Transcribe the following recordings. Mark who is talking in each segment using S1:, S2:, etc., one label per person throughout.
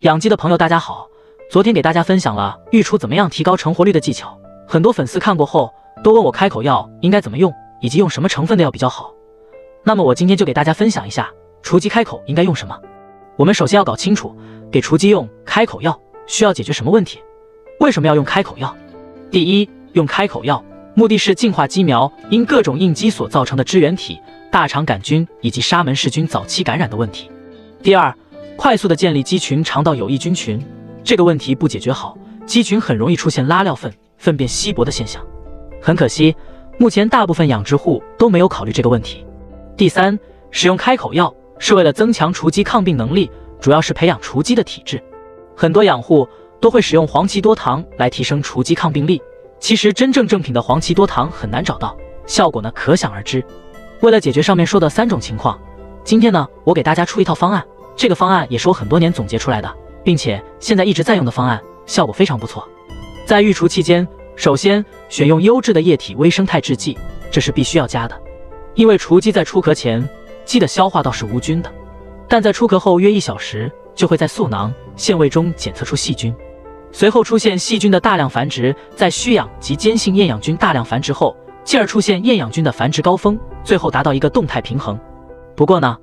S1: 养鸡的朋友大家好，昨天给大家分享了育雏怎么样提高成活率的技巧，很多粉丝看过后都问我开口药应该怎么用，以及用什么成分的药比较好。那么我今天就给大家分享一下雏鸡开口应该用什么。我们首先要搞清楚，给雏鸡用开口药需要解决什么问题？为什么要用开口药？第一，用开口药目的是净化鸡苗因各种应激所造成的支原体、大肠杆菌以及沙门氏菌早期感染的问题。第二。快速的建立鸡群肠道有益菌群，这个问题不解决好，鸡群很容易出现拉尿粪、粪便稀薄的现象。很可惜，目前大部分养殖户都没有考虑这个问题。第三，使用开口药是为了增强雏鸡抗病能力，主要是培养雏鸡的体质。很多养护都会使用黄芪多糖来提升雏鸡抗病力，其实真正正品的黄芪多糖很难找到，效果呢可想而知。为了解决上面说的三种情况，今天呢我给大家出一套方案。这个方案也是我很多年总结出来的，并且现在一直在用的方案，效果非常不错。在育雏期间，首先选用优质的液体微生态制剂，这是必须要加的。因为雏鸡在出壳前，鸡的消化道是无菌的，但在出壳后约一小时，就会在素囊、腺胃中检测出细菌，随后出现细菌的大量繁殖，在需氧及兼性厌氧菌大量繁殖后，进而出现厌氧菌的繁殖高峰，最后达到一个动态平衡。不过呢。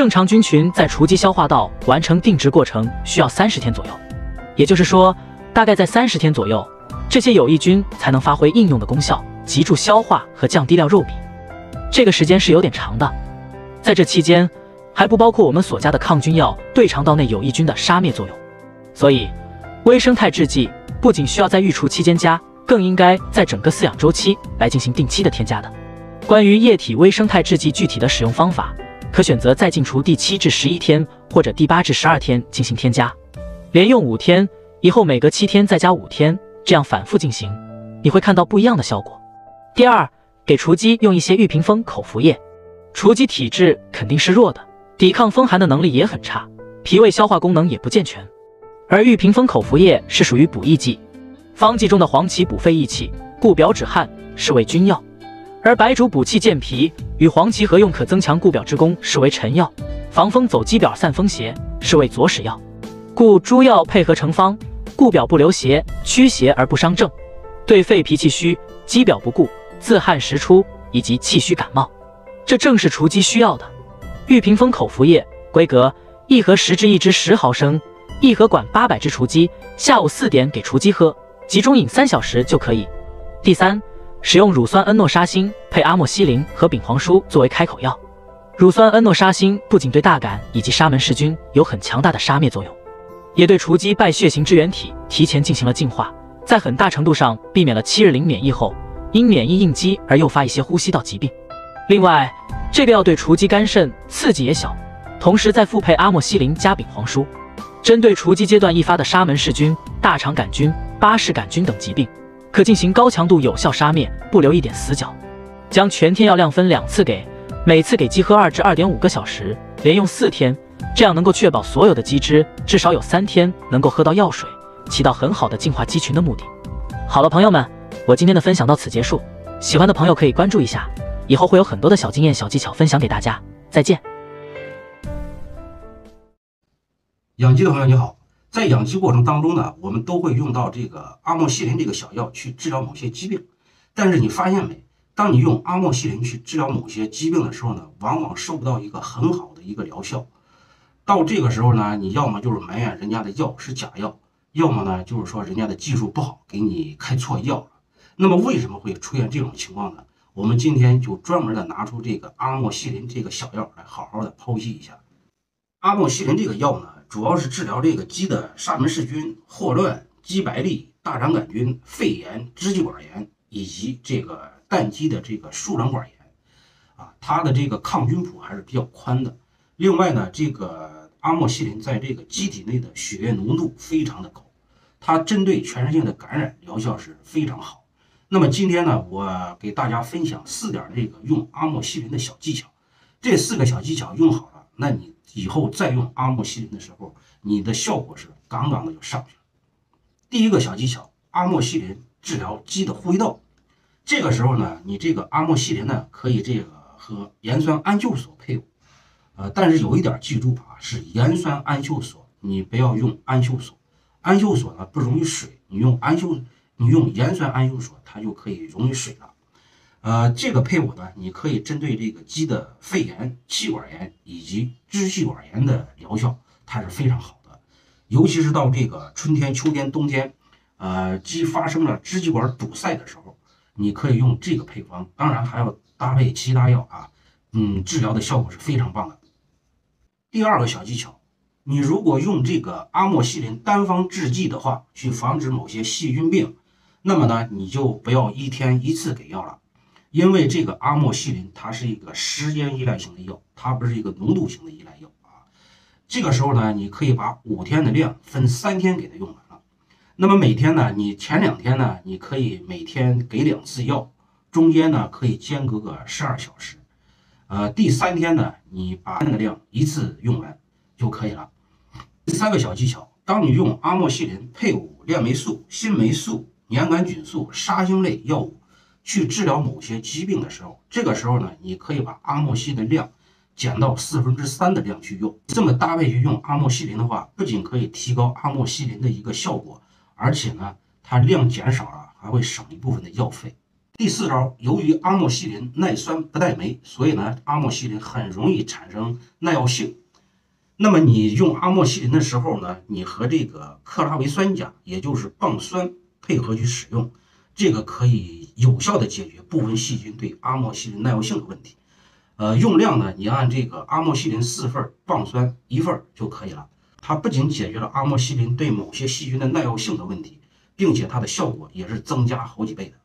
S1: 正常菌群在雏鸡消化道完成定植过程需要三十天左右，也就是说，大概在三十天左右，这些有益菌才能发挥应用的功效，急助消化和降低料肉比。这个时间是有点长的，在这期间还不包括我们所加的抗菌药对肠道内有益菌的杀灭作用。所以，微生态制剂不仅需要在育雏期间加，更应该在整个饲养周期来进行定期的添加的。关于液体微生态制剂具体的使用方法。可选择在进雏第七至十一天或者第八至十二天进行添加，连用五天以后，每隔七天再加五天，这样反复进行，你会看到不一样的效果。第二，给雏鸡用一些玉屏风口服液。雏鸡体质肯定是弱的，抵抗风寒的能力也很差，脾胃消化功能也不健全，而玉屏风口服液是属于补益剂，方剂中的黄芪补肺益气、固表止汗，是为君药。而白术补气健脾，与黄芪合用可增强固表之功，是为臣药；防风走鸡表散风邪，是为佐使药。故诸药配合成方，固表不流邪，驱邪而不伤正，对肺脾气虚、鸡表不固、自汗时出以及气虚感冒，这正是雏鸡需要的。玉屏风口服液规格：一盒十支，一支十毫升，一盒管八百只雏鸡，下午四点给雏鸡喝，集中饮三小时就可以。第三。使用乳酸恩诺沙星配阿莫西林和丙黄舒作为开口药。乳酸恩诺沙星不仅对大杆以及沙门氏菌有很强大的杀灭作用，也对雏鸡败血型支原体提前进行了净化，在很大程度上避免了七日龄免疫后因免疫应激而诱发一些呼吸道疾病。另外，这个药对雏鸡肝肾刺激也小，同时再复配阿莫西林加丙黄舒，针对雏鸡阶段易发的沙门氏菌、大肠杆菌、巴氏杆菌等疾病。可进行高强度有效杀灭，不留一点死角。将全天药量分两次给，每次给鸡喝二至二点五个小时，连用四天，这样能够确保所有的鸡只至少有三天能够喝到药水，起到很好的净化鸡群的目的。好了，朋友们，我今天的分享到此结束。喜欢的朋友可以关注一下，以后会有很多的小经验、小技巧分享给大家。再见。
S2: 养鸡的朋友你好。在养鸡过程当中呢，我们都会用到这个阿莫西林这个小药去治疗某些疾病。但是你发现没？当你用阿莫西林去治疗某些疾病的时候呢，往往收不到一个很好的一个疗效。到这个时候呢，你要么就是埋怨人家的药是假药，要么呢就是说人家的技术不好，给你开错药了。那么为什么会出现这种情况呢？我们今天就专门的拿出这个阿莫西林这个小药来好好的剖析一下。阿莫西林这个药呢？主要是治疗这个鸡的沙门氏菌、霍乱、鸡白痢、大肠杆菌、肺炎、支气管炎以及这个蛋鸡的这个输卵管炎，啊，它的这个抗菌谱还是比较宽的。另外呢，这个阿莫西林在这个机体内的血液浓度非常的高，它针对全身性的感染疗效是非常好。那么今天呢，我给大家分享四点这个用阿莫西林的小技巧，这四个小技巧用好了，那你。以后再用阿莫西林的时候，你的效果是杠杠的就上去了。第一个小技巧，阿莫西林治疗鸡的呼吸道。这个时候呢，你这个阿莫西林呢，可以这个和盐酸氨溴索配伍。呃，但是有一点记住啊，是盐酸氨溴索你不要用氨溴索，氨溴索呢不溶于水，你用氨溴，你用盐酸氨溴索，它就可以溶于水了。呃，这个配伍呢，你可以针对这个鸡的肺炎、气管炎以及支气管炎的疗效，它是非常好的。尤其是到这个春天、秋天、冬天，呃，鸡发生了支气管堵塞的时候，你可以用这个配方，当然还要搭配其他药啊。嗯，治疗的效果是非常棒的。第二个小技巧，你如果用这个阿莫西林单方制剂的话，去防止某些细菌病，那么呢，你就不要一天一次给药了，因为这个阿莫西林它是一个时间依赖型的药，它不是一个浓度型的依赖药啊。这个时候呢，你可以把五天的量分三天给它用完了。那么每天呢，你前两天呢，你可以每天给两次药，中间呢可以间隔个十二小时。呃，第三天呢，你把那个量一次用完就可以了。第三个小技巧，当你用阿莫西林配伍链霉素、新霉素、粘杆菌素、沙星类药物去治疗某些疾病的时候，这个时候呢，你可以把阿莫西林量减到四分之三的量去用。这么搭配去用阿莫西林的话，不仅可以提高阿莫西林的一个效果，而且呢，它量减少了，还会省一部分的药费。第四招，由于阿莫西林耐酸不耐酶，所以呢，阿莫西林很容易产生耐药性。那么你用阿莫西林的时候呢，你和这个克拉维酸钾，也就是棒酸配合去使用，这个可以有效的解决部分细菌对阿莫西林耐药性的问题。呃，用量呢，你按这个阿莫西林四份，棒酸一份就可以了。它不仅解决了阿莫西林对某些细菌的耐药性的问题，并且它的效果也是增加好几倍的。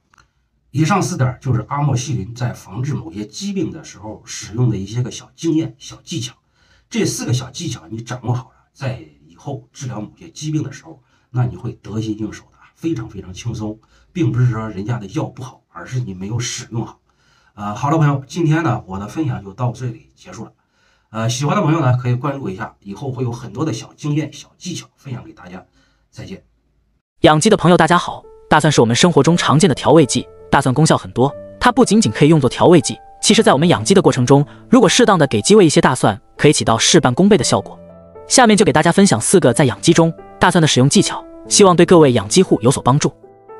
S2: 以上四点就是阿莫西林在防治某些疾病的时候使用的一些个小经验、小技巧。这四个小技巧你掌握好了，在以后治疗某些疾病的时候，那你会得心应手的，非常非常轻松。并不是说人家的药不好，而是你没有使用好。呃，好了，朋友，今天呢我的分享就到这里结束了。呃，喜欢的朋友呢可以关注一下，以后会有很多的小经验、小技巧分享给大家。再见。
S1: 养鸡的朋友大家好，大蒜是我们生活中常见的调味剂。大蒜功效很多，它不仅仅可以用作调味剂，其实在我们养鸡的过程中，如果适当的给鸡喂一些大蒜，可以起到事半功倍的效果。下面就给大家分享四个在养鸡中大蒜的使用技巧，希望对各位养鸡户有所帮助。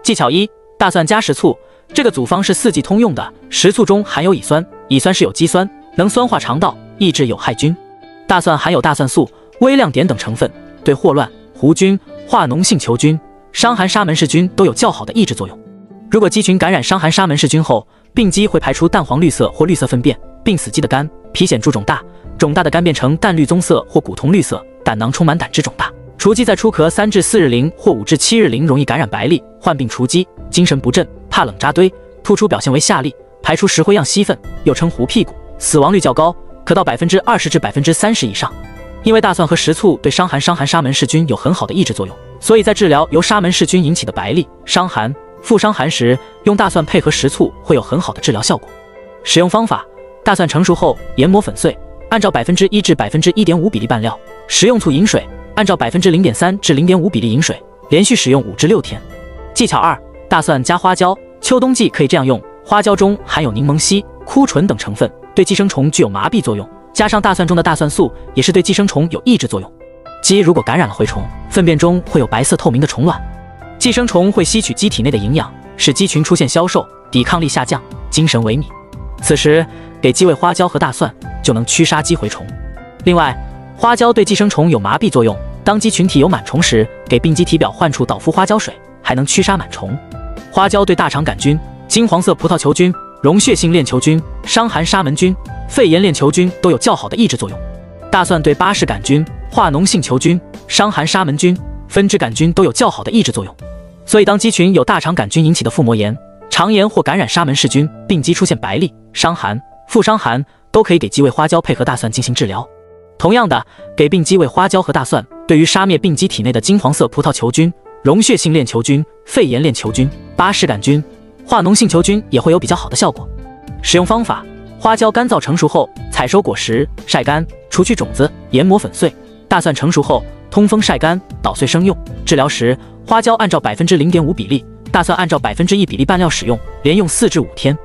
S1: 技巧一：大蒜加食醋。这个组方是四季通用的，食醋中含有乙酸，乙酸是有机酸，能酸化肠道，抑制有害菌。大蒜含有大蒜素、微量碘等成分，对霍乱、弧菌、化脓性球菌、伤寒沙门氏菌都有较好的抑制作用。如果鸡群感染伤寒沙门氏菌后，病鸡会排出淡黄绿色或绿色粪便，病死鸡的肝皮显著肿大，肿大的肝变成淡绿棕色或古铜绿色，胆囊充满胆汁肿大。雏鸡在出壳三至四日龄或五至七日龄容易感染白痢，患病雏鸡，精神不振，怕冷扎堆，突出表现为下痢，排出石灰样稀粪，又称糊屁股，死亡率较高，可到百分之二十至百分之三十以上。因为大蒜和食醋对伤寒伤寒沙门氏菌有很好的抑制作用，所以在治疗由沙门氏菌引起的白痢、伤寒。腹伤寒时，用大蒜配合食醋会有很好的治疗效果。使用方法：大蒜成熟后研磨粉碎，按照百分之一至百分之一点五比例拌料，食用醋饮水，按照百分之零点三至零点五比例饮水，连续使用五至六天。技巧二：大蒜加花椒。秋冬季可以这样用：花椒中含有柠檬烯、枯醇等成分，对寄生虫具有麻痹作用，加上大蒜中的大蒜素，也是对寄生虫有抑制作用。鸡如果感染了蛔虫，粪便中会有白色透明的虫卵。寄生虫会吸取鸡体内的营养，使鸡群出现消瘦、抵抗力下降、精神萎靡。此时给鸡喂花椒和大蒜，就能驱杀鸡蛔虫。另外，花椒对寄生虫有麻痹作用。当鸡群体有螨虫时，给病鸡体表患处捣敷花椒水，还能驱杀螨虫。花椒对大肠杆菌、金黄色葡萄球菌、溶血性链球菌、伤寒沙门菌、肺炎链球菌都有较好的抑制作用。大蒜对巴氏杆菌、化脓性球菌、伤寒沙门菌、分支杆菌都有较好的抑制作用。所以，当鸡群有大肠杆菌引起的腹膜炎、肠炎或感染沙门氏菌，病鸡出现白痢、伤寒、腹伤寒，都可以给鸡喂花椒配合大蒜进行治疗。同样的，给病鸡喂花椒和大蒜，对于杀灭病鸡体内的金黄色葡萄球菌、溶血性链球菌、肺炎链球菌、巴氏杆菌、化脓性球菌也会有比较好的效果。使用方法：花椒干燥成熟后，采收果实，晒干，除去种子，研磨粉碎；大蒜成熟后，通风晒干，捣碎生用。治疗时。花椒按照百分之零点五比例，大蒜按照百分之一比例拌料使用，连用四至五天。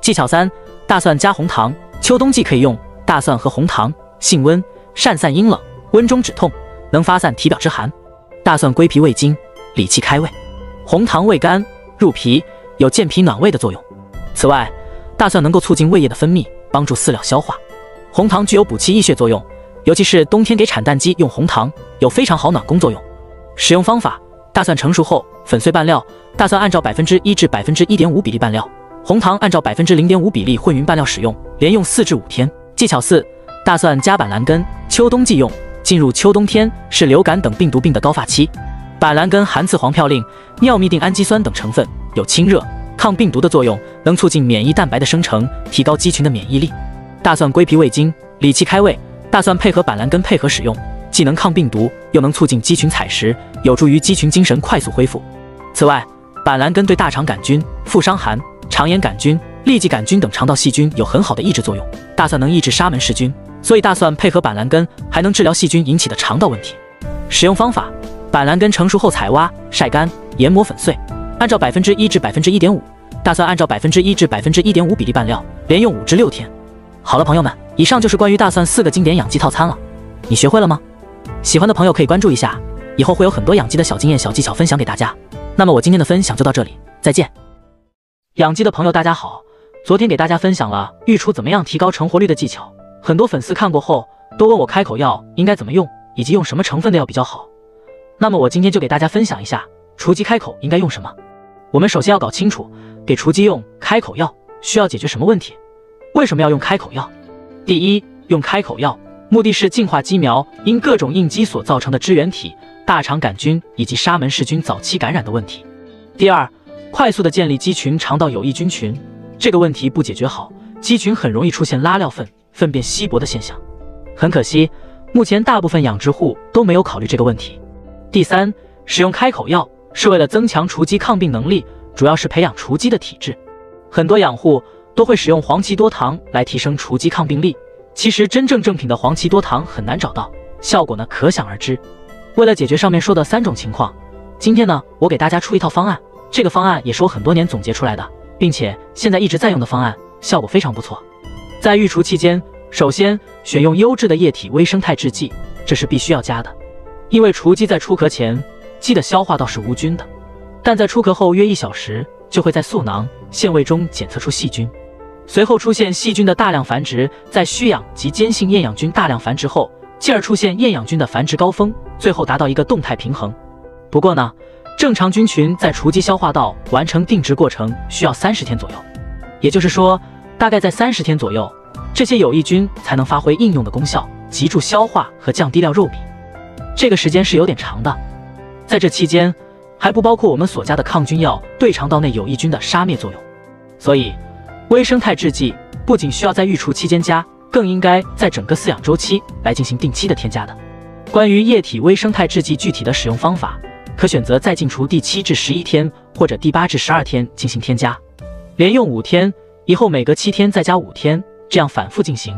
S1: 技巧三：大蒜加红糖。秋冬季可以用大蒜和红糖，性温，善散阴冷，温中止痛。能发散体表之寒。大蒜归脾胃经，理气开胃。红糖味甘，入脾，有健脾暖胃的作用。此外，大蒜能够促进胃液的分泌，帮助饲料消化。红糖具有补气益血作用，尤其是冬天给产蛋鸡用红糖，有非常好暖宫作用。使用方法：大蒜成熟后粉碎拌料，大蒜按照百分之一至百分之一点五比例拌料，红糖按照百分之零点五比例混匀拌料使用，连用四至五天。技巧四：大蒜加板蓝根，秋冬季用。进入秋冬天是流感等病毒病的高发期，板蓝根含次黄嘌呤、尿嘧啶氨基酸等成分，有清热、抗病毒的作用，能促进免疫蛋白的生成，提高鸡群的免疫力。大蒜归脾胃经，理气开胃。大蒜配合板蓝根配合使用，既能抗病毒，又能促进鸡群采食，有助于鸡群精神快速恢复。此外，板蓝根对大肠杆菌、腹伤寒、肠炎杆菌、痢疾杆菌等肠道细菌有很好的抑制作用。大蒜能抑制沙门氏菌。所以大蒜配合板蓝根还能治疗细菌引起的肠道问题。使用方法：板蓝根成熟后采挖、晒干、研磨粉碎，按照百分之一至百分之一点五；大蒜按照百分之一至百分之一点五比例拌料，连用五至六天。好了，朋友们，以上就是关于大蒜四个经典养鸡套餐了，你学会了吗？喜欢的朋友可以关注一下，以后会有很多养鸡的小经验、小技巧分享给大家。那么我今天的分享就到这里，再见。养鸡的朋友大家好，昨天给大家分享了育雏怎么样提高成活率的技巧。很多粉丝看过后都问我开口药应该怎么用，以及用什么成分的药比较好。那么我今天就给大家分享一下雏鸡开口应该用什么。我们首先要搞清楚，给雏鸡用开口药需要解决什么问题？为什么要用开口药？第一，用开口药目的是净化鸡苗因各种应激所造成的支原体、大肠杆菌以及沙门氏菌早期感染的问题。第二，快速的建立鸡群肠道有益菌群，这个问题不解决好，鸡群很容易出现拉尿粪。粪便稀薄的现象，很可惜，目前大部分养殖户都没有考虑这个问题。第三，使用开口药是为了增强雏鸡抗病能力，主要是培养雏鸡的体质。很多养护都会使用黄芪多糖来提升雏鸡抗病力，其实真正正品的黄芪多糖很难找到，效果呢可想而知。为了解决上面说的三种情况，今天呢我给大家出一套方案，这个方案也是我很多年总结出来的，并且现在一直在用的方案，效果非常不错。在育雏期间，首先选用优质的液体微生态制剂，这是必须要加的。因为雏鸡在出壳前，鸡的消化道是无菌的，但在出壳后约一小时，就会在嗉囊、腺胃中检测出细菌，随后出现细菌的大量繁殖，在需氧及间性厌氧菌大量繁殖后，进而出现厌氧菌的繁殖高峰，最后达到一个动态平衡。不过呢，正常菌群在雏鸡消化道完成定植过程需要三十天左右，也就是说。大概在三十天左右，这些有益菌才能发挥应用的功效，急助消化和降低料肉比。这个时间是有点长的，在这期间还不包括我们所加的抗菌药对肠道内有益菌的杀灭作用。所以，微生态制剂不仅需要在育雏期间加，更应该在整个饲养周期来进行定期的添加的。关于液体微生态制剂具体的使用方法，可选择在进雏第七至十一天或者第八至十二天进行添加，连用五天。以后每隔七天再加五天，这样反复进行，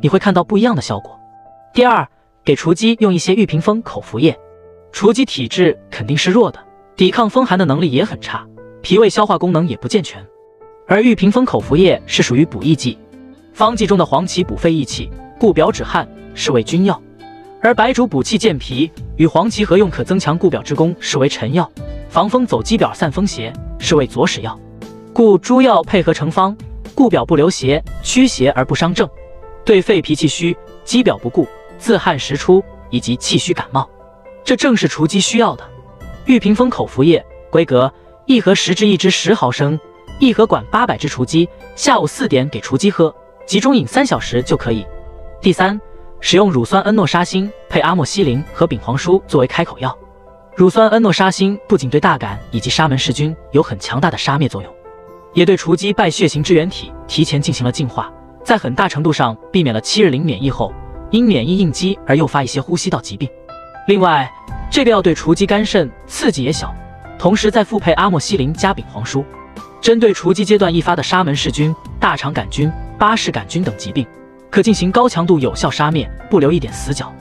S1: 你会看到不一样的效果。第二，给雏鸡用一些玉屏风口服液。雏鸡体质肯定是弱的，抵抗风寒的能力也很差，脾胃消化功能也不健全。而玉屏风口服液是属于补益剂，方剂中的黄芪补肺益气、固表止汗，是为君药；而白术补气健脾，与黄芪合用可增强固表之功，是为臣药；防风走鸡表散风邪，是为佐使药。故诸药配合成方。固表不流邪，驱邪而不伤正，对肺脾气虚、肌表不固、自汗时出以及气虚感冒，这正是雏鸡需要的。玉屏风口服液规格：一盒十支，一支十毫升，一盒管八百只雏鸡。下午四点给雏鸡喝，集中饮三小时就可以。第三，使用乳酸恩诺沙星配阿莫西林和丙黄舒作为开口药。乳酸恩诺沙星不仅对大杆以及沙门氏菌有很强大的杀灭作用。也对雏鸡败血型支原体提前进行了净化，在很大程度上避免了七日龄免疫后因免疫应激而诱发一些呼吸道疾病。另外，这个药对雏鸡肝肾刺激也小，同时再复配阿莫西林加丙黄舒，针对雏鸡阶段易发的沙门氏菌、大肠杆菌、巴氏杆菌等疾病，可进行高强度有效杀灭，不留一点死角。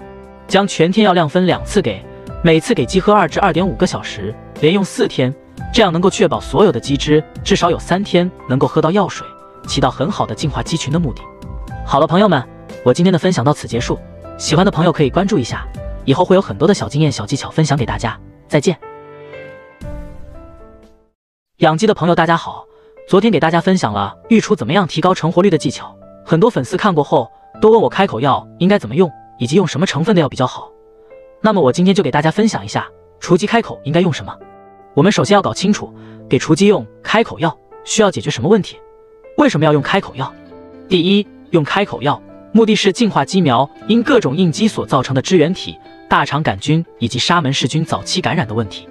S1: 将全天药量分两次给，每次给鸡喝二至二点五个小时，连用四天。这样能够确保所有的鸡只至少有三天能够喝到药水，起到很好的净化鸡群的目的。好了，朋友们，我今天的分享到此结束。喜欢的朋友可以关注一下，以后会有很多的小经验、小技巧分享给大家。再见。养鸡的朋友大家好，昨天给大家分享了育雏怎么样提高成活率的技巧，很多粉丝看过后都问我开口药应该怎么用，以及用什么成分的药比较好。那么我今天就给大家分享一下雏鸡开口应该用什么。我们首先要搞清楚，给雏鸡用开口药需要解决什么问题？为什么要用开口药？第一，用开口药目的是净化鸡苗因各种应激所造成的支原体、大肠杆菌以及沙门氏菌早期感染的问题。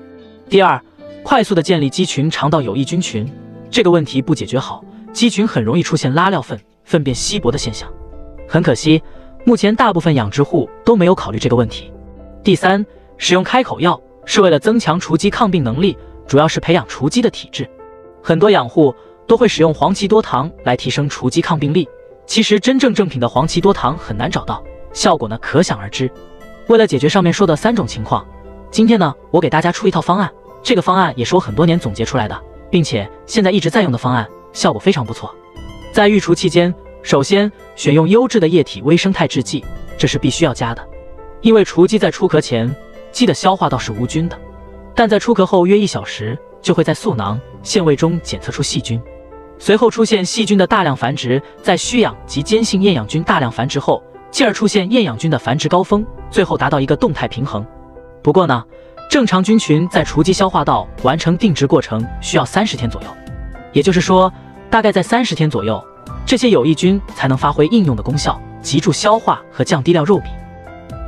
S1: 第二，快速的建立鸡群肠道有益菌群，这个问题不解决好，鸡群很容易出现拉尿粪、粪便稀薄的现象。很可惜，目前大部分养殖户都没有考虑这个问题。第三，使用开口药。是为了增强雏鸡抗病能力，主要是培养雏鸡的体质。很多养护都会使用黄芪多糖来提升雏鸡抗病力。其实真正正品的黄芪多糖很难找到，效果呢可想而知。为了解决上面说的三种情况，今天呢我给大家出一套方案。这个方案也是我很多年总结出来的，并且现在一直在用的方案，效果非常不错。在育雏期间，首先选用优质的液体微生态制剂，这是必须要加的，因为雏鸡在出壳前。鸡的消化道是无菌的，但在出壳后约一小时，就会在嗉囊、腺胃中检测出细菌，随后出现细菌的大量繁殖，在需氧及间性厌氧菌大量繁殖后，进而出现厌氧菌的繁殖高峰，最后达到一个动态平衡。不过呢，正常菌群在雏鸡消化道完成定植过程需要三十天左右，也就是说，大概在三十天左右，这些有益菌才能发挥应用的功效，急助消化和降低料肉比。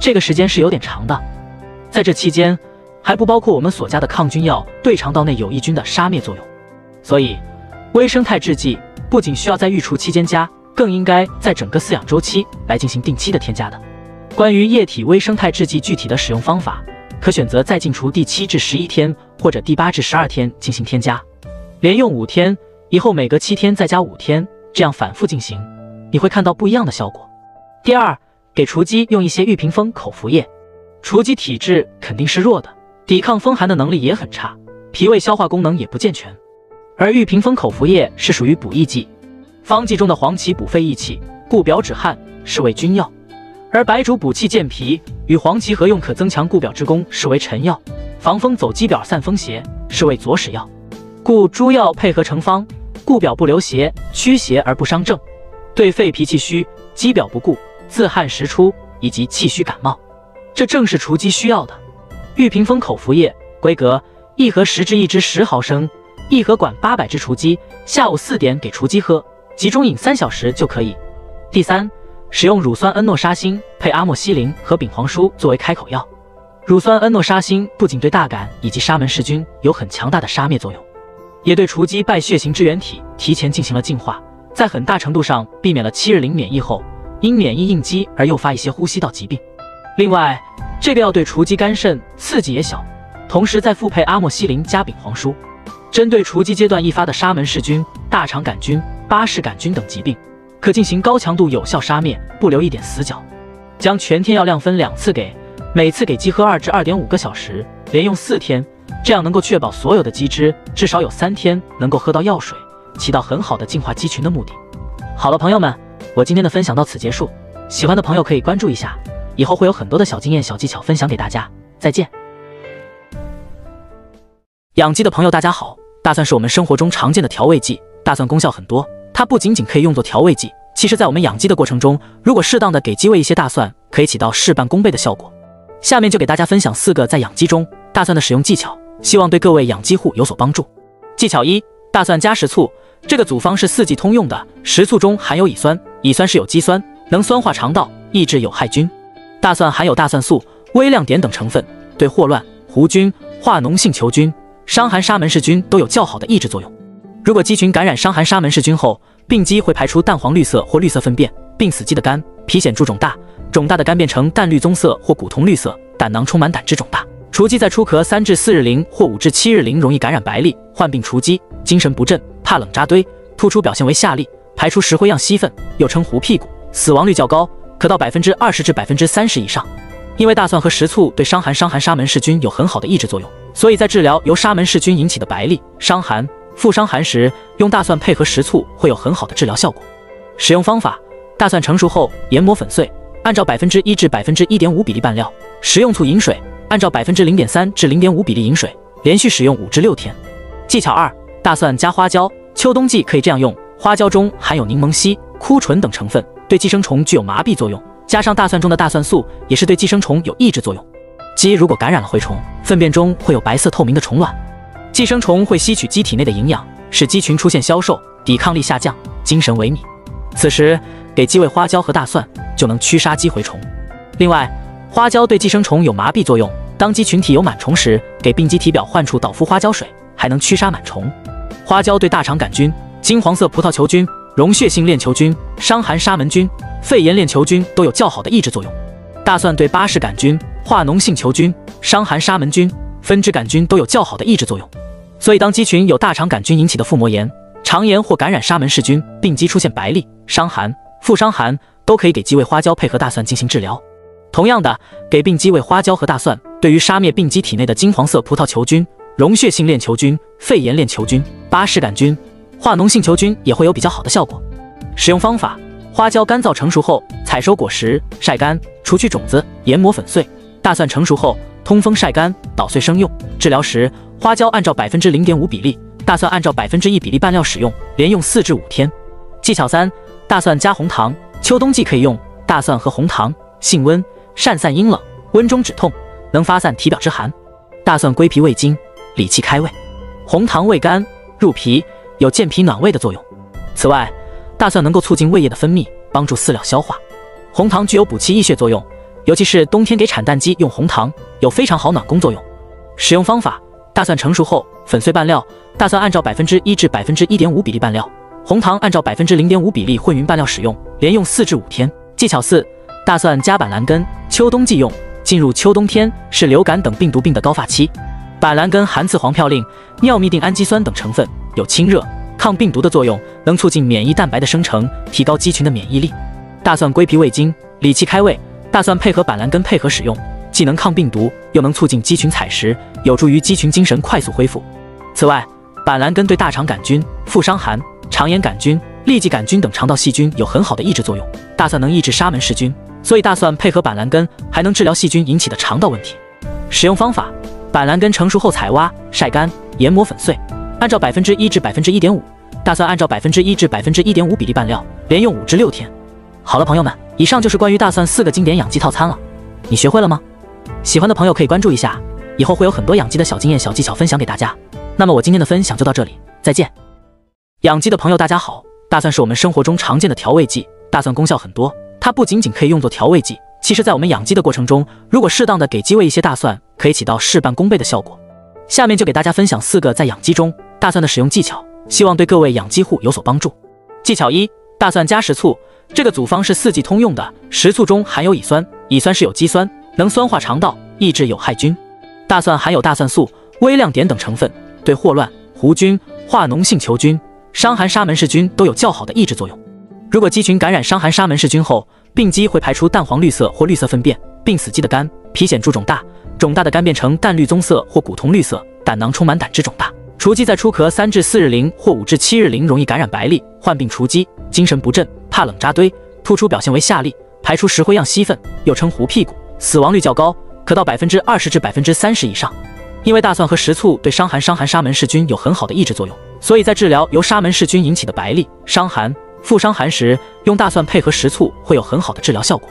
S1: 这个时间是有点长的。在这期间，还不包括我们所加的抗菌药对肠道内有益菌的杀灭作用。所以，微生态制剂不仅需要在育雏期间加，更应该在整个饲养周期来进行定期的添加的。关于液体微生态制剂具体的使用方法，可选择在进雏第七至十一天或者第八至十二天进行添加，连用五天以后每隔七天再加五天，这样反复进行，你会看到不一样的效果。第二，给雏鸡用一些玉屏风口服液。雏鸡体质肯定是弱的，抵抗风寒的能力也很差，脾胃消化功能也不健全。而玉屏风口服液是属于补益剂，方剂中的黄芪补肺益气、固表止汗，是为君药；而白术补气健脾，与黄芪合用可增强固表之功，是为臣药。防风走鸡表散风邪，是为佐使药。故诸药配合成方，固表不留邪，驱邪而不伤正，对肺脾气虚、肌表不固、自汗时出以及气虚感冒。这正是雏鸡需要的。玉屏风口服液规格：一盒十支，一支十毫升，一盒管八百只雏鸡。下午四点给雏鸡喝，集中饮三小时就可以。第三，使用乳酸恩诺沙星配阿莫西林和丙黄舒作为开口药。乳酸恩诺沙星不仅对大杆以及沙门氏菌有很强大的杀灭作用，也对雏鸡败血型支原体提前进行了净化，在很大程度上避免了七日龄免疫后因免疫应激而诱发一些呼吸道疾病。另外，这个药对雏鸡肝肾刺激也小，同时再复配阿莫西林加丙黄舒，针对雏鸡阶段易发的沙门氏菌、大肠杆菌、巴氏杆菌等疾病，可进行高强度有效杀灭，不留一点死角。将全天药量分两次给，每次给鸡喝二至二点五个小时，连用四天，这样能够确保所有的鸡只至少有三天能够喝到药水，起到很好的净化鸡群的目的。好了，朋友们，我今天的分享到此结束，喜欢的朋友可以关注一下。以后会有很多的小经验、小技巧分享给大家。再见！养鸡的朋友，大家好。大蒜是我们生活中常见的调味剂，大蒜功效很多。它不仅仅可以用作调味剂，其实在我们养鸡的过程中，如果适当的给鸡喂一些大蒜，可以起到事半功倍的效果。下面就给大家分享四个在养鸡中大蒜的使用技巧，希望对各位养鸡户有所帮助。技巧一：大蒜加食醋。这个组方是四季通用的，食醋中含有乙酸，乙酸是有机酸，能酸化肠道，抑制有害菌。大蒜含有大蒜素、微量碘等成分，对霍乱、弧菌、化脓性球菌、伤寒沙门氏菌都有较好的抑制作用。如果鸡群感染伤寒沙门氏菌后，病鸡会排出淡黄绿色或绿色粪便，病死鸡的肝皮显著肿大，肿大的肝变成淡绿棕色或古铜绿色，胆囊充满胆汁肿大。雏鸡在出壳三至四日龄或五至七日龄容易感染白痢，患病雏鸡精神不振，怕冷扎堆，突出表现为下痢，排出石灰样稀粪，又称糊屁股，死亡率较高。可到百分之二十至百分之三十以上，因为大蒜和食醋对伤寒伤寒沙门氏菌有很好的抑制作用，所以在治疗由沙门氏菌引起的白痢、伤寒、腹伤寒时，用大蒜配合食醋会有很好的治疗效果。使用方法：大蒜成熟后研磨粉碎，按照百分之一至百分之一点五比例拌料，食用醋饮水，按照百分之零点三至零点五比例饮水，连续使用五至六天。技巧二：大蒜加花椒，秋冬季可以这样用。花椒中含有柠檬烯、枯醇等成分，对寄生虫具有麻痹作用，加上大蒜中的大蒜素，也是对寄生虫有抑制作用。鸡如果感染了蛔虫，粪便中会有白色透明的虫卵，寄生虫会吸取鸡体内的营养，使鸡群出现消瘦、抵抗力下降、精神萎靡。此时给鸡喂花椒和大蒜，就能驱杀鸡蛔虫。另外，花椒对寄生虫有麻痹作用，当鸡群体有螨虫时，给病鸡体表患处导敷花椒水，还能驱杀螨虫。花椒对大肠杆菌。金黄色葡萄球菌、溶血性链球菌、伤寒沙门菌、肺炎链球菌都有较好的抑制作用。大蒜对巴氏杆菌、化脓性球菌、伤寒沙门菌、分支杆菌都有较好的抑制作用。所以，当鸡群有大肠杆菌引起的腹膜炎、肠炎或感染沙门氏菌，病鸡出现白痢、伤寒、腹伤寒，都可以给鸡喂花椒配合大蒜进行治疗。同样的，给病鸡喂花椒和大蒜，对于杀灭病鸡体内的金黄色葡萄球菌、溶血性链球菌、肺炎链球菌、巴氏杆菌。化脓性球菌也会有比较好的效果。使用方法：花椒干燥成熟后，采收果实，晒干，除去种子，研磨粉碎；大蒜成熟后，通风晒干，捣碎生用。治疗时，花椒按照百分之零点五比例，大蒜按照百分之一比例拌料使用，连用四至五天。技巧三：大蒜加红糖，秋冬季可以用大蒜和红糖，性温，善散阴冷，温中止痛，能发散体表之寒。大蒜归脾胃经，理气开胃；红糖味甘，入脾。有健脾暖胃的作用。此外，大蒜能够促进胃液的分泌，帮助饲料消化。红糖具有补气益血作用，尤其是冬天给产蛋鸡用红糖，有非常好暖宫作用。使用方法：大蒜成熟后粉碎拌料，大蒜按照百分之一至百分之一点五比例拌料，红糖按照百分之零点五比例混匀拌料使用，连用四至五天。技巧四：大蒜加板蓝根，秋冬季用。进入秋冬天是流感等病毒病的高发期，板蓝根含次黄嘌呤、尿嘧啶氨基酸等成分。有清热、抗病毒的作用，能促进免疫蛋白的生成，提高鸡群的免疫力。大蒜归脾胃经，理气开胃。大蒜配合板蓝根配合使用，既能抗病毒，又能促进鸡群采食，有助于鸡群精神快速恢复。此外，板蓝根对大肠杆菌、腹伤寒、肠炎杆菌、痢疾杆菌等肠道细菌有很好的抑制作用。大蒜能抑制沙门氏菌，所以大蒜配合板蓝根还能治疗细菌引起的肠道问题。使用方法：板蓝根成熟后采挖、晒干、研磨粉碎。按照百分之一至百分之一点五，大蒜按照百分之一至百分之一点五比例拌料，连用五至六天。好了，朋友们，以上就是关于大蒜四个经典养鸡套餐了，你学会了吗？喜欢的朋友可以关注一下，以后会有很多养鸡的小经验、小技巧分享给大家。那么我今天的分享就到这里，再见。养鸡的朋友大家好，大蒜是我们生活中常见的调味剂，大蒜功效很多，它不仅仅可以用作调味剂，其实在我们养鸡的过程中，如果适当的给鸡喂一些大蒜，可以起到事半功倍的效果。下面就给大家分享四个在养鸡中。大蒜的使用技巧，希望对各位养鸡户有所帮助。技巧一：大蒜加食醋。这个组方是四季通用的，食醋中含有乙酸，乙酸是有机酸，能酸化肠道，抑制有害菌。大蒜含有大蒜素、微量碘等成分，对霍乱、弧菌、化脓性球菌、伤寒沙门氏菌都有较好的抑制作用。如果鸡群感染伤寒沙门氏菌后，病鸡会排出淡黄绿色或绿色粪便，病死鸡的肝皮显柱肿大，肿大的肝变成淡绿棕色或古铜绿色，胆囊充满胆汁肿大。雏鸡在出壳三至四日龄或五至七日龄容易感染白痢，患病雏鸡精神不振，怕冷扎堆，突出表现为下痢，排出石灰样稀粪，又称糊屁股，死亡率较高，可到百分之二十至百分之三十以上。因为大蒜和食醋对伤寒伤寒沙门氏菌有很好的抑制作用，所以在治疗由沙门氏菌引起的白痢、伤寒、腹伤寒时，用大蒜配合食醋会有很好的治疗效果。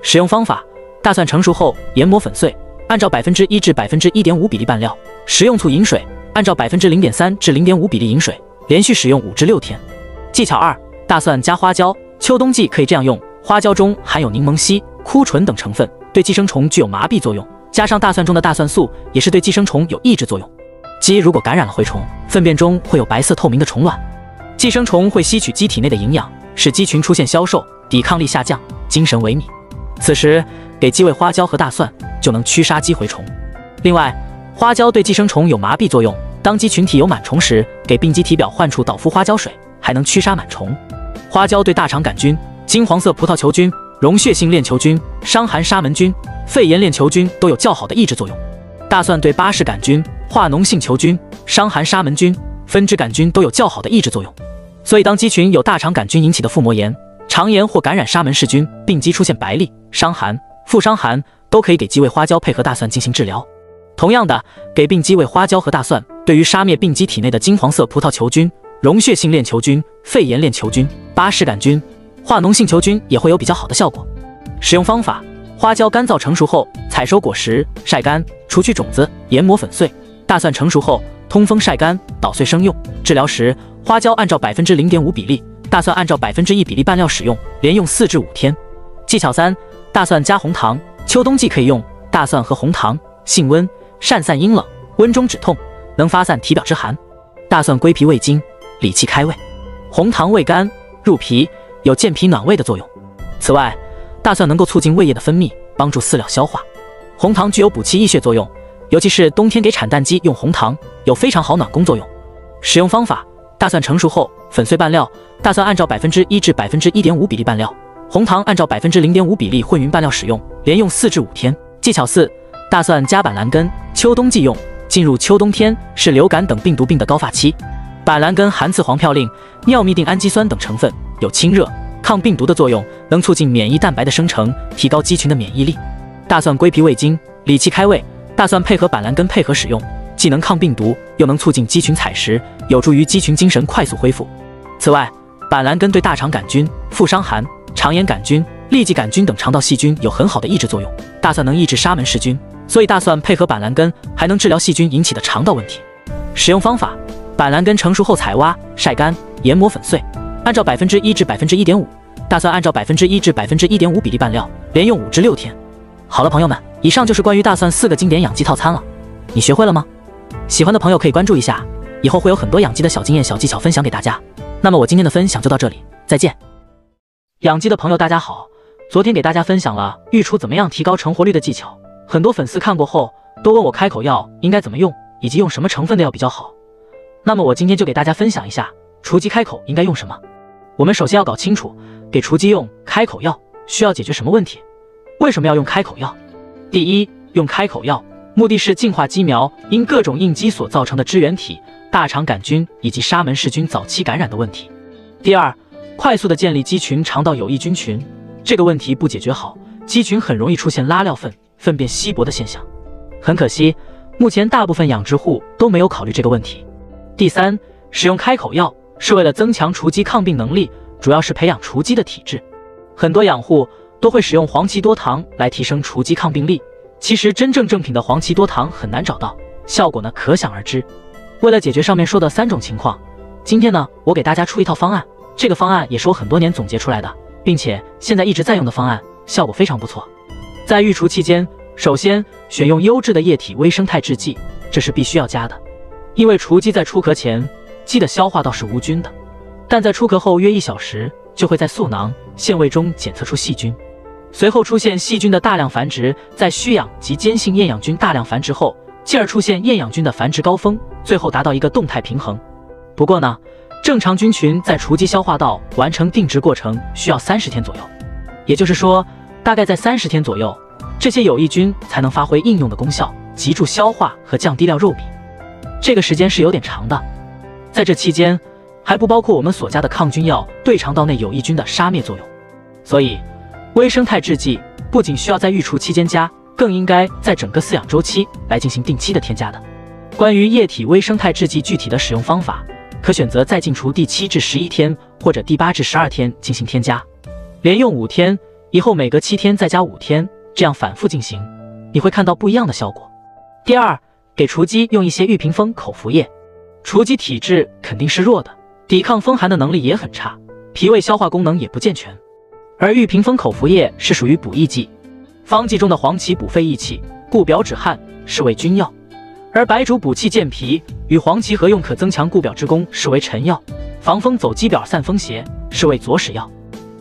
S1: 使用方法：大蒜成熟后研磨粉碎，按照百分之一至百分之一点五比例拌料，食用醋饮水。按照百分之零点三至零点五比例饮水，连续使用五至六天。技巧二：大蒜加花椒，秋冬季可以这样用。花椒中含有柠檬烯、枯醇等成分，对寄生虫具有麻痹作用，加上大蒜中的大蒜素，也是对寄生虫有抑制作用。鸡如果感染了蛔虫，粪便中会有白色透明的虫卵，寄生虫会吸取鸡体内的营养，使鸡群出现消瘦、抵抗力下降、精神萎靡。此时给鸡喂花椒和大蒜，就能驱杀鸡蛔虫。另外，花椒对寄生虫有麻痹作用，当鸡群体有螨虫时，给病鸡体表患处导敷花椒水，还能驱杀螨虫。花椒对大肠杆菌、金黄色葡萄球菌、溶血性链球菌、伤寒沙门菌、肺炎链球菌都有较好的抑制作用。大蒜对巴氏杆菌、化脓性球菌、伤寒沙门菌、分支杆菌都有较好的抑制作用。所以，当鸡群有大肠杆菌引起的腹膜炎、肠炎或感染沙门氏菌，病鸡出现白痢、伤寒、腹伤寒。都可以给鸡尾花椒配合大蒜进行治疗。同样的，给病鸡尾花椒和大蒜，对于杀灭病鸡体内的金黄色葡萄球菌、溶血性链球菌、肺炎链球菌、巴氏杆菌、化脓性球菌也会有比较好的效果。使用方法：花椒干燥成熟后，采收果实，晒干，除去种子，研磨粉碎；大蒜成熟后，通风晒干，捣碎生用。治疗时，花椒按照百分之零点五比例，大蒜按照百分之一比例拌料使用，连用四至五天。技巧三：大蒜加红糖，秋冬季可以用大蒜和红糖，性温。善散阴冷，温中止痛，能发散体表之寒。大蒜归脾胃经，理气开胃；红糖味甘，入脾，有健脾暖胃的作用。此外，大蒜能够促进胃液的分泌，帮助饲料消化。红糖具有补气益血作用，尤其是冬天给产蛋鸡用红糖，有非常好暖宫作用。使用方法：大蒜成熟后粉碎拌料，大蒜按照百分之一至百分之一点五比例拌料，红糖按照百分之零点五比例混匀拌料使用，连用四至五天。技巧四。大蒜加板蓝根，秋冬季用。进入秋冬天是流感等病毒病的高发期，板蓝根含次黄嘌呤、尿嘧啶氨基酸等成分，有清热、抗病毒的作用，能促进免疫蛋白的生成，提高鸡群的免疫力。大蒜归脾胃经，理气开胃。大蒜配合板蓝根配合使用，既能抗病毒，又能促进鸡群采食，有助于鸡群精神快速恢复。此外，板蓝根对大肠杆菌、副伤寒、肠炎杆菌、痢疾杆菌等肠道细菌有很好的抑制作用。大蒜能抑制沙门氏菌。所以大蒜配合板蓝根还能治疗细菌引起的肠道问题。使用方法：板蓝根成熟后采挖、晒干、研磨粉碎，按照百分之一至百分之一点五；大蒜按照百分之一至百分之一点五比例拌料，连用五至六天。好了，朋友们，以上就是关于大蒜四个经典养鸡套餐了。你学会了吗？喜欢的朋友可以关注一下，以后会有很多养鸡的小经验、小技巧分享给大家。那么我今天的分享就到这里，再见。养鸡的朋友大家好，昨天给大家分享了育雏怎么样提高成活率的技巧。很多粉丝看过后都问我开口药应该怎么用，以及用什么成分的药比较好。那么我今天就给大家分享一下雏鸡开口应该用什么。我们首先要搞清楚，给雏鸡用开口药需要解决什么问题？为什么要用开口药？第一，用开口药目的是净化鸡苗因各种应激所造成的支原体、大肠杆菌以及沙门氏菌早期感染的问题。第二，快速的建立鸡群肠道有益菌群，这个问题不解决好，鸡群很容易出现拉尿粪。粪便稀薄的现象，很可惜，目前大部分养殖户都没有考虑这个问题。第三，使用开口药是为了增强雏鸡抗病能力，主要是培养雏鸡的体质。很多养护都会使用黄芪多糖来提升雏鸡抗病力，其实真正正品的黄芪多糖很难找到，效果呢可想而知。为了解决上面说的三种情况，今天呢我给大家出一套方案，这个方案也是我很多年总结出来的，并且现在一直在用的方案，效果非常不错。在育雏期间，首先选用优质的液体微生态制剂，这是必须要加的。因为雏鸡在出壳前，鸡的消化道是无菌的，但在出壳后约一小时，就会在嗉囊、腺胃中检测出细菌，随后出现细菌的大量繁殖，在需氧及兼性厌氧菌大量繁殖后，进而出现厌氧菌的繁殖高峰，最后达到一个动态平衡。不过呢，正常菌群在雏鸡消化道完成定植过程需要三十天左右，也就是说。大概在三十天左右，这些有益菌才能发挥应用的功效，急助消化和降低料肉比。这个时间是有点长的，在这期间还不包括我们所加的抗菌药对肠道内有益菌的杀灭作用。所以，微生态制剂不仅需要在育雏期间加，更应该在整个饲养周期来进行定期的添加的。关于液体微生态制剂具体的使用方法，可选择在进雏第七至十一天或者第八至十二天进行添加，连用五天。以后每隔七天再加五天，这样反复进行，你会看到不一样的效果。第二，给雏鸡用一些玉屏风口服液。雏鸡体质肯定是弱的，抵抗风寒的能力也很差，脾胃消化功能也不健全。而玉屏风口服液是属于补益剂，方剂中的黄芪补肺益气、固表止汗，是为君药；而白术补气健脾，与黄芪合用可增强固表之功，是为臣药；防风走鸡表散风邪，是为佐使药。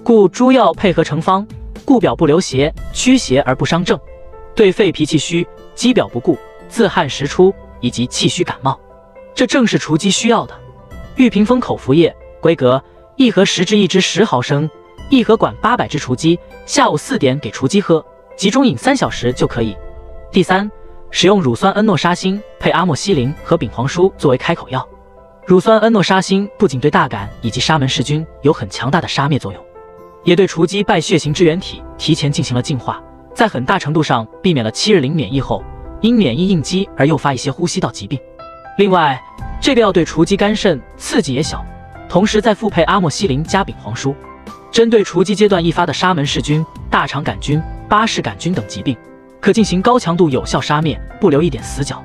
S1: 故诸药配合成方。固表不流邪，驱邪而不伤正，对肺脾气虚、肌表不固、自汗时出以及气虚感冒，这正是雏鸡需要的。玉屏风口服液规格：一盒十支，一支十毫升，一盒管八百只雏鸡，下午四点给雏鸡喝，集中饮三小时就可以。第三，使用乳酸恩诺沙星配阿莫西林和丙黄舒作为开口药。乳酸恩诺沙星不仅对大杆以及沙门氏菌有很强大的杀灭作用。也对雏鸡败血型支原体提前进行了净化，在很大程度上避免了七日龄免疫后因免疫应激而诱发一些呼吸道疾病。另外，这个药对雏鸡肝肾刺激也小，同时再复配阿莫西林加丙黄舒，针对雏鸡阶段易发的沙门氏菌、大肠杆菌、巴氏杆菌等疾病，可进行高强度有效杀灭，不留一点死角。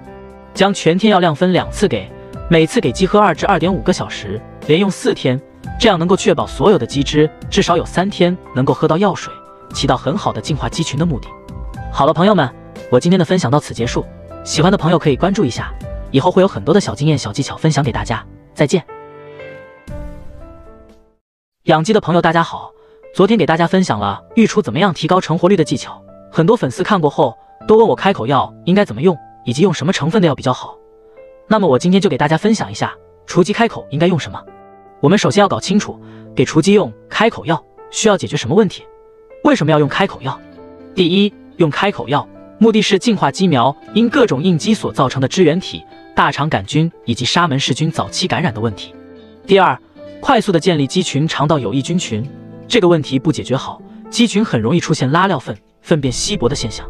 S1: 将全天药量分两次给，每次给鸡喝二至二点五个小时，连用四天，这样能够确保所有的鸡只至少有三天能够喝到药水，起到很好的净化鸡群的目的。好了，朋友们，我今天的分享到此结束，喜欢的朋友可以关注一下，以后会有很多的小经验、小技巧分享给大家。再见。养鸡的朋友大家好，昨天给大家分享了育雏怎么样提高成活率的技巧，很多粉丝看过后都问我开口药应该怎么用。以及用什么成分的药比较好？那么我今天就给大家分享一下雏鸡开口应该用什么。我们首先要搞清楚，给雏鸡用开口药需要解决什么问题？为什么要用开口药？第一，用开口药目的是净化鸡苗因各种应激所造成的支原体、大肠杆菌以及沙门氏菌早期感染的问题。第二，快速的建立鸡群肠道有益菌群，这个问题不解决好，鸡群很容易出现拉尿粪、粪便稀薄的现象。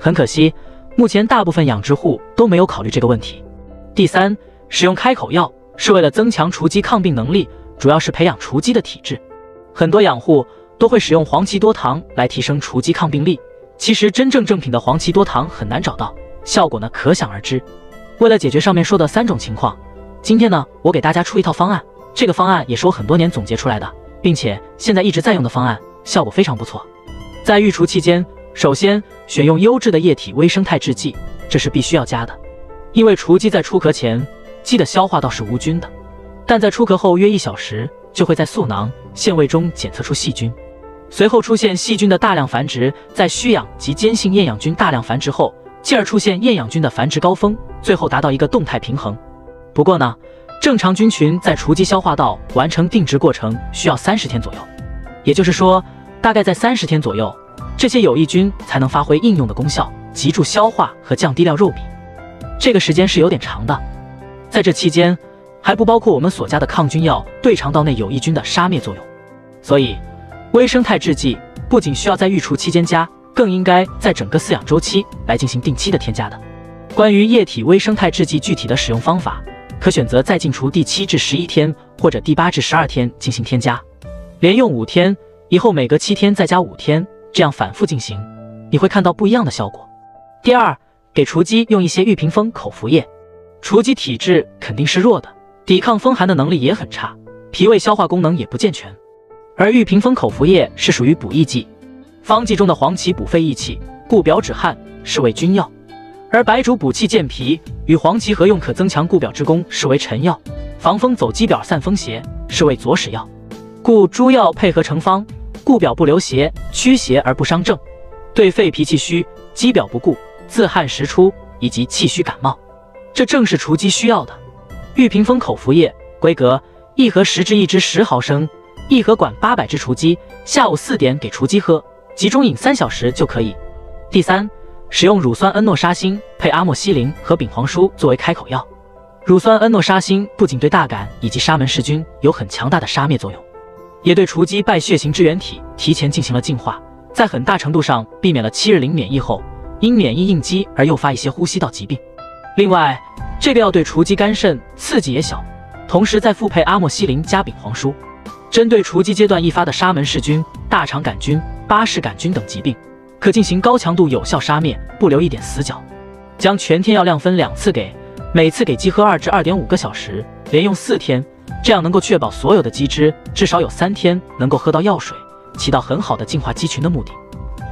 S1: 很可惜。目前大部分养殖户都没有考虑这个问题。第三，使用开口药是为了增强雏鸡抗病能力，主要是培养雏鸡的体质。很多养护都会使用黄芪多糖来提升雏鸡抗病力，其实真正正品的黄芪多糖很难找到，效果呢可想而知。为了解决上面说的三种情况，今天呢我给大家出一套方案，这个方案也是我很多年总结出来的，并且现在一直在用的方案，效果非常不错。在育雏期间。首先选用优质的液体微生态制剂，这是必须要加的。因为雏鸡在出壳前，鸡的消化道是无菌的，但在出壳后约一小时，就会在嗉囊、腺胃中检测出细菌，随后出现细菌的大量繁殖，在需氧及间性厌氧菌大量繁殖后，进而出现厌氧菌的繁殖高峰，最后达到一个动态平衡。不过呢，正常菌群在雏鸡消化道完成定植过程需要三十天左右，也就是说，大概在三十天左右。这些有益菌才能发挥应用的功效，急助消化和降低料肉比。这个时间是有点长的，在这期间还不包括我们所加的抗菌药对肠道内有益菌的杀灭作用。所以，微生态制剂不仅需要在育雏期间加，更应该在整个饲养周期来进行定期的添加的。关于液体微生态制剂具体的使用方法，可选择在进雏第七至十一天或者第八至十二天进行添加，连用五天以后，每隔七天再加五天。这样反复进行，你会看到不一样的效果。第二，给雏鸡用一些玉屏风口服液。雏鸡体质肯定是弱的，抵抗风寒的能力也很差，脾胃消化功能也不健全。而玉屏风口服液是属于补益剂，方剂中的黄芪补肺益气、固表止汗，是为君药；而白术补气健脾，与黄芪合用可增强固表之功，是为臣药；防风走鸡表散风邪，是为佐使药。故诸药配合成方。固表不流邪，驱邪而不伤正，对肺脾气虚、肌表不固、自汗时出以及气虚感冒，这正是雏鸡需要的。玉屏风口服液规格：一盒十支，一支十毫升，一盒管八百只雏鸡，下午四点给雏鸡喝，集中饮三小时就可以。第三，使用乳酸恩诺沙星配阿莫西林和丙黄舒作为开口药。乳酸恩诺沙星不仅对大杆以及沙门氏菌有很强大的杀灭作用。也对雏鸡败血型支原体提前进行了净化，在很大程度上避免了七日龄免疫后因免疫应激而诱发一些呼吸道疾病。另外，这个药对雏鸡肝肾刺激也小，同时再复配阿莫西林加丙黄舒，针对雏鸡阶段易发的沙门氏菌、大肠杆菌、巴氏杆菌等疾病，可进行高强度有效杀灭，不留一点死角。将全天药量分两次给，每次给鸡喝二至二点五个小时，连用四天。这样能够确保所有的鸡只至少有三天能够喝到药水，起到很好的净化鸡群的目的。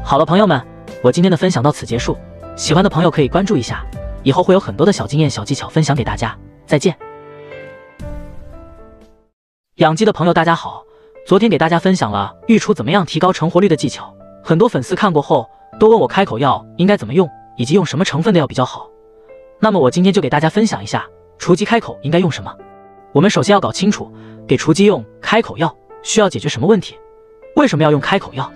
S1: 好了，朋友们，我今天的分享到此结束。喜欢的朋友可以关注一下，以后会有很多的小经验、小技巧分享给大家。再见。养鸡的朋友大家好，昨天给大家分享了育雏怎么样提高成活率的技巧，很多粉丝看过后都问我开口药应该怎么用，以及用什么成分的药比较好。那么我今天就给大家分享一下雏鸡开口应该用什么。我们首先要搞清楚，给雏鸡用开口药需要解决什么问题？为什么要用开口药？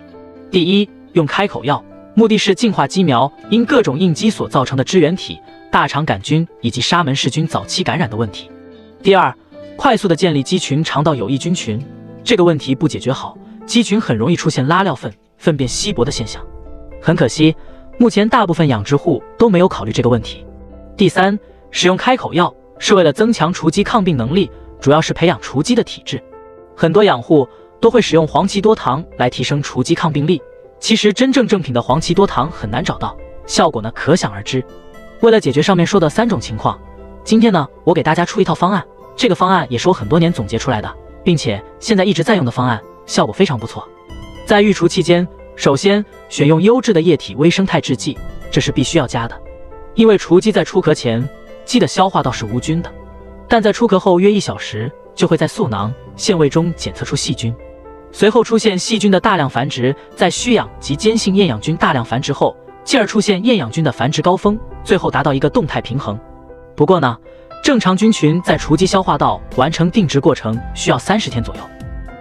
S1: 第一，用开口药目的是净化鸡苗因各种应激所造成的支原体、大肠杆菌以及沙门氏菌早期感染的问题。第二，快速的建立鸡群肠道有益菌群，这个问题不解决好，鸡群很容易出现拉尿粪、粪便稀薄的现象。很可惜，目前大部分养殖户都没有考虑这个问题。第三，使用开口药是为了增强雏鸡抗病能力，主要是培养雏鸡的体质。很多养护都会使用黄芪多糖来提升雏鸡抗病力，其实真正正品的黄芪多糖很难找到，效果呢可想而知。为了解决上面说的三种情况，今天呢我给大家出一套方案，这个方案也是我很多年总结出来的，并且现在一直在用的方案，效果非常不错。在育雏期间，首先选用优质的液体微生态制剂，这是必须要加的。因为雏鸡在出壳前，鸡的消化道是无菌的，但在出壳后约一小时，就会在嗉囊、腺胃中检测出细菌，随后出现细菌的大量繁殖，在需氧及间性厌氧菌大量繁殖后，进而出现厌氧菌的繁殖高峰，最后达到一个动态平衡。不过呢，正常菌群在雏鸡消化道完成定植过程需要三十天左右，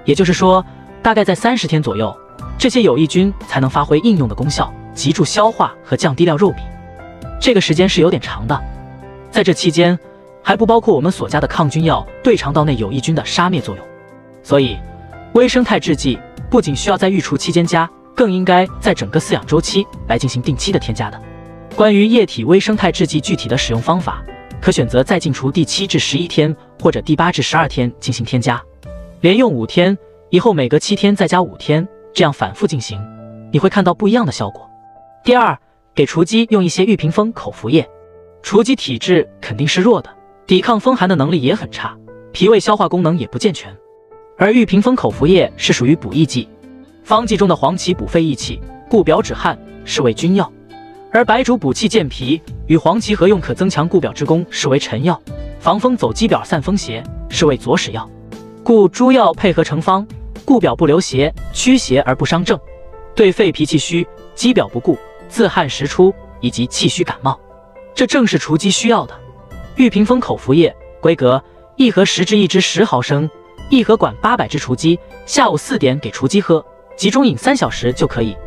S1: 也就是说，大概在三十天左右，这些有益菌才能发挥应用的功效，急助消化和降低料肉比。这个时间是有点长的，在这期间还不包括我们所加的抗菌药对肠道内有益菌的杀灭作用，所以微生态制剂不仅需要在育雏期间加，更应该在整个饲养周期来进行定期的添加的。关于液体微生态制剂具体的使用方法，可选择在进雏第七至十一天或者第八至十二天进行添加，连用五天以后每隔七天再加五天，这样反复进行，你会看到不一样的效果。第二。给雏鸡用一些玉屏风口服液，雏鸡体质肯定是弱的，抵抗风寒的能力也很差，脾胃消化功能也不健全。而玉屏风口服液是属于补益剂，方剂中的黄芪补肺益气、固表止汗，是为君药；而白术补气健脾，与黄芪合用可增强固表之功，是为臣药；防风走鸡表散风邪，是为佐使药。故诸药配合成方，固表不留邪，驱邪而不伤正，对肺脾气虚、肌表不固。自汗时出以及气虚感冒，这正是雏鸡需要的。玉屏风口服液规格：一盒十支，一支十毫升，一盒管八百只雏鸡。下午四点给雏鸡喝，集中饮三小时就可以。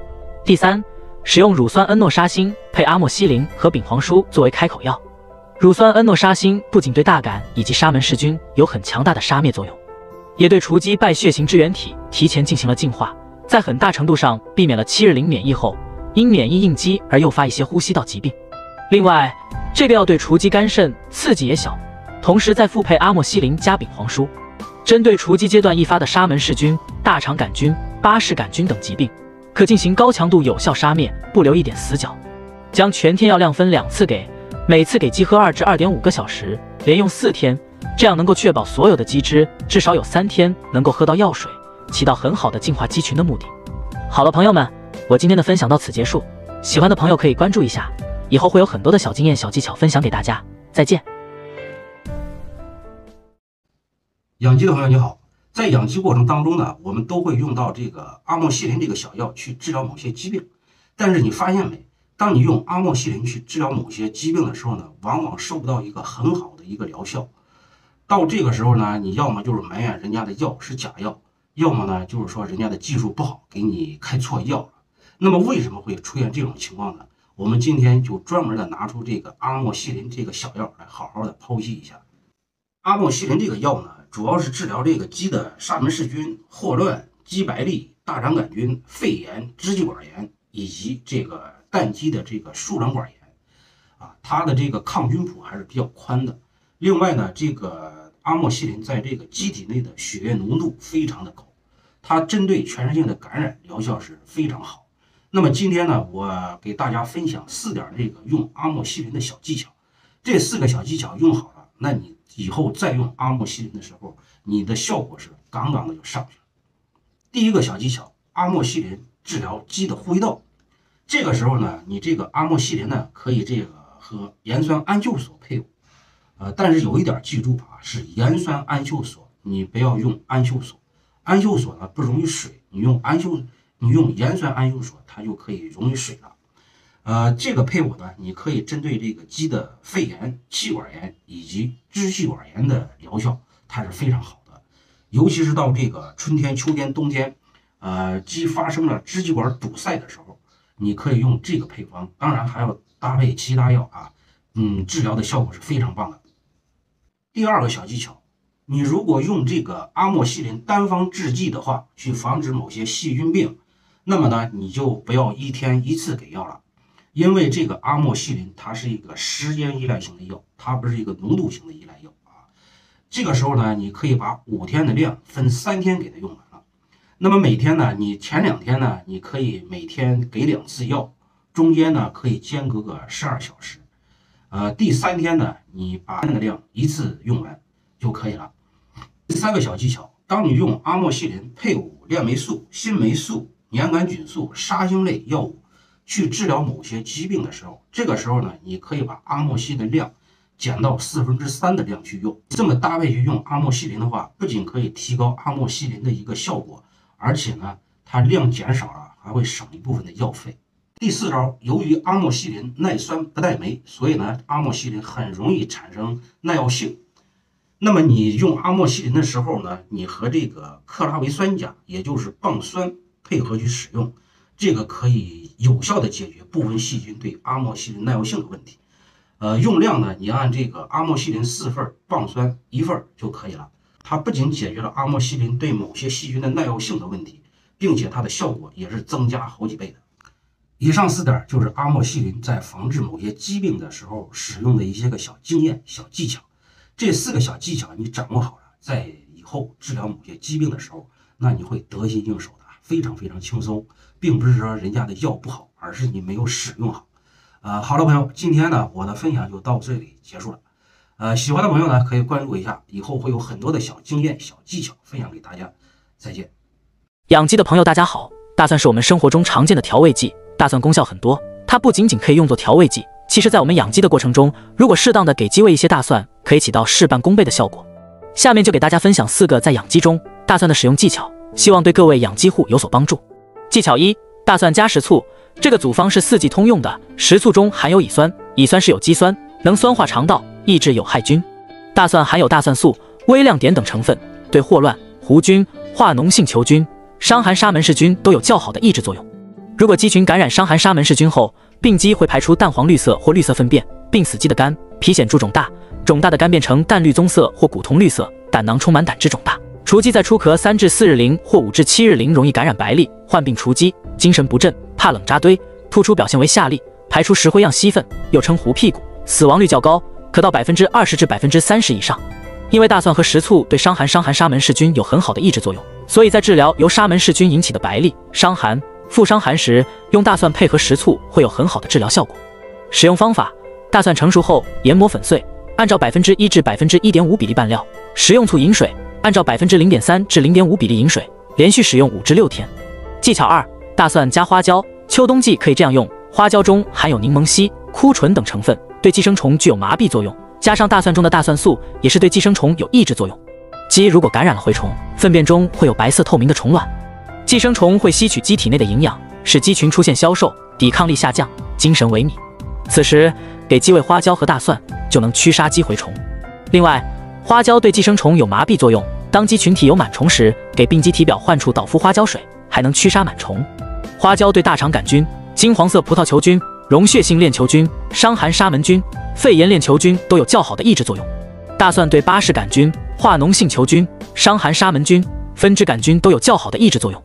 S1: 第三，使用乳酸恩诺沙星配阿莫西林和丙黄舒作为开口药。乳酸恩诺沙星不仅对大杆以及沙门氏菌有很强大的杀灭作用，也对雏鸡败血型支原体提前进行了净化，在很大程度上避免了七日龄免疫后。因免疫应激而诱发一些呼吸道疾病。另外，这个药对雏鸡肝肾刺激也小，同时再复配阿莫西林加丙黄舒，针对雏鸡阶段易发的沙门氏菌、大肠杆菌、巴氏杆菌等疾病，可进行高强度有效杀灭，不留一点死角。将全天药量分两次给，每次给鸡喝二至二点五个小时，连用四天，这样能够确保所有的鸡只至少有三天能够喝到药水，起到很好的净化鸡群的目的。好了，朋友们。我今天的分享到此结束，喜欢的朋友可以关注一下，以后会有很多的小经验、小技巧分享给大家。再见。
S2: 养鸡的朋友你好，在养鸡过程当中呢，我们都会用到这个阿莫西林这个小药去治疗某些疾病，但是你发现没？当你用阿莫西林去治疗某些疾病的时候呢，往往收不到一个很好的一个疗效。到这个时候呢，你要么就是埋怨人家的药是假药，要么呢就是说人家的技术不好，给你开错药了。那么为什么会出现这种情况呢？我们今天就专门的拿出这个阿莫西林这个小药来好好的剖析一下。阿莫西林这个药呢，主要是治疗这个鸡的沙门氏菌、霍乱、鸡白痢、大肠杆菌、肺炎、支气管炎以及这个蛋鸡的这个输卵管炎。啊，它的这个抗菌谱还是比较宽的。另外呢，这个阿莫西林在这个机体内的血液浓度非常的高，它针对全身性的感染疗效是非常好。那么今天呢，我给大家分享四点这个用阿莫西林的小技巧。这四个小技巧用好了，那你以后再用阿莫西林的时候，你的效果是杠杠的就上去了。第一个小技巧，阿莫西林治疗鸡的呼吸道。这个时候呢，你这个阿莫西林呢，可以这个和盐酸氨溴索配伍。呃，但是有一点记住啊，是盐酸氨溴索，你不要用氨溴索。氨溴索呢不溶于水，你用氨溴。你用盐酸氨溴索，它就可以溶于水了。呃，这个配伍呢，你可以针对这个鸡的肺炎、气管炎以及支气管炎的疗效，它是非常好的。尤其是到这个春天、秋天、冬天，呃，鸡发生了支气管堵塞的时候，你可以用这个配方。当然还要搭配其他药啊，嗯，治疗的效果是非常棒的。第二个小技巧，你如果用这个阿莫西林单方制剂的话，去防止某些细菌病。那么呢，你就不要一天一次给药了，因为这个阿莫西林它是一个时间依赖型的药，它不是一个浓度型的依赖药啊。这个时候呢，你可以把五天的量分三天给它用完了。那么每天呢，你前两天呢，你可以每天给两次药，中间呢可以间隔个十二小时。呃，第三天呢，你把那个量一次用完就可以了。第三个小技巧，当你用阿莫西林配伍链霉素、新霉素。粘杆菌素、沙星类药物去治疗某些疾病的时候，这个时候呢，你可以把阿莫西林量减到四分之三的量去用。这么搭配去用阿莫西林的话，不仅可以提高阿莫西林的一个效果，而且呢，它量减少了，还会省一部分的药费。第四招，由于阿莫西林耐酸不耐霉，所以呢，阿莫西林很容易产生耐药性。那么你用阿莫西林的时候呢，你和这个克拉维酸钾，也就是棒酸。配合去使用，这个可以有效的解决部分细菌对阿莫西林耐药性的问题。呃，用量呢，你按这个阿莫西林四份，棒酸一份就可以了。它不仅解决了阿莫西林对某些细菌的耐药性的问题，并且它的效果也是增加好几倍的。以上四点就是阿莫西林在防治某些疾病的时候使用的一些个小经验、小技巧。这四个小技巧你掌握好了，在以后治疗某些疾病的时候，那你会得心应手的。非常非常轻松，并不是说人家的药不好，而是你没有使用好。呃，好了，朋友，今天呢，我的分享就到这里结束了。呃，喜欢的朋友呢，可以关注一下，以后会有很多的小经验、小技巧分享给大家。再见。
S1: 养鸡的朋友，大家好。大蒜是我们生活中常见的调味剂，大蒜功效很多，它不仅仅可以用作调味剂，其实在我们养鸡的过程中，如果适当的给鸡喂一些大蒜，可以起到事半功倍的效果。下面就给大家分享四个在养鸡中大蒜的使用技巧。希望对各位养鸡户有所帮助。技巧一：大蒜加食醋。这个组方是四季通用的，食醋中含有乙酸，乙酸是有机酸，能酸化肠道，抑制有害菌。大蒜含有大蒜素、微量碘等成分，对霍乱、弧菌、化脓性球菌、伤寒沙门氏菌都有较好的抑制作用。如果鸡群感染伤寒沙门氏菌后，病鸡会排出淡黄绿色或绿色粪便，并死鸡的肝、皮显著肿大，肿大的肝变成淡绿棕色或古铜绿色，胆囊充满胆汁肿大。雏鸡在出壳三至四日龄或五至七日龄，容易感染白痢，患病雏鸡，精神不振，怕冷扎堆，突出表现为下痢，排出石灰样稀粪，又称糊屁股，死亡率较高，可到百分之二十至百分之三十以上。因为大蒜和食醋对伤寒伤寒沙门氏菌有很好的抑制作用，所以在治疗由沙门氏菌引起的白痢、伤寒、副伤寒时，用大蒜配合食醋会有很好的治疗效果。使用方法：大蒜成熟后研磨粉碎，按照百分之一至百分之一点五比例拌料，食用醋饮水。按照百分之零点三至零点五比例饮水，连续使用五至六天。技巧二：大蒜加花椒。秋冬季可以这样用，花椒中含有柠檬烯、枯醇等成分，对寄生虫具有麻痹作用。加上大蒜中的大蒜素，也是对寄生虫有抑制作用。鸡如果感染了蛔虫，粪便中会有白色透明的虫卵，寄生虫会吸取鸡体内的营养，使鸡群出现消瘦、抵抗力下降、精神萎靡。此时给鸡喂花椒和大蒜，就能驱杀鸡蛔虫。另外，花椒对寄生虫有麻痹作用，当鸡群体有螨虫时，给病鸡体表患处捣敷花椒水，还能驱杀螨虫。花椒对大肠杆菌、金黄色葡萄球菌、溶血性链球菌、伤寒沙门菌、肺炎链球菌都有较好的抑制作用。大蒜对巴氏杆菌、化脓性球菌、伤寒沙门菌、分支杆菌都有较好的抑制作用。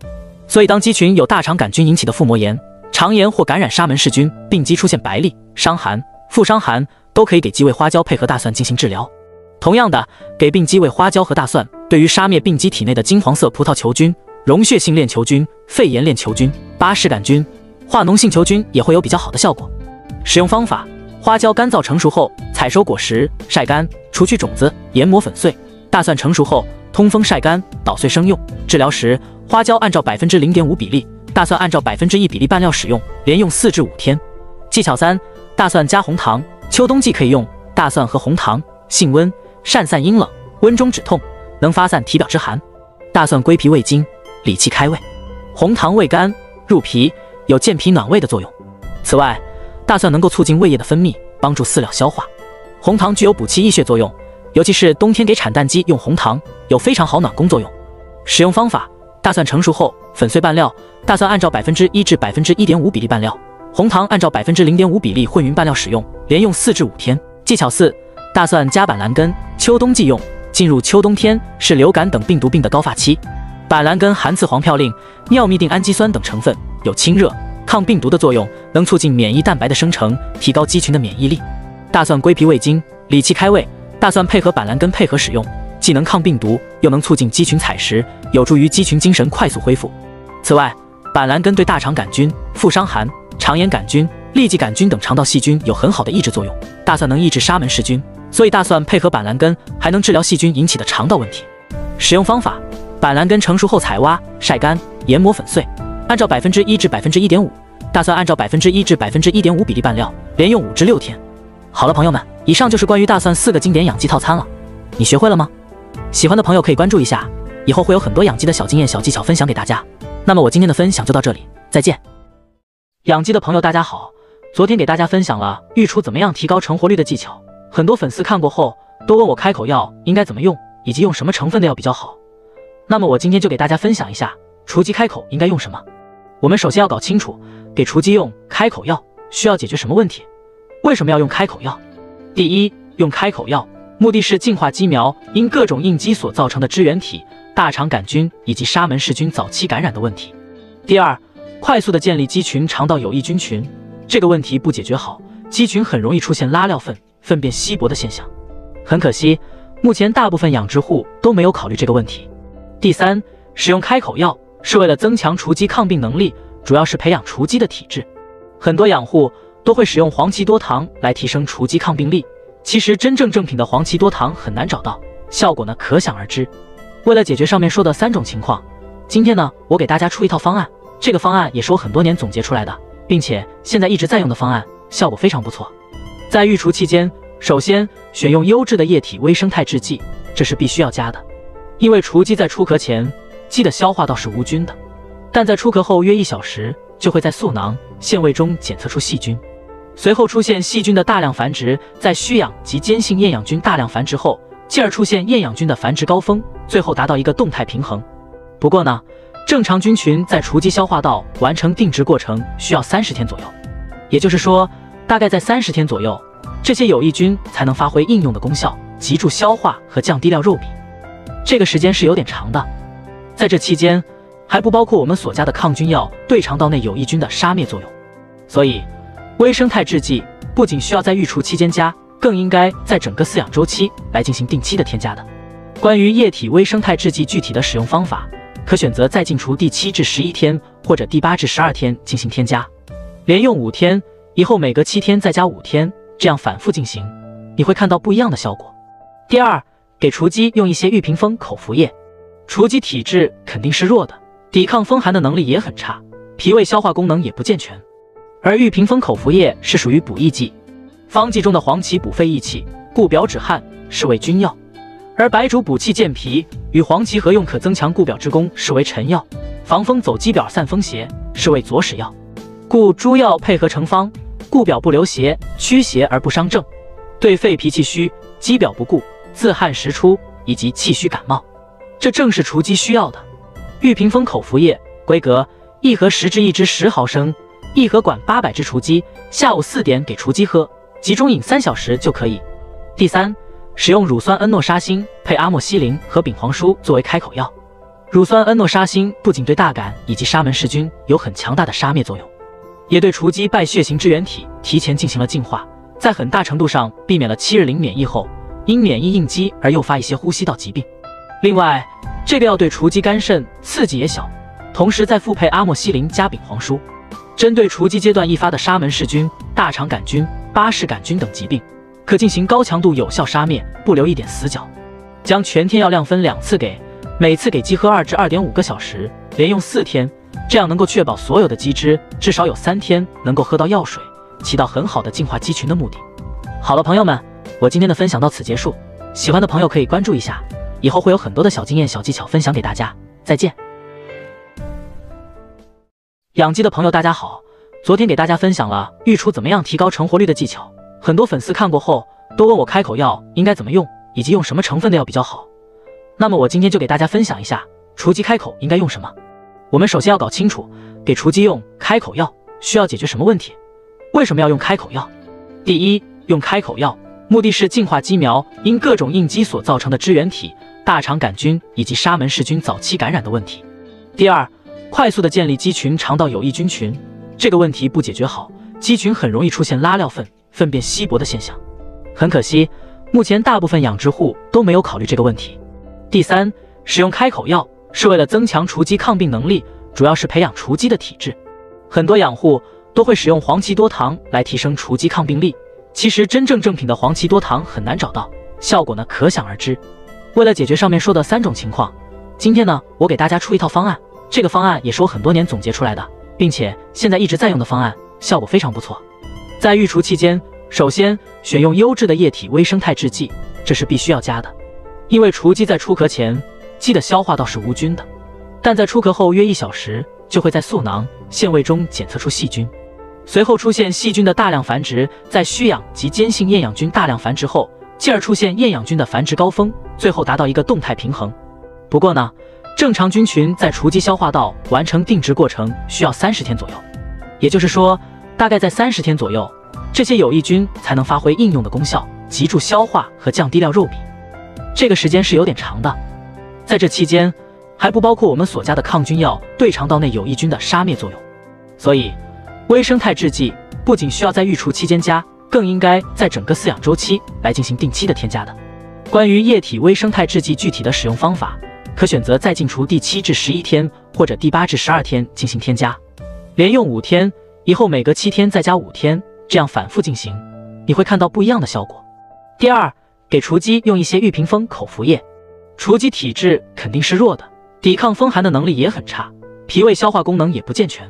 S1: 所以，当鸡群有大肠杆菌引起的腹膜炎、肠炎或感染沙门氏菌，病鸡出现白痢、伤寒、副伤寒，都可以给鸡喂花椒配合大蒜进行治疗。同样的，给病鸡喂花椒和大蒜，对于杀灭病鸡体内的金黄色葡萄球菌、溶血性链球菌、肺炎链球菌、巴氏杆菌、化脓性球菌也会有比较好的效果。使用方法：花椒干燥成熟后，采收果实，晒干，除去种子，研磨粉碎；大蒜成熟后，通风晒干，捣碎生用。治疗时，花椒按照百分之零点五比例，大蒜按照百分之一比例拌料使用，连用四至五天。技巧三：大蒜加红糖。秋冬季可以用大蒜和红糖，性温。善散阴冷，温中止痛，能发散体表之寒。大蒜归脾胃经，理气开胃；红糖味甘，入脾，有健脾暖胃的作用。此外，大蒜能够促进胃液的分泌，帮助饲料消化。红糖具有补气益血作用，尤其是冬天给产蛋鸡用红糖，有非常好暖宫作用。使用方法：大蒜成熟后粉碎拌料，大蒜按照百分之一至百分之一点五比例拌料，红糖按照百分之零点五比例混匀拌料使用，连用四至五天。技巧四。大蒜加板蓝根，秋冬季用。进入秋冬天是流感等病毒病的高发期，板蓝根含次黄嘌呤、尿嘧啶氨基酸等成分，有清热、抗病毒的作用，能促进免疫蛋白的生成，提高鸡群的免疫力。大蒜归脾胃经，理气开胃。大蒜配合板蓝根配合使用，既能抗病毒，又能促进鸡群采食，有助于鸡群精神快速恢复。此外，板蓝根对大肠杆菌、副伤寒、肠炎杆菌、痢疾杆菌等肠道细菌有很好的抑制作用。大蒜能抑制沙门氏菌，所以大蒜配合板蓝根还能治疗细菌引起的肠道问题。使用方法：板蓝根成熟后采挖、晒干、研磨粉碎，按照百分之一至百分之一点五；大蒜按照百分之一至百分之一点五比例拌料，连用五至六天。好了，朋友们，以上就是关于大蒜四个经典养鸡套餐了，你学会了吗？喜欢的朋友可以关注一下，以后会有很多养鸡的小经验、小技巧分享给大家。那么我今天的分享就到这里，再见。养鸡的朋友大家好，昨天给大家分享了育雏怎么样提高成活率的技巧，很多粉丝看过后都问我开口药应该怎么用，以及用什么成分的药比较好。那么我今天就给大家分享一下雏鸡开口应该用什么。我们首先要搞清楚，给雏鸡用开口药需要解决什么问题？为什么要用开口药？第一，用开口药目的是净化鸡苗因各种应激所造成的支原体。大肠杆菌以及沙门氏菌早期感染的问题。第二，快速的建立鸡群肠道有益菌群，这个问题不解决好，鸡群很容易出现拉尿粪、粪便稀薄的现象。很可惜，目前大部分养殖户都没有考虑这个问题。第三，使用开口药是为了增强雏鸡抗病能力，主要是培养雏鸡的体质。很多养护都会使用黄芪多糖来提升雏鸡抗病力，其实真正正品的黄芪多糖很难找到，效果呢可想而知。为了解决上面说的三种情况，今天呢，我给大家出一套方案。这个方案也是我很多年总结出来的，并且现在一直在用的方案，效果非常不错。在育雏期间，首先选用优质的液体微生态制剂，这是必须要加的。因为雏鸡在出壳前，鸡的消化道是无菌的，但在出壳后约一小时，就会在嗉囊、腺胃中检测出细菌，随后出现细菌的大量繁殖，在需氧及间性厌氧菌大量繁殖后。进而出现厌氧菌的繁殖高峰，最后达到一个动态平衡。不过呢，正常菌群在雏鸡消化道完成定植过程需要三十天左右，也就是说，大概在三十天左右，这些有益菌才能发挥应用的功效，急助消化和降低料肉比。这个时间是有点长的，在这期间还不包括我们所加的抗菌药对肠道内有益菌的杀灭作用。所以，微生态制剂不仅需要在育雏期间加。更应该在整个饲养周期来进行定期的添加的。关于液体微生态制剂具体的使用方法，可选择在进雏第七至十一天或者第八至十二天进行添加，连用五天，以后每隔七天再加五天，这样反复进行，你会看到不一样的效果。第二，给雏鸡用一些玉屏风口服液。雏鸡体质肯定是弱的，抵抗风寒的能力也很差，脾胃消化功能也不健全，而玉屏风口服液是属于补益剂。方剂中的黄芪补肺益气，固表止汗，是为君药；而白术补气健脾，与黄芪合用可增强固表之功，是为臣药。防风走鸡表散风邪，是为佐使药。故诸药配合成方，固表不留邪，驱邪而不伤正，对肺脾气虚、鸡表不固、自汗时出以及气虚感冒，这正是雏鸡需要的。玉屏风口服液规格：一盒十支，一支十毫升，一盒管八百只雏鸡，下午四点给雏鸡喝。集中饮三小时就可以。第三，使用乳酸恩诺沙星配阿莫西林和丙黄舒作为开口药。乳酸恩诺沙星不仅对大杆以及沙门氏菌有很强大的杀灭作用，也对雏鸡败血型支原体提前进行了净化，在很大程度上避免了七日龄免疫后因免疫应激而诱发一些呼吸道疾病。另外，这个药对雏鸡肝肾刺激也小，同时再复配阿莫西林加丙黄舒，针对雏鸡阶段易发的沙门氏菌、大肠杆菌。巴氏杆菌等疾病，可进行高强度有效杀灭，不留一点死角。将全天药量分两次给，每次给鸡喝二至二点五个小时，连用四天，这样能够确保所有的鸡只至少有三天能够喝到药水，起到很好的净化鸡群的目的。好了，朋友们，我今天的分享到此结束。喜欢的朋友可以关注一下，以后会有很多的小经验、小技巧分享给大家。再见。养鸡的朋友大家好。昨天给大家分享了育雏怎么样提高成活率的技巧，很多粉丝看过后都问我开口药应该怎么用，以及用什么成分的药比较好。那么我今天就给大家分享一下雏鸡开口应该用什么。我们首先要搞清楚，给雏鸡用开口药需要解决什么问题？为什么要用开口药？第一，用开口药目的是净化鸡苗因各种应激所造成的支原体、大肠杆菌以及沙门氏菌早期感染的问题。第二。快速的建立鸡群肠道有益菌群。这个问题不解决好，鸡群很容易出现拉尿粪、粪便稀薄的现象。很可惜，目前大部分养殖户都没有考虑这个问题。第三，使用开口药是为了增强雏鸡抗病能力，主要是培养雏鸡的体质。很多养护都会使用黄芪多糖来提升雏鸡抗病力，其实真正正品的黄芪多糖很难找到，效果呢可想而知。为了解决上面说的三种情况，今天呢我给大家出一套方案，这个方案也是我很多年总结出来的。并且现在一直在用的方案效果非常不错。在育雏期间，首先选用优质的液体微生态制剂，这是必须要加的。因为雏鸡在出壳前，鸡的消化道是无菌的，但在出壳后约一小时，就会在嗉囊、腺胃中检测出细菌，随后出现细菌的大量繁殖，在需氧及间性厌氧菌大量繁殖后，进而出现厌氧菌的繁殖高峰，最后达到一个动态平衡。不过呢。正常菌群在雏鸡消化道完成定植过程需要三十天左右，也就是说，大概在三十天左右，这些有益菌才能发挥应用的功效，急助消化和降低料肉比。这个时间是有点长的，在这期间还不包括我们所加的抗菌药对肠道内有益菌的杀灭作用。所以，微生态制剂不仅需要在育雏期间加，更应该在整个饲养周期来进行定期的添加的。关于液体微生态制剂具体的使用方法。可选择在进雏第七至十一天或者第八至十二天进行添加，连用五天以后每隔七天再加五天，这样反复进行，你会看到不一样的效果。第二，给雏鸡用一些玉屏风口服液。雏鸡体质肯定是弱的，抵抗风寒的能力也很差，脾胃消化功能也不健全，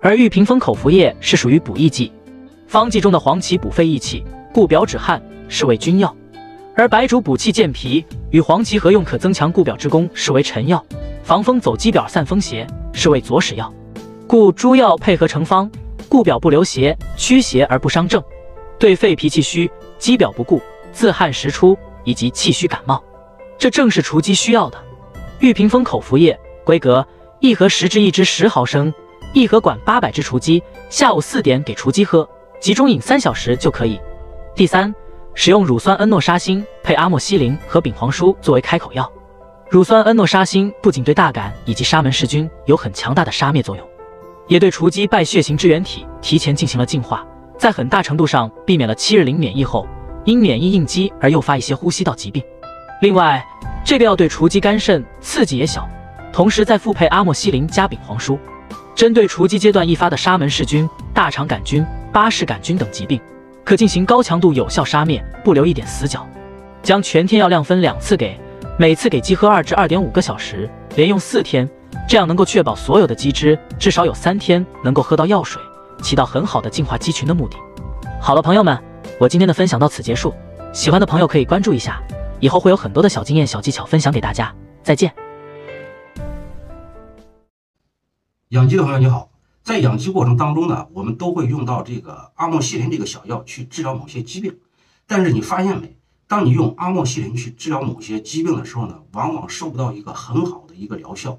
S1: 而玉屏风口服液是属于补益剂，方剂中的黄芪补肺益气、固表止汗，是为君药。而白术补气健脾，与黄芪合用可增强固表之功，是为臣药；防风走肌表散风邪，是为佐使药。故诸药配合成方，固表不留邪，驱邪而不伤正，对肺脾气虚、肌表不固、自汗时出以及气虚感冒，这正是雏鸡需要的。玉屏风口服液规格：一盒十支，一支十毫升，一盒管八百只雏鸡，下午四点给雏鸡喝，集中饮三小时就可以。第三。使用乳酸恩诺沙星配阿莫西林和丙黄舒作为开口药。乳酸恩诺沙星不仅对大杆以及沙门氏菌有很强大的杀灭作用，也对雏鸡败血型支原体提前进行了净化，在很大程度上避免了七日龄免疫后因免疫应激而诱发一些呼吸道疾病。另外，这个药对雏鸡肝肾刺激也小，同时再复配阿莫西林加丙黄舒，针对雏鸡阶段易发的沙门氏菌、大肠杆菌、巴氏杆菌等疾病。可进行高强度有效杀灭，不留一点死角。将全天药量分两次给，每次给鸡喝二至二点五个小时，连用四天，这样能够确保所有的鸡只至少有三天能够喝到药水，起到很好的净化鸡群的目的。好了，朋友们，我今天的分享到此结束。喜欢的朋友可以关注一下，以后会有很多的小经验、小技巧分享给大家。再见。
S2: 养鸡的朋友你好。在养鸡过程当中呢，我们都会用到这个阿莫西林这个小药去治疗某些疾病。但是你发现没？当你用阿莫西林去治疗某些疾病的时候呢，往往收不到一个很好的一个疗效。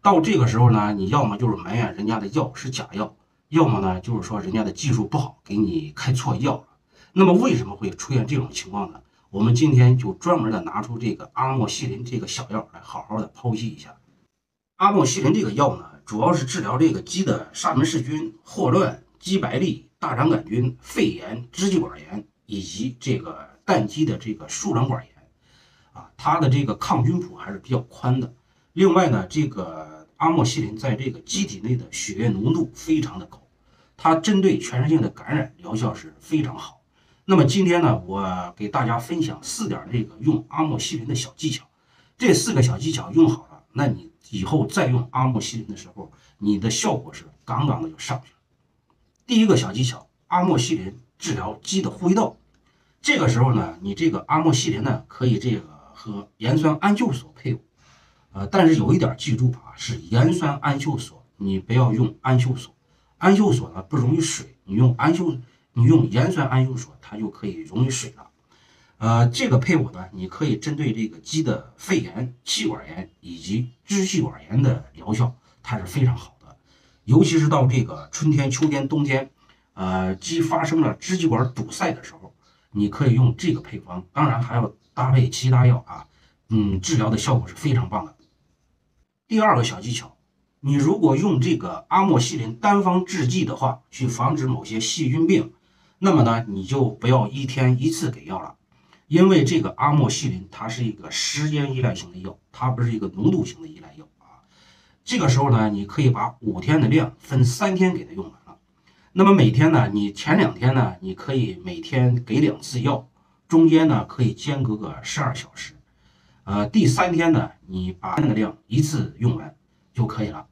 S2: 到这个时候呢，你要么就是埋怨人家的药是假药，要么呢就是说人家的技术不好，给你开错药了。那么为什么会出现这种情况呢？我们今天就专门的拿出这个阿莫西林这个小药来好好的剖析一下。阿莫西林这个药呢？主要是治疗这个鸡的沙门氏菌、霍乱、鸡白痢、大肠杆菌、肺炎、支气管炎以及这个蛋鸡的这个输卵管炎，啊，它的这个抗菌谱还是比较宽的。另外呢，这个阿莫西林在这个机体内的血液浓度非常的高，它针对全身性的感染疗效是非常好。那么今天呢，我给大家分享四点这个用阿莫西林的小技巧，这四个小技巧用好了，那你。以后再用阿莫西林的时候，你的效果是杠杠的就上去了。第一个小技巧，阿莫西林治疗鸡的呼吸道。这个时候呢，你这个阿莫西林呢，可以这个和盐酸氨溴索配伍。呃，但是有一点记住啊，是盐酸氨溴索，你不要用氨溴索。氨溴索呢不溶于水，你用氨溴，你用盐酸氨溴索，它就可以溶于水了。呃，这个配伍呢，你可以针对这个鸡的肺炎、气管炎以及支气管炎的疗效，它是非常好的。尤其是到这个春天、秋天、冬天，呃，鸡发生了支气管堵塞的时候，你可以用这个配方。当然还要搭配其他药啊，嗯，治疗的效果是非常棒的。第二个小技巧，你如果用这个阿莫西林单方制剂的话，去防止某些细菌病，那么呢，你就不要一天一次给药了，因为这个阿莫西林它是一个时间依赖型的药，它不是一个浓度型的依赖药啊。这个时候呢，你可以把五天的量分三天给它用完了。那么每天呢，你前两天呢，你可以每天给两次药，中间呢可以间隔个十二小时。呃，第三天呢，你把那个量一次用完就可以了。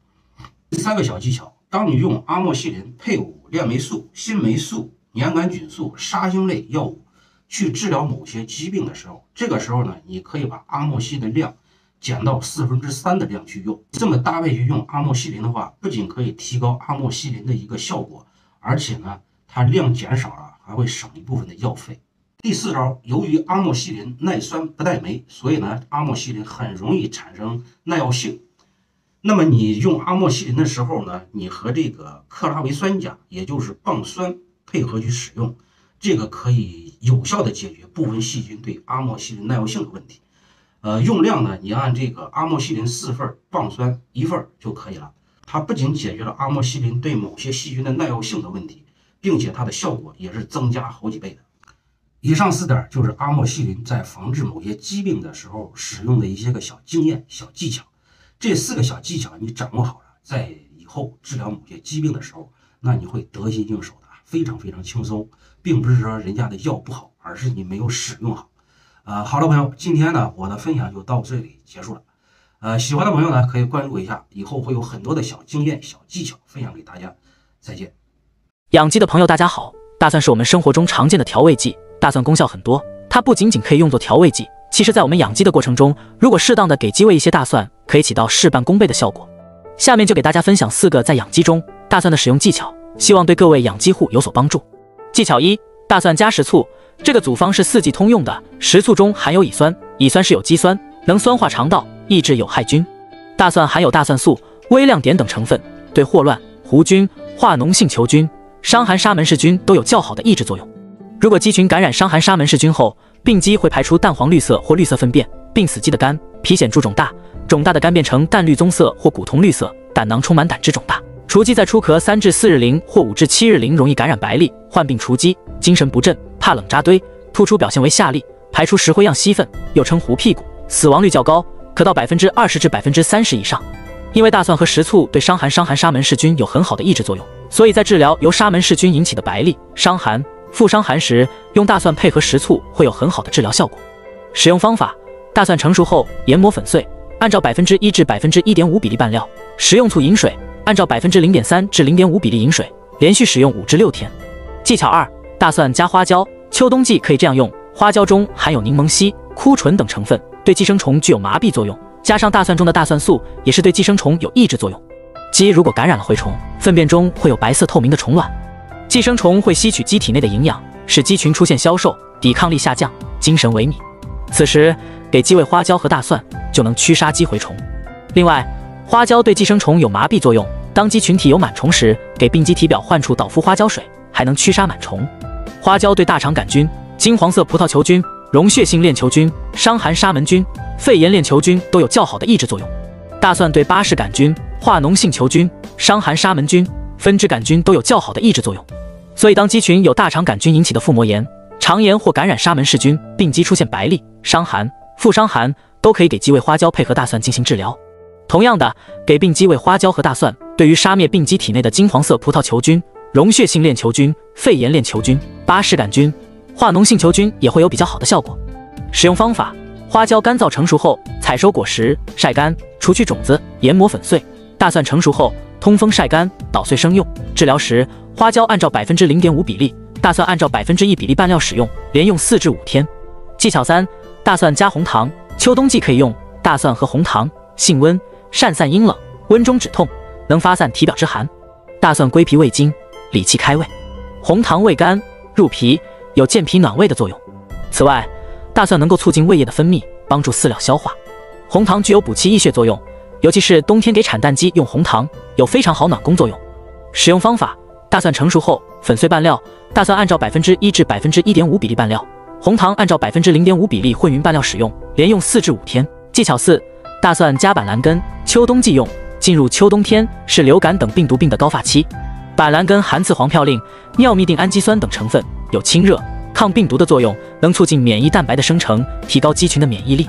S2: 第三个小技巧，当你用阿莫西林配伍链霉素、新霉素、粘杆菌素、沙星类药物去治疗某些疾病的时候，这个时候呢，你可以把阿莫西的量减到四分之三的量去用。这么搭配去用阿莫西林的话，不仅可以提高阿莫西林的一个效果，而且呢，它量减少了，还会省一部分的药费。第四招，由于阿莫西林耐酸不耐霉，所以呢，阿莫西林很容易产生耐药性。那么你用阿莫西林的时候呢，你和这个克拉维酸钾，也就是棒酸配合去使用，这个可以有效的解决部分细菌对阿莫西林耐药性的问题。呃，用量呢，你按这个阿莫西林四份，棒酸一份就可以了。它不仅解决了阿莫西林对某些细菌的耐药性的问题，并且它的效果也是增加好几倍的。以上四点就是阿莫西林在防治某些疾病的时候使用的一些个小经验、小技巧。这四个小技巧你掌握好了，在以后治疗某些疾病的时候，那你会得心应手的，非常非常轻松，并不是说人家的药不好，而是你没有使用好。呃，好了，朋友，今天呢，我的分享就到这里结束了。呃，喜欢的朋友呢，可以关注一下，以后会有很多的小经验、小技巧分享给大家。再见。
S1: 养鸡的朋友，大家好。大蒜是我们生活中常见的调味剂，大蒜功效很多，它不仅仅可以用作调味剂。其实，在我们养鸡的过程中，如果适当的给鸡喂一些大蒜，可以起到事半功倍的效果。下面就给大家分享四个在养鸡中大蒜的使用技巧，希望对各位养鸡户有所帮助。技巧一：大蒜加食醋。这个组方是四季通用的，食醋中含有乙酸，乙酸是有机酸，能酸化肠道，抑制有害菌。大蒜含有大蒜素、微量碘等成分，对霍乱、弧菌、化脓性球菌、伤寒沙门氏菌都有较好的抑制作用。如果鸡群感染伤寒沙门氏菌后，病鸡会排出淡黄绿色或绿色粪便，病死鸡的肝皮显著肿大，肿大的肝变成淡绿棕色或古铜绿色，胆囊充满胆汁肿大。雏鸡在出壳三至四日龄或五至七日龄容易感染白痢，患病雏鸡精神不振，怕冷扎堆，突出表现为下痢，排出石灰样稀粪，又称糊屁股，死亡率较高，可到百分之二十至百分之三十以上。因为大蒜和食醋对伤寒伤寒沙门氏菌有很好的抑制作用，所以在治疗由沙门氏菌引起的白痢、伤寒。腹伤寒时，用大蒜配合食醋会有很好的治疗效果。使用方法：大蒜成熟后研磨粉碎，按照百分之一至百分之一点五比例拌料；食用醋饮水，按照百分之零点三至零点五比例饮水，连续使用五至六天。技巧二：大蒜加花椒。秋冬季可以这样用：花椒中含有柠檬烯、枯醇等成分，对寄生虫具有麻痹作用，加上大蒜中的大蒜素，也是对寄生虫有抑制作用。鸡如果感染了蛔虫，粪便中会有白色透明的虫卵。寄生虫会吸取鸡体内的营养，使鸡群出现消瘦、抵抗力下降、精神萎靡。此时给鸡喂花椒和大蒜，就能驱杀鸡蛔虫。另外，花椒对寄生虫有麻痹作用。当鸡群体有螨虫时，给病鸡体表患处捣敷花椒水，还能驱杀螨虫。花椒对大肠杆菌、金黄色葡萄球菌、溶血性链球菌、伤寒沙门菌、肺炎链球菌都有较好的抑制作用。大蒜对巴氏杆菌、化脓性球菌、伤寒沙门菌、分支杆菌都有较好的抑制作用。所以，当鸡群有大肠杆菌引起的腹膜炎、肠炎或感染沙门氏菌，病鸡出现白痢、伤寒、腹伤寒，都可以给鸡喂花椒配合大蒜进行治疗。同样的，给病鸡喂花椒和大蒜，对于杀灭病鸡体内的金黄色葡萄球菌、溶血性链球菌、肺炎链球菌、巴氏杆菌、化脓性球菌也会有比较好的效果。使用方法：花椒干燥成熟后，采收果实，晒干，除去种子，研磨粉碎；大蒜成熟后，通风晒干，捣碎生用。治疗时。花椒按照百分之零点五比例，大蒜按照百分之一比例拌料使用，连用四至五天。技巧三：大蒜加红糖。秋冬季可以用大蒜和红糖，性温，善散阴冷，温中止痛，能发散体表之寒。大蒜归脾胃经，理气开胃；红糖味甘，入脾，有健脾暖胃的作用。此外，大蒜能够促进胃液的分泌，帮助饲料消化。红糖具有补气益血作用，尤其是冬天给产蛋鸡用红糖，有非常好暖宫作用。使用方法。大蒜成熟后粉碎拌料，大蒜按照百分之一至百分之一点五比例拌料，红糖按照百分之零点五比例混匀拌料使用，连用四至五天。技巧四：大蒜加板蓝根。秋冬季用，进入秋冬天是流感等病毒病的高发期。板蓝根含次黄嘌呤、尿嘧啶氨基酸等成分，有清热、抗病毒的作用，能促进免疫蛋白的生成，提高鸡群的免疫力。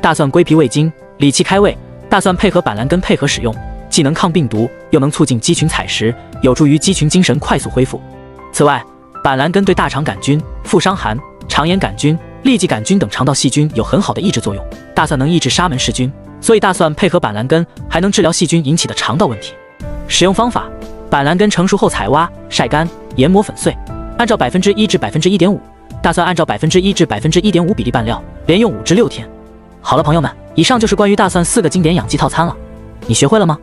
S1: 大蒜归脾胃经，理气开胃。大蒜配合板蓝根配合使用，既能抗病毒，又能促进鸡群采食，有助于鸡群精神快速恢复。此外，板蓝根对大肠杆菌、副伤寒、肠炎杆菌、痢疾杆菌等肠道细菌有很好的抑制作用。大蒜能抑制沙门氏菌，所以大蒜配合板蓝根还能治疗细菌引起的肠道问题。使用方法。板蓝根成熟后采挖、晒干、研磨粉碎，按照百分之一至百分之一点五，大蒜按照百分之一至百分之一点五比例拌料，连用五至六天。好了，朋友们，以上就是关于大蒜四个经典养鸡套餐了，你学会了吗？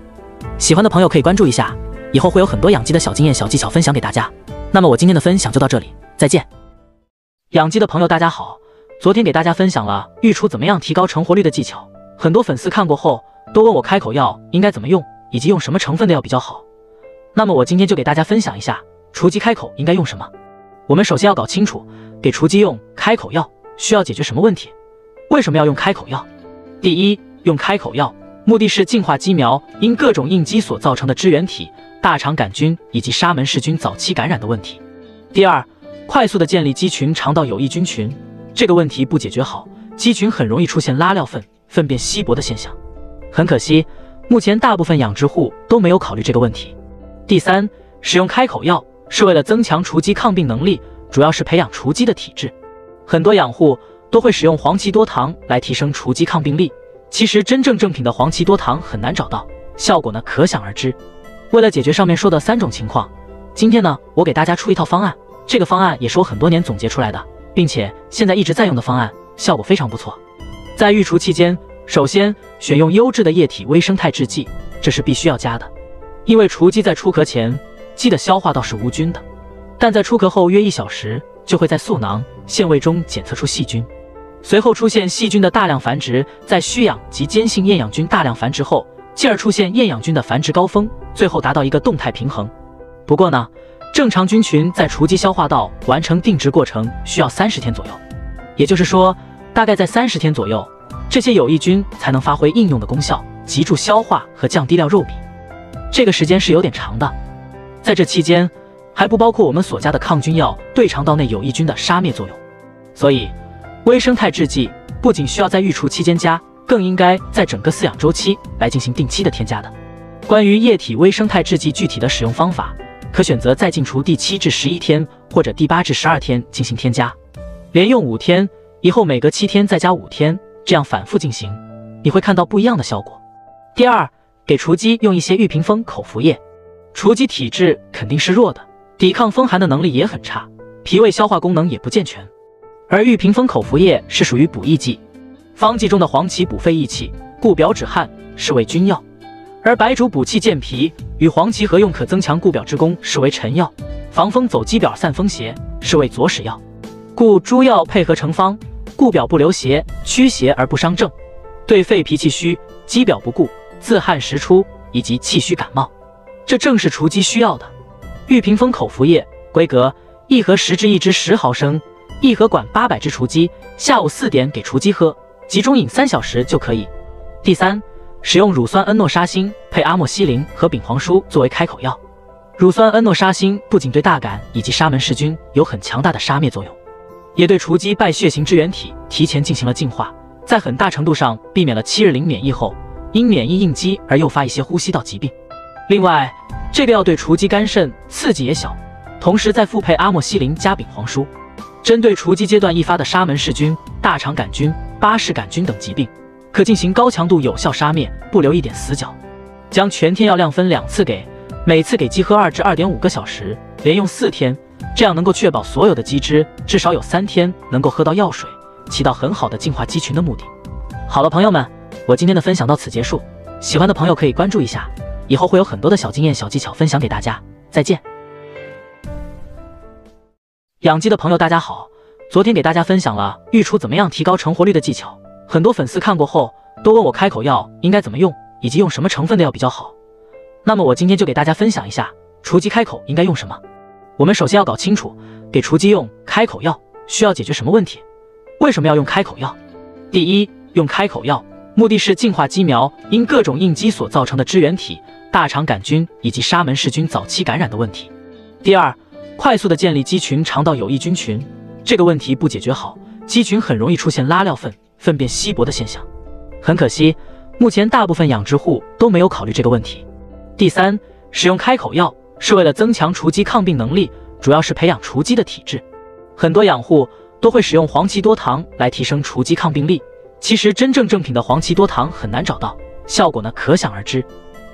S1: 喜欢的朋友可以关注一下，以后会有很多养鸡的小经验、小技巧分享给大家。那么我今天的分享就到这里，再见。养鸡的朋友大家好，昨天给大家分享了育雏怎么样提高成活率的技巧，很多粉丝看过后都问我开口药应该怎么用，以及用什么成分的药比较好。那么我今天就给大家分享一下雏鸡开口应该用什么。我们首先要搞清楚，给雏鸡用开口药需要解决什么问题？为什么要用开口药？第一，用开口药目的是净化鸡苗因各种应激所造成的支原体、大肠杆菌以及沙门氏菌早期感染的问题。第二，快速的建立鸡群肠道有益菌群。这个问题不解决好，鸡群很容易出现拉尿粪、粪便稀薄的现象。很可惜，目前大部分养殖户都没有考虑这个问题。第三，使用开口药是为了增强雏鸡抗病能力，主要是培养雏鸡的体质。很多养护都会使用黄芪多糖来提升雏鸡抗病力，其实真正正品的黄芪多糖很难找到，效果呢可想而知。为了解决上面说的三种情况，今天呢我给大家出一套方案，这个方案也是我很多年总结出来的，并且现在一直在用的方案，效果非常不错。在育雏期间，首先选用优质的液体微生态制剂，这是必须要加的。因为雏鸡在出壳前，鸡的消化道是无菌的，但在出壳后约一小时，就会在嗉囊、腺胃中检测出细菌，随后出现细菌的大量繁殖，在需氧及间性厌氧菌大量繁殖后，进而出现厌氧菌的繁殖高峰，最后达到一个动态平衡。不过呢，正常菌群在雏鸡消化道完成定植过程需要三十天左右，也就是说，大概在三十天左右，这些有益菌才能发挥应用的功效，急助消化和降低料肉比。这个时间是有点长的，在这期间还不包括我们所加的抗菌药对肠道内有益菌的杀灭作用，所以微生态制剂不仅需要在育雏期间加，更应该在整个饲养周期来进行定期的添加的。关于液体微生态制剂具体的使用方法，可选择在进雏第七至十一天或者第八至十二天进行添加，连用五天以后每隔七天再加五天，这样反复进行，你会看到不一样的效果。第二。给雏鸡用一些玉屏风口服液，雏鸡体质肯定是弱的，抵抗风寒的能力也很差，脾胃消化功能也不健全。而玉屏风口服液是属于补益剂，方剂中的黄芪补肺益气、固表止汗，是为君药；而白术补气健脾，与黄芪合用可增强固表之功，是为臣药；防风走鸡表散风邪，是为佐使药。故诸药配合成方，固表不留邪，驱邪而不伤正，对肺脾气虚、肌表不固。自汗时出以及气虚感冒，这正是雏鸡需要的。玉屏风口服液规格：一盒十支，一支十毫升，一盒管八百只雏鸡。下午四点给雏鸡喝，集中饮三小时就可以。第三，使用乳酸恩诺沙星配阿莫西林和丙黄舒作为开口药。乳酸恩诺沙星不仅对大杆以及沙门氏菌有很强大的杀灭作用，也对雏鸡败血型支原体提前进行了净化，在很大程度上避免了七日龄免疫后。因免疫应激而诱发一些呼吸道疾病。另外，这个药对雏鸡肝肾刺激也小，同时再复配阿莫西林加丙黄舒，针对雏鸡阶段易发的沙门氏菌、大肠杆菌、巴氏杆菌等疾病，可进行高强度有效杀灭，不留一点死角。将全天药量分两次给，每次给鸡喝二至二点五个小时，连用四天，这样能够确保所有的鸡只至少有三天能够喝到药水，起到很好的净化鸡群的目的。好了，朋友们。我今天的分享到此结束，喜欢的朋友可以关注一下，以后会有很多的小经验、小技巧分享给大家。再见！养鸡的朋友大家好，昨天给大家分享了育雏怎么样提高成活率的技巧，很多粉丝看过后都问我开口药应该怎么用，以及用什么成分的药比较好。那么我今天就给大家分享一下雏鸡开口应该用什么。我们首先要搞清楚，给雏鸡用开口药需要解决什么问题？为什么要用开口药？第一，用开口药。目的是净化鸡苗因各种应激所造成的支原体、大肠杆菌以及沙门氏菌早期感染的问题。第二，快速的建立鸡群肠道有益菌群，这个问题不解决好，鸡群很容易出现拉尿粪、粪便稀薄的现象。很可惜，目前大部分养殖户都没有考虑这个问题。第三，使用开口药是为了增强雏鸡抗病能力，主要是培养雏鸡的体质。很多养护都会使用黄芪多糖来提升雏鸡抗病力，其实真正正品的黄芪多糖很难找到，效果呢可想而知。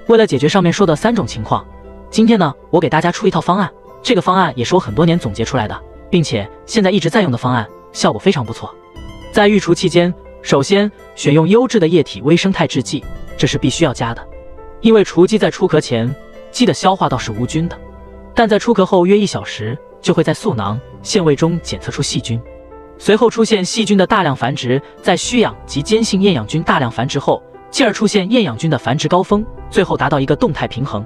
S1: 为了解决上面说的三种情况，今天呢我给大家出一套方案，这个方案也是我很多年总结出来的，并且现在一直在用的方案，效果非常不错。在育雏期间，首先选用优质的液体微生态制剂，这是必须要加的，因为雏鸡在出壳前，鸡的消化道是无菌的，但在出壳后约一小时。就会在素囊、腺胃中检测出细菌，随后出现细菌的大量繁殖，在需氧及间性厌氧菌大量繁殖后，继而出现厌氧菌的繁殖高峰，最后达到一个动态平衡。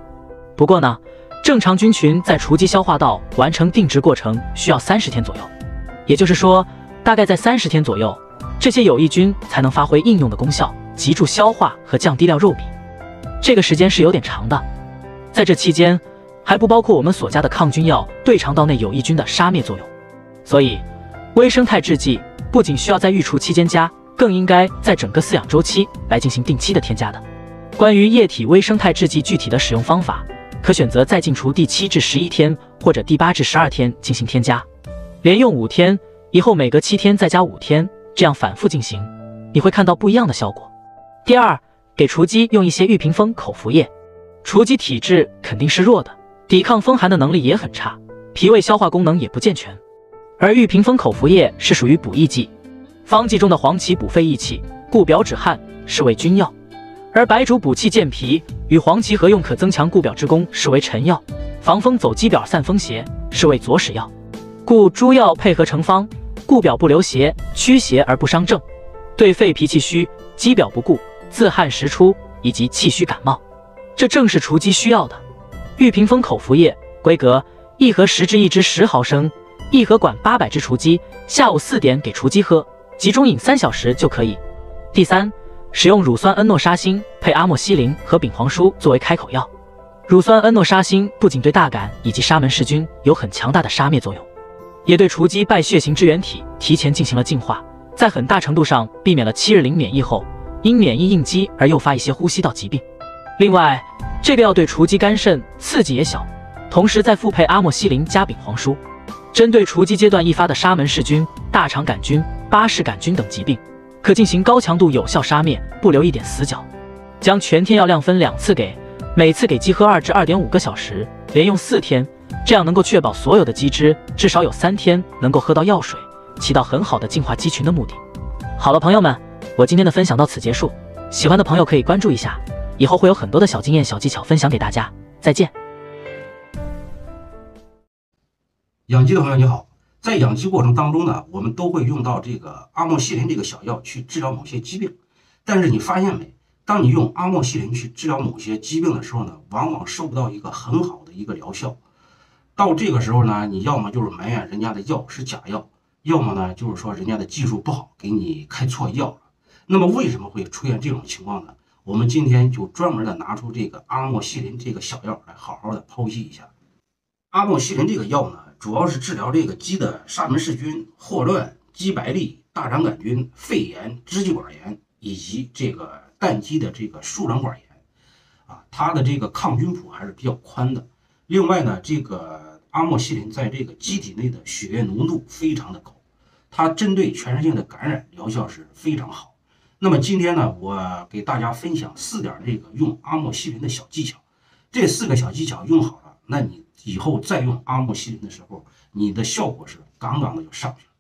S1: 不过呢，正常菌群在雏鸡消化道完成定植过程需要三十天左右，也就是说，大概在三十天左右，这些有益菌才能发挥应用的功效，急助消化和降低料肉比。这个时间是有点长的，在这期间。还不包括我们所加的抗菌药对肠道内有益菌的杀灭作用，所以微生态制剂不仅需要在育雏期间加，更应该在整个饲养周期来进行定期的添加的。关于液体微生态制剂具体的使用方法，可选择在进雏第七至十一天或者第八至十二天进行添加，连用五天以后每隔七天再加五天，这样反复进行，你会看到不一样的效果。第二，给雏鸡用一些玉屏风口服液，雏鸡体质肯定是弱的。抵抗风寒的能力也很差，脾胃消化功能也不健全，而玉屏风口服液是属于补益剂，方剂中的黄芪补肺益气、固表止汗，是为君药；而白术补气健脾，与黄芪合用可增强固表之功，是为臣药；防风走肌表散风邪，是为佐使药。故诸药配合成方，固表不流邪，驱邪而不伤正，对肺脾气虚、肌表不固、自汗时出以及气虚感冒，这正是雏鸡需要的。玉屏风口服液规格：一盒十支，一支十毫升，一盒管八百只雏鸡。下午四点给雏鸡喝，集中饮三小时就可以。第三，使用乳酸恩诺沙星配阿莫西林和丙黄舒作为开口药。乳酸恩诺沙星不仅对大杆以及沙门氏菌有很强大的杀灭作用，也对雏鸡败血型支原体提前进行了净化，在很大程度上避免了七日龄免疫后因免疫应激而诱发一些呼吸道疾病。另外，这个药对雏鸡肝肾刺激也小，同时再复配阿莫西林加丙黄舒，针对雏鸡阶段易发的沙门氏菌、大肠杆菌、巴氏杆菌等疾病，可进行高强度有效杀灭，不留一点死角。将全天药量分两次给，每次给鸡喝二至二点五个小时，连用四天，这样能够确保所有的鸡只至少有三天能够喝到药水，起到很好的净化鸡群的目的。好了，朋友们，我今天的分享到此结束，喜欢的朋友可以关注一下。以后会有很多的小经验、小技巧分享给大家。再见。
S2: 养鸡的朋友你好，在养鸡过程当中呢，我们都会用到这个阿莫西林这个小药去治疗某些疾病。但是你发现没？当你用阿莫西林去治疗某些疾病的时候呢，往往收不到一个很好的一个疗效。到这个时候呢，你要么就是埋怨人家的药是假药，要么呢就是说人家的技术不好，给你开错药了。那么为什么会出现这种情况呢？我们今天就专门的拿出这个阿莫西林这个小药来好好的剖析一下。阿莫西林这个药呢，主要是治疗这个鸡的沙门氏菌、霍乱、鸡白痢、大肠杆菌、肺炎、支气管炎以及这个蛋鸡的这个输卵管炎。啊，它的这个抗菌谱还是比较宽的。另外呢，这个阿莫西林在这个机体内的血液浓度非常的高，它针对全身性的感染疗效是非常好。那么今天呢，我给大家分享四点这个用阿莫西林的小技巧。这四个小技巧用好了，那你以后再用阿莫西林的时候，你的效果是杠杠的就上去了。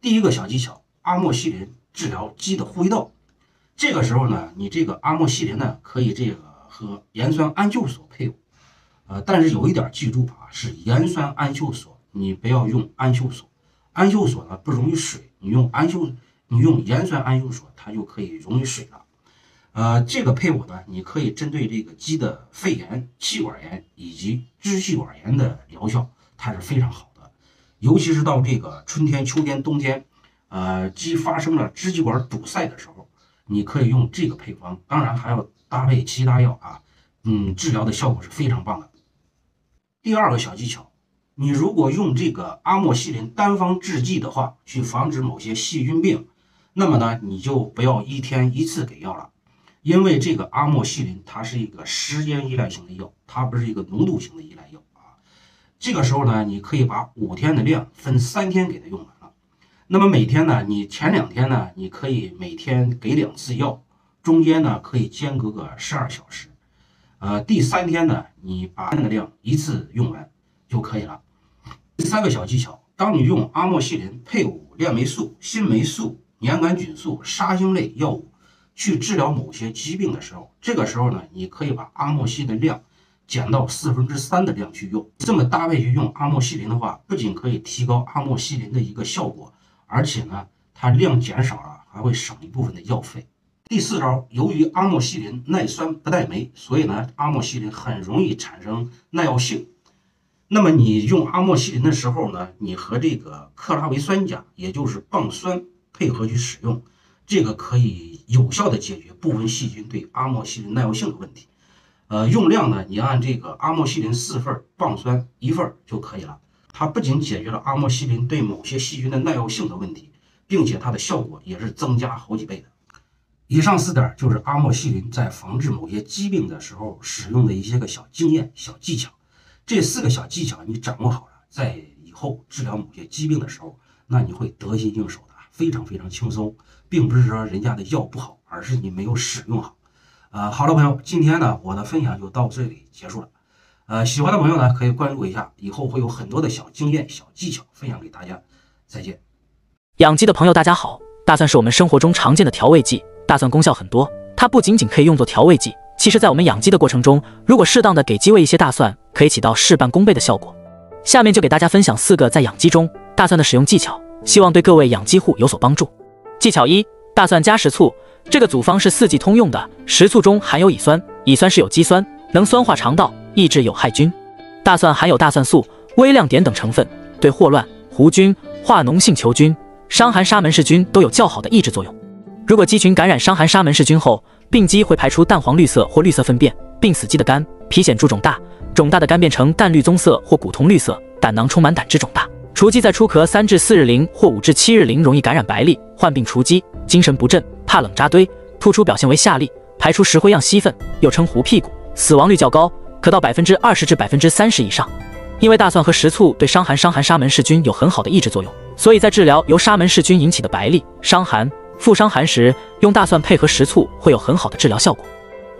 S2: 第一个小技巧，阿莫西林治疗鸡的呼吸道。这个时候呢，你这个阿莫西林呢，可以这个和盐酸氨溴索配伍。呃，但是有一点记住啊，是盐酸氨溴索，你不要用氨溴索。氨溴索呢不溶于水，你用氨溴。你用盐酸氨溴索，它就可以溶于水了。呃，这个配伍呢，你可以针对这个鸡的肺炎、气管炎以及支气管炎的疗效，它是非常好的。尤其是到这个春天、秋天、冬天，呃，鸡发生了支气管堵塞的时候，你可以用这个配方，当然还要搭配其他药啊，嗯，治疗的效果是非常棒的。第二个小技巧，你如果用这个阿莫西林单方制剂的话，去防止某些细菌病，那么呢，你就不要一天一次给药了，因为这个阿莫西林它是一个时间依赖型的药，它不是一个浓度型的依赖药啊。这个时候呢，你可以把五天的量分三天给它用完了。那么每天呢，你前两天呢，你可以每天给两次药，中间呢可以间隔个十二小时。呃，第三天呢，你把那个量一次用完就可以了。第三个小技巧，当你用阿莫西林配伍链霉素、新霉素、粘杆菌素、沙星类药物去治疗某些疾病的时候，这个时候呢，你可以把阿莫西林量减到四分之三的量去用。这么搭配去用阿莫西林的话，不仅可以提高阿莫西林的一个效果，而且呢，它量减少了，还会省一部分的药费。第四招，由于阿莫西林耐酸不耐酶，所以呢，阿莫西林很容易产生耐药性。那么你用阿莫西林的时候呢，你和这个克拉维酸钾，也就是棒酸配合去使用，这个可以有效的解决部分细菌对阿莫西林耐药性的问题。呃，用量呢，你按这个阿莫西林四份，棒酸一份就可以了。它不仅解决了阿莫西林对某些细菌的耐药性的问题，并且它的效果也是增加好几倍的。以上四点就是阿莫西林在防治某些疾病的时候使用的一些个小经验、小技巧。这四个小技巧你掌握好了，在以后治疗某些疾病的时候，那你会得心应手，非常非常轻松。并不是说人家的药不好，而是你没有使用好。呃，好了，朋友，今天呢我的分享就到这里结束了。呃，喜欢的朋友呢可以关注一下，以后会有很多的小经验、小技巧分享给大家。再见。
S1: 养鸡的朋友大家好，大蒜是我们生活中常见的调味剂。大蒜功效很多，它不仅仅可以用作调味剂，其实在我们养鸡的过程中，如果适当的给鸡喂一些大蒜，可以起到事半功倍的效果。下面就给大家分享四个在养鸡中大蒜的使用技巧，希望对各位养鸡户有所帮助。技巧一：大蒜加食醋。这个组方是四季通用的，食醋中含有乙酸，乙酸是有机酸，能酸化肠道，抑制有害菌。大蒜含有大蒜素、微量碘等成分，对霍乱、弧菌、化脓性球菌、伤寒沙门氏菌都有较好的抑制作用。如果鸡群感染伤寒沙门氏菌后，病鸡会排出淡黄绿色或绿色粪便，病死鸡的肝皮显著肿大，肿大的肝变成淡绿棕色或古铜绿色，胆囊充满胆汁肿大。雏鸡在出壳三至四日龄或五至七日龄容易感染白痢，患病雏鸡精神不振，怕冷扎堆，突出表现为下痢，排出石灰样稀粪，又称糊屁股，死亡率较高，可到百分之二十至百分之三十以上。因为大蒜和食醋对伤寒伤寒沙门氏菌有很好的抑制作用，所以在治疗由沙门氏菌引起的白痢、伤寒。腹伤寒时，用大蒜配合食醋会有很好的治疗效果。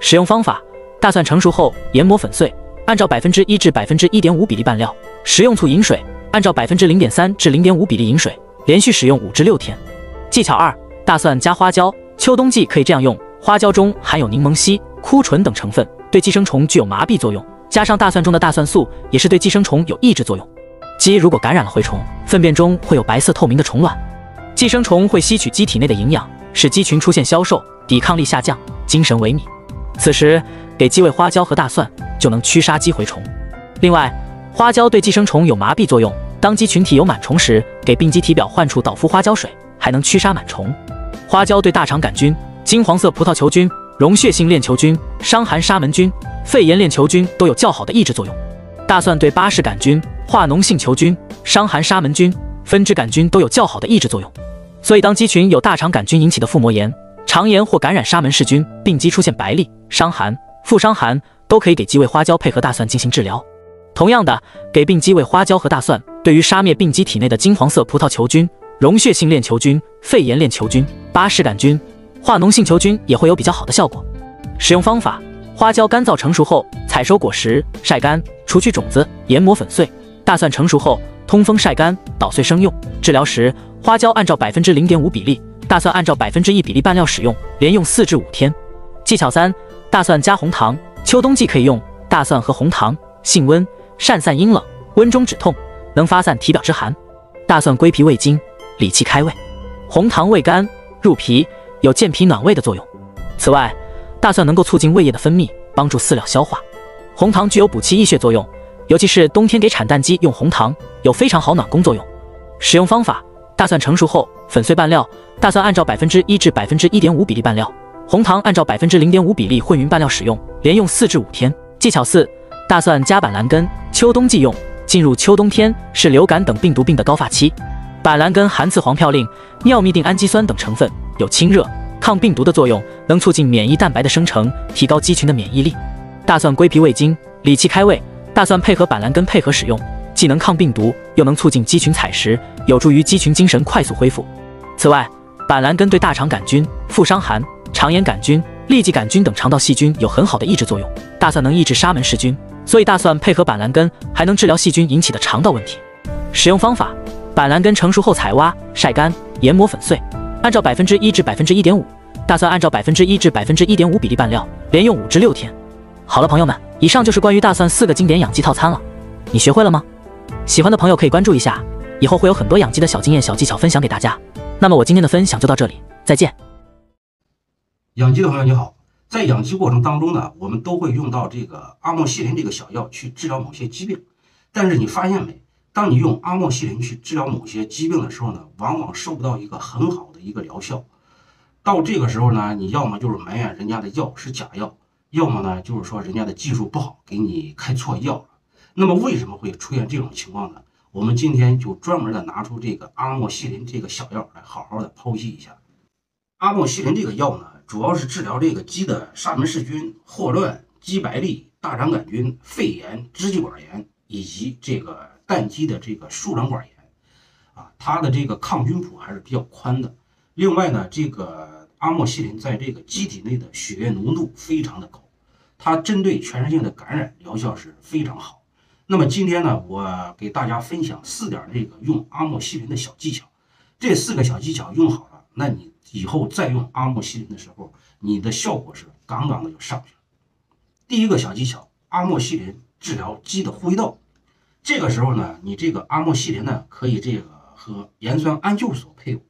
S1: 使用方法：大蒜成熟后研磨粉碎，按照百分之一至百分之一点五比例拌料；食用醋饮水，按照百分之零点三至零点五比例饮水，连续使用五至六天。技巧二：大蒜加花椒。秋冬季可以这样用：花椒中含有柠檬烯、枯醇等成分，对寄生虫具有麻痹作用，加上大蒜中的大蒜素，也是对寄生虫有抑制作用。鸡如果感染了蛔虫，粪便中会有白色透明的虫卵。寄生虫会吸取鸡体内的营养，使鸡群出现消瘦、抵抗力下降、精神萎靡。此时给鸡喂花椒和大蒜，就能驱杀鸡蛔虫。另外，花椒对寄生虫有麻痹作用。当鸡群体有螨虫时，给病鸡体表患处捣敷花椒水，还能驱杀螨虫。花椒对大肠杆菌、金黄色葡萄球菌、溶血性链球菌、伤寒沙门菌、肺炎链球菌都有较好的抑制作用。大蒜对巴氏杆菌、化脓性球菌、伤寒沙门菌、分支杆菌都有较好的抑制作用。所以，当鸡群有大肠杆菌引起的腹膜炎、肠炎或感染沙门氏菌，病鸡出现白痢、伤寒、腹伤寒，都可以给鸡喂花椒配合大蒜进行治疗。同样的，给病鸡喂花椒和大蒜，对于杀灭病鸡体内的金黄色葡萄球菌、溶血性链球菌、肺炎链球菌、巴氏杆菌、化脓性球菌也会有比较好的效果。使用方法：花椒干燥成熟后，采收果实，晒干，除去种子，研磨粉碎；大蒜成熟后，通风晒干，捣碎生用。治疗时。花椒按照百分之零点五比例，大蒜按照百分之一比例拌料使用，连用四至五天。技巧三：大蒜加红糖。秋冬季可以用大蒜和红糖，性温，善散阴冷，温中止痛，能发散体表之寒。大蒜归脾胃经，理气开胃；红糖味甘，入脾，有健脾暖胃的作用。此外，大蒜能够促进胃液的分泌，帮助饲料消化。红糖具有补气益血作用，尤其是冬天给产蛋鸡用红糖，有非常好暖宫作用。使用方法。大蒜成熟后，粉碎拌料，大蒜按照百分之一至百分之一点五比例拌料，红糖按照百分之零点五比例混匀拌料使用，连用四至五天。技巧四：大蒜加板蓝根，秋冬季用。进入秋冬天是流感等病毒病的高发期，板蓝根含次黄嘌呤、尿嘧啶氨基酸等成分，有清热、抗病毒的作用，能促进免疫蛋白的生成，提高肌群的免疫力。大蒜归脾胃经，理气开胃，大蒜配合板蓝根配合使用。既能抗病毒，又能促进肌群采食，有助于肌群精神快速恢复。此外，板蓝根对大肠杆菌、腹伤寒、肠炎杆菌、痢疾杆菌等肠道细菌有很好的抑制作用。大蒜能抑制沙门氏菌，所以大蒜配合板蓝根还能治疗细菌引起的肠道问题。使用方法：板蓝根成熟后采挖、晒干、研磨粉碎，按照百分之一至百分之一点五；大蒜按照百分之一至百分之一点五比例拌料，连用五至六天。好了，朋友们，以上就是关于大蒜四个经典养鸡套餐了，你学会了吗？喜欢的朋友可以关注一下，以后会有很多养鸡的小经验、小技巧分享给大家。那么我今天的分享就到这里，再见。
S2: 养鸡的朋友你好，在养鸡过程当中呢，我们都会用到这个阿莫西林这个小药去治疗某些疾病。但是你发现没？当你用阿莫西林去治疗某些疾病的时候呢，往往收不到一个很好的一个疗效。到这个时候呢，你要么就是埋怨人家的药是假药，要么呢就是说人家的技术不好，给你开错药了。那么为什么会出现这种情况呢？我们今天就专门的拿出这个阿莫西林这个小药来好好的剖析一下。阿莫西林这个药呢，主要是治疗这个鸡的沙门氏菌、霍乱、鸡白痢、大肠杆菌、肺炎、支气管炎以及这个蛋鸡的这个输卵管炎。啊，它的这个抗菌谱还是比较宽的。另外呢，这个阿莫西林在这个机体内的血液浓度非常的高，它针对全身性的感染疗效是非常好。那么今天呢，我给大家分享四点这个用阿莫西林的小技巧。这四个小技巧用好了，那你以后再用阿莫西林的时候，你的效果是杠杠的就上去了。第一个小技巧，阿莫西林治疗鸡的呼吸道。这个时候呢，你这个阿莫西林呢，可以这个和盐酸氨溴索配伍。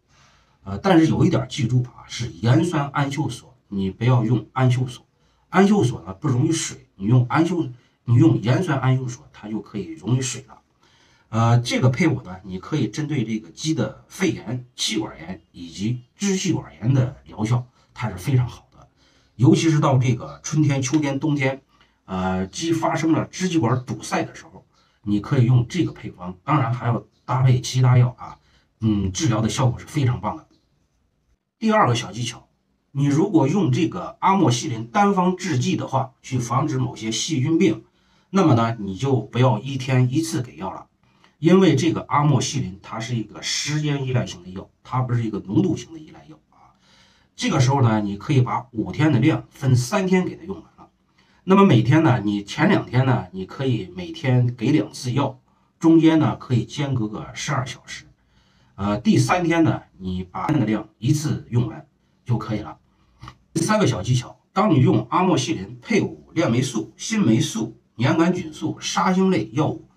S2: 呃，但是有一点记住啊，是盐酸氨溴索，你不要用氨溴索。氨溴索呢不溶于水，你用氨溴。你用盐酸氨溴索，它就可以溶于水了。呃，这个配伍呢，你可以针对这个鸡的肺炎、气管炎以及支气管炎的疗效，它是非常好的。尤其是到这个春天、秋天、冬天，呃，鸡发生了支气管堵塞的时候，你可以用这个配方。当然还要搭配其他药啊，嗯，治疗的效果是非常棒的。第二个小技巧。你如果用这个阿莫西林单方制剂的话，去防止某些细菌病。那么呢，你就不要一天一次给药了，因为这个阿莫西林它是一个时间依赖型的药，它不是一个浓度型的依赖药啊。这个时候呢，你可以把五天的量分三天给它用完了。那么每天呢，你前两天呢，你可以每天给两次药，中间呢可以间隔个十二小时。呃，第三天呢，你把那个量一次用完就可以了。第三个小技巧，当你用阿莫西林配伍链霉素、新霉素。粘杆菌素、沙星类药物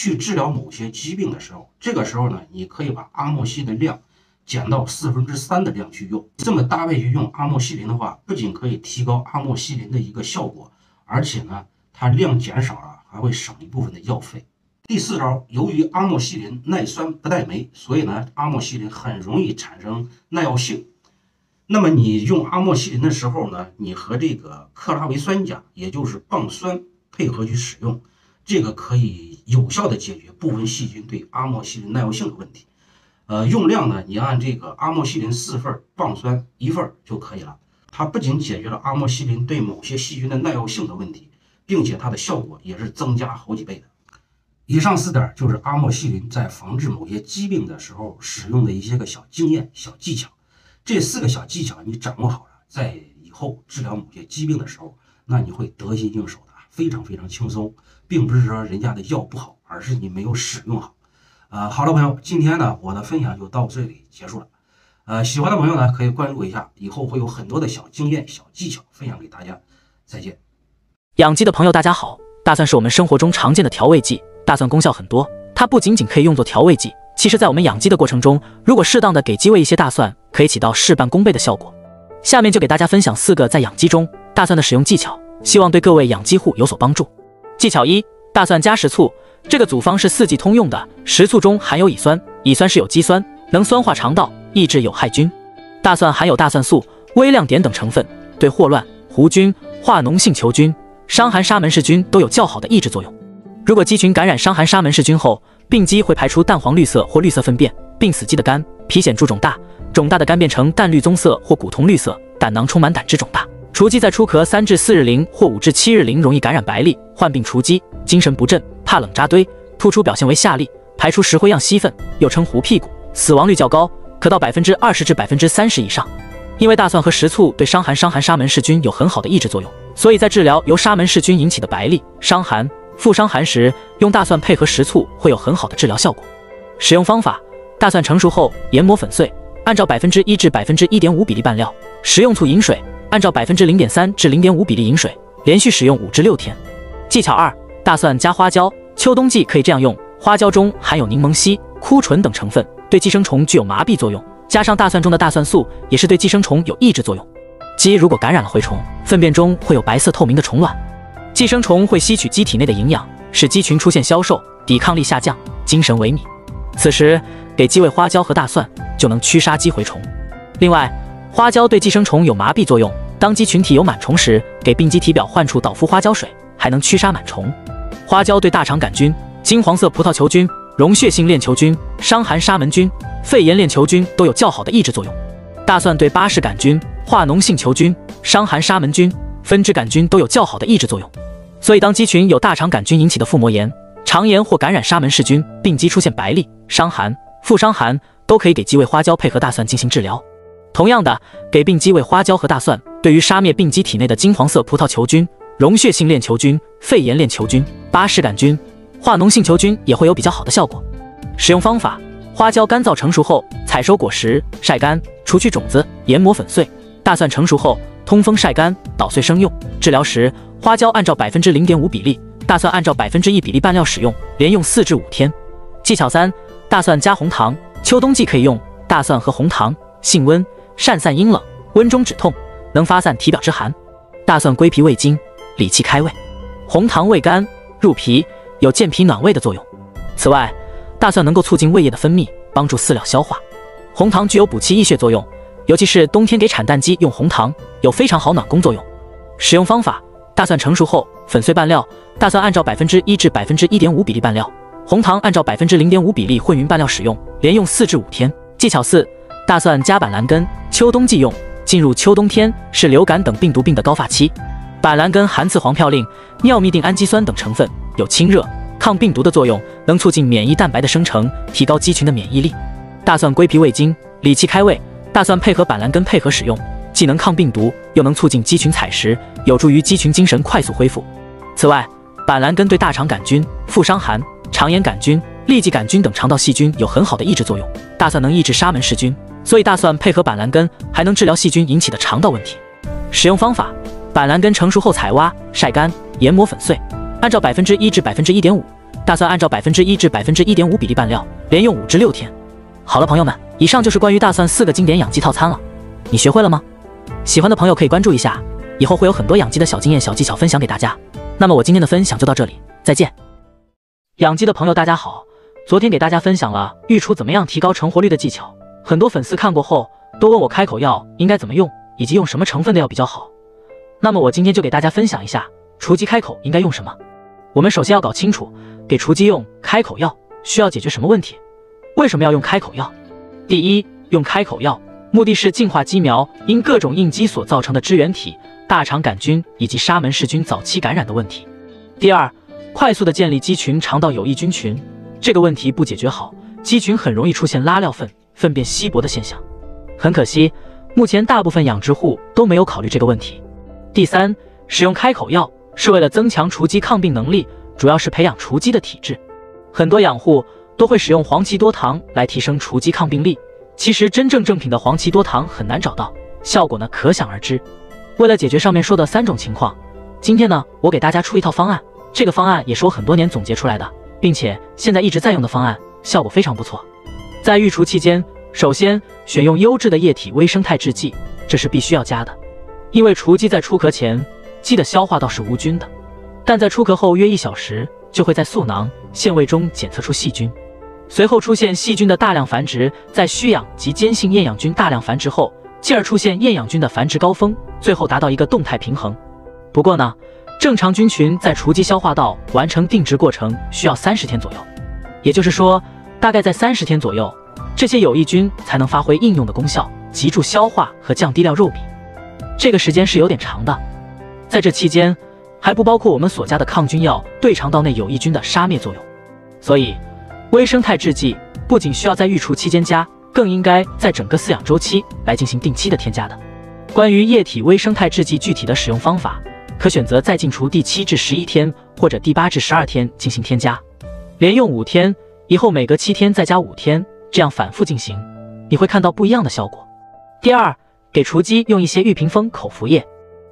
S2: 去治疗某些疾病的时候，这个时候呢，你可以把阿莫西林量减到四分之三的量去用。这么搭配去用阿莫西林的话，不仅可以提高阿莫西林的一个效果，而且呢，它量减少了，还会省一部分的药费。第四招，由于阿莫西林耐酸不耐霉，所以呢，阿莫西林很容易产生耐药性。那么你用阿莫西林的时候呢，你和这个克拉维酸钾，也就是棒酸。配合去使用，这个可以有效的解决部分细菌对阿莫西林耐药性的问题。呃，用量呢，你按这个阿莫西林四份，棒酸一份就可以了。它不仅解决了阿莫西林对某些细菌的耐药性的问题，并且它的效果也是增加好几倍的。以上四点就是阿莫西林在防治某些疾病的时候使用的一些个小经验、小技巧。这四个小技巧你掌握好了，在以后治疗某些疾病的时候，那你会得心应手的。非常非常轻松，并不是说人家的药不好，而是你没有使用好。呃，好了，朋友，今天呢，我的分享就到这里结束了。呃，喜欢的朋友呢，可以关注一下，以后会有很多的小经验、小技巧分享给大家。再见。
S1: 养鸡的朋友，大家好。大蒜是我们生活中常见的调味剂，大蒜功效很多，它不仅仅可以用作调味剂，其实在我们养鸡的过程中，如果适当的给鸡喂一些大蒜，可以起到事半功倍的效果。下面就给大家分享四个在养鸡中大蒜的使用技巧。希望对各位养鸡户有所帮助。技巧一：大蒜加食醋。这个组方是四季通用的，食醋中含有乙酸，乙酸是有机酸，能酸化肠道，抑制有害菌。大蒜含有大蒜素、微量碘等成分，对霍乱、弧菌、化脓性球菌、伤寒沙门氏菌都有较好的抑制作用。如果鸡群感染伤寒沙门氏菌后，病鸡会排出淡黄绿色或绿色粪便，病死鸡的肝皮显著肿大，肿大的肝变成淡绿棕色或古铜绿色，胆囊充满胆汁肿大。雏鸡在出壳三至四日龄或五至七日龄容易感染白痢，患病雏鸡精神不振，怕冷扎堆，突出表现为下痢，排出石灰样稀粪，又称糊屁股，死亡率较高，可到百分之二十至百分之三十以上。因为大蒜和食醋对伤寒伤寒沙门氏菌有很好的抑制作用，所以在治疗由沙门氏菌引起的白痢、伤寒。腹伤寒时用大蒜配合食醋会有很好的治疗效果。使用方法：大蒜成熟后研磨粉碎，按照百分之一至百分之一点五比例拌料，食用醋饮水，按照百分之零点三至零点五比例饮水，连续使用五至六天。技巧二：大蒜加花椒，秋冬季可以这样用。花椒中含有柠檬烯、枯醇等成分，对寄生虫具有麻痹作用，加上大蒜中的大蒜素，也是对寄生虫有抑制作用。鸡如果感染了蛔虫，粪便中会有白色透明的虫卵。寄生虫会吸取鸡体内的营养，使鸡群出现消瘦、抵抗力下降、精神萎靡。此时给鸡喂花椒和大蒜，就能驱杀鸡蛔虫。另外，花椒对寄生虫有麻痹作用。当鸡群体有螨虫时，给病鸡体表患处捣敷花椒水，还能驱杀螨虫。花椒对大肠杆菌、金黄色葡萄球菌、溶血性链球菌、伤寒沙门菌、肺炎链球菌都有较好的抑制作用。大蒜对巴氏杆菌、化脓性球菌、伤寒沙门菌、分支杆菌都有较好的抑制作用。所以，当鸡群有大肠杆菌引起的腹膜炎、肠炎或感染沙门氏菌，病鸡出现白痢、伤寒、腹伤寒，都可以给鸡喂花椒配合大蒜进行治疗。同样的，给病鸡喂花椒和大蒜，对于杀灭病鸡体内的金黄色葡萄球菌、溶血性链球菌、肺炎链球菌、巴氏杆菌、化脓性球菌也会有比较好的效果。使用方法：花椒干燥成熟后，采收果实，晒干，除去种子，研磨粉碎；大蒜成熟后，通风晒干，捣碎生用。治疗时。花椒按照百分之零点五比例，大蒜按照百分之一比例拌料使用，连用四至五天。技巧三：大蒜加红糖，秋冬季可以用大蒜和红糖，性温，善散阴冷，温中止痛，能发散体表之寒。大蒜归脾胃经，理气开胃；红糖味甘，入脾，有健脾暖胃的作用。此外，大蒜能够促进胃液的分泌，帮助饲料消化。红糖具有补气益血作用，尤其是冬天给产蛋鸡用红糖，有非常好暖宫作用。使用方法。大蒜成熟后粉碎拌料，大蒜按照百分之一至百分之一点五比例拌料，红糖按照百分之零点五比例混匀拌料使用，连用四至五天。技巧四：大蒜加板蓝根，秋冬季用。进入秋冬天是流感等病毒病的高发期，板蓝根含次黄嘌呤、尿嘧啶氨基酸等成分，有清热、抗病毒的作用，能促进免疫蛋白的生成，提高鸡群的免疫力。大蒜归脾胃经，理气开胃，大蒜配合板蓝根配合使用。既能抗病毒，又能促进鸡群采食，有助于鸡群精神快速恢复。此外，板蓝根对大肠杆菌、腹伤寒、肠炎杆菌、痢疾杆菌等肠道细菌有很好的抑制作用。大蒜能抑制沙门氏菌，所以大蒜配合板蓝根还能治疗细菌引起的肠道问题。使用方法：板蓝根成熟后采挖、晒干、研磨粉碎，按照百分之一至百分之一点五；大蒜按照百分之一至百分之一点五比例拌料，连用五至六天。好了，朋友们，以上就是关于大蒜四个经典养鸡套餐了，你学会了吗？喜欢的朋友可以关注一下，以后会有很多养鸡的小经验、小技巧分享给大家。那么我今天的分享就到这里，再见。养鸡的朋友大家好，昨天给大家分享了育雏怎么样提高成活率的技巧，很多粉丝看过后都问我开口药应该怎么用，以及用什么成分的药比较好。那么我今天就给大家分享一下雏鸡开口应该用什么。我们首先要搞清楚，给雏鸡用开口药需要解决什么问题？为什么要用开口药？第一，用开口药。目的是净化鸡苗因各种应激所造成的支原体、大肠杆菌以及沙门氏菌早期感染的问题。第二，快速的建立鸡群肠道有益菌群。这个问题不解决好，鸡群很容易出现拉尿粪、粪便稀薄的现象。很可惜，目前大部分养殖户都没有考虑这个问题。第三，使用开口药是为了增强雏鸡抗病能力，主要是培养雏鸡的体质。很多养护都会使用黄芪多糖来提升雏鸡抗病力。其实真正正品的黄芪多糖很难找到，效果呢可想而知。为了解决上面说的三种情况，今天呢我给大家出一套方案。这个方案也是我很多年总结出来的，并且现在一直在用的方案，效果非常不错。在育雏期间，首先选用优质的液体微生态制剂，这是必须要加的。因为雏鸡在出壳前，鸡的消化道是无菌的，但在出壳后约一小时，就会在嗉囊、腺胃中检测出细菌。随后出现细菌的大量繁殖，在需氧及间性厌氧菌大量繁殖后，进而出现厌氧菌的繁殖高峰，最后达到一个动态平衡。不过呢，正常菌群在雏鸡消化道完成定植过程需要三十天左右，也就是说，大概在三十天左右，这些有益菌才能发挥应用的功效，急助消化和降低料肉比。这个时间是有点长的，在这期间还不包括我们所加的抗菌药对肠道内有益菌的杀灭作用，所以。微生态制剂不仅需要在育雏期间加，更应该在整个饲养周期来进行定期的添加的。关于液体微生态制剂具体的使用方法，可选择在进雏第七至十一天或者第八至十二天进行添加，连用五天，以后每隔七天再加五天，这样反复进行，你会看到不一样的效果。第二，给雏鸡用一些玉屏风口服液，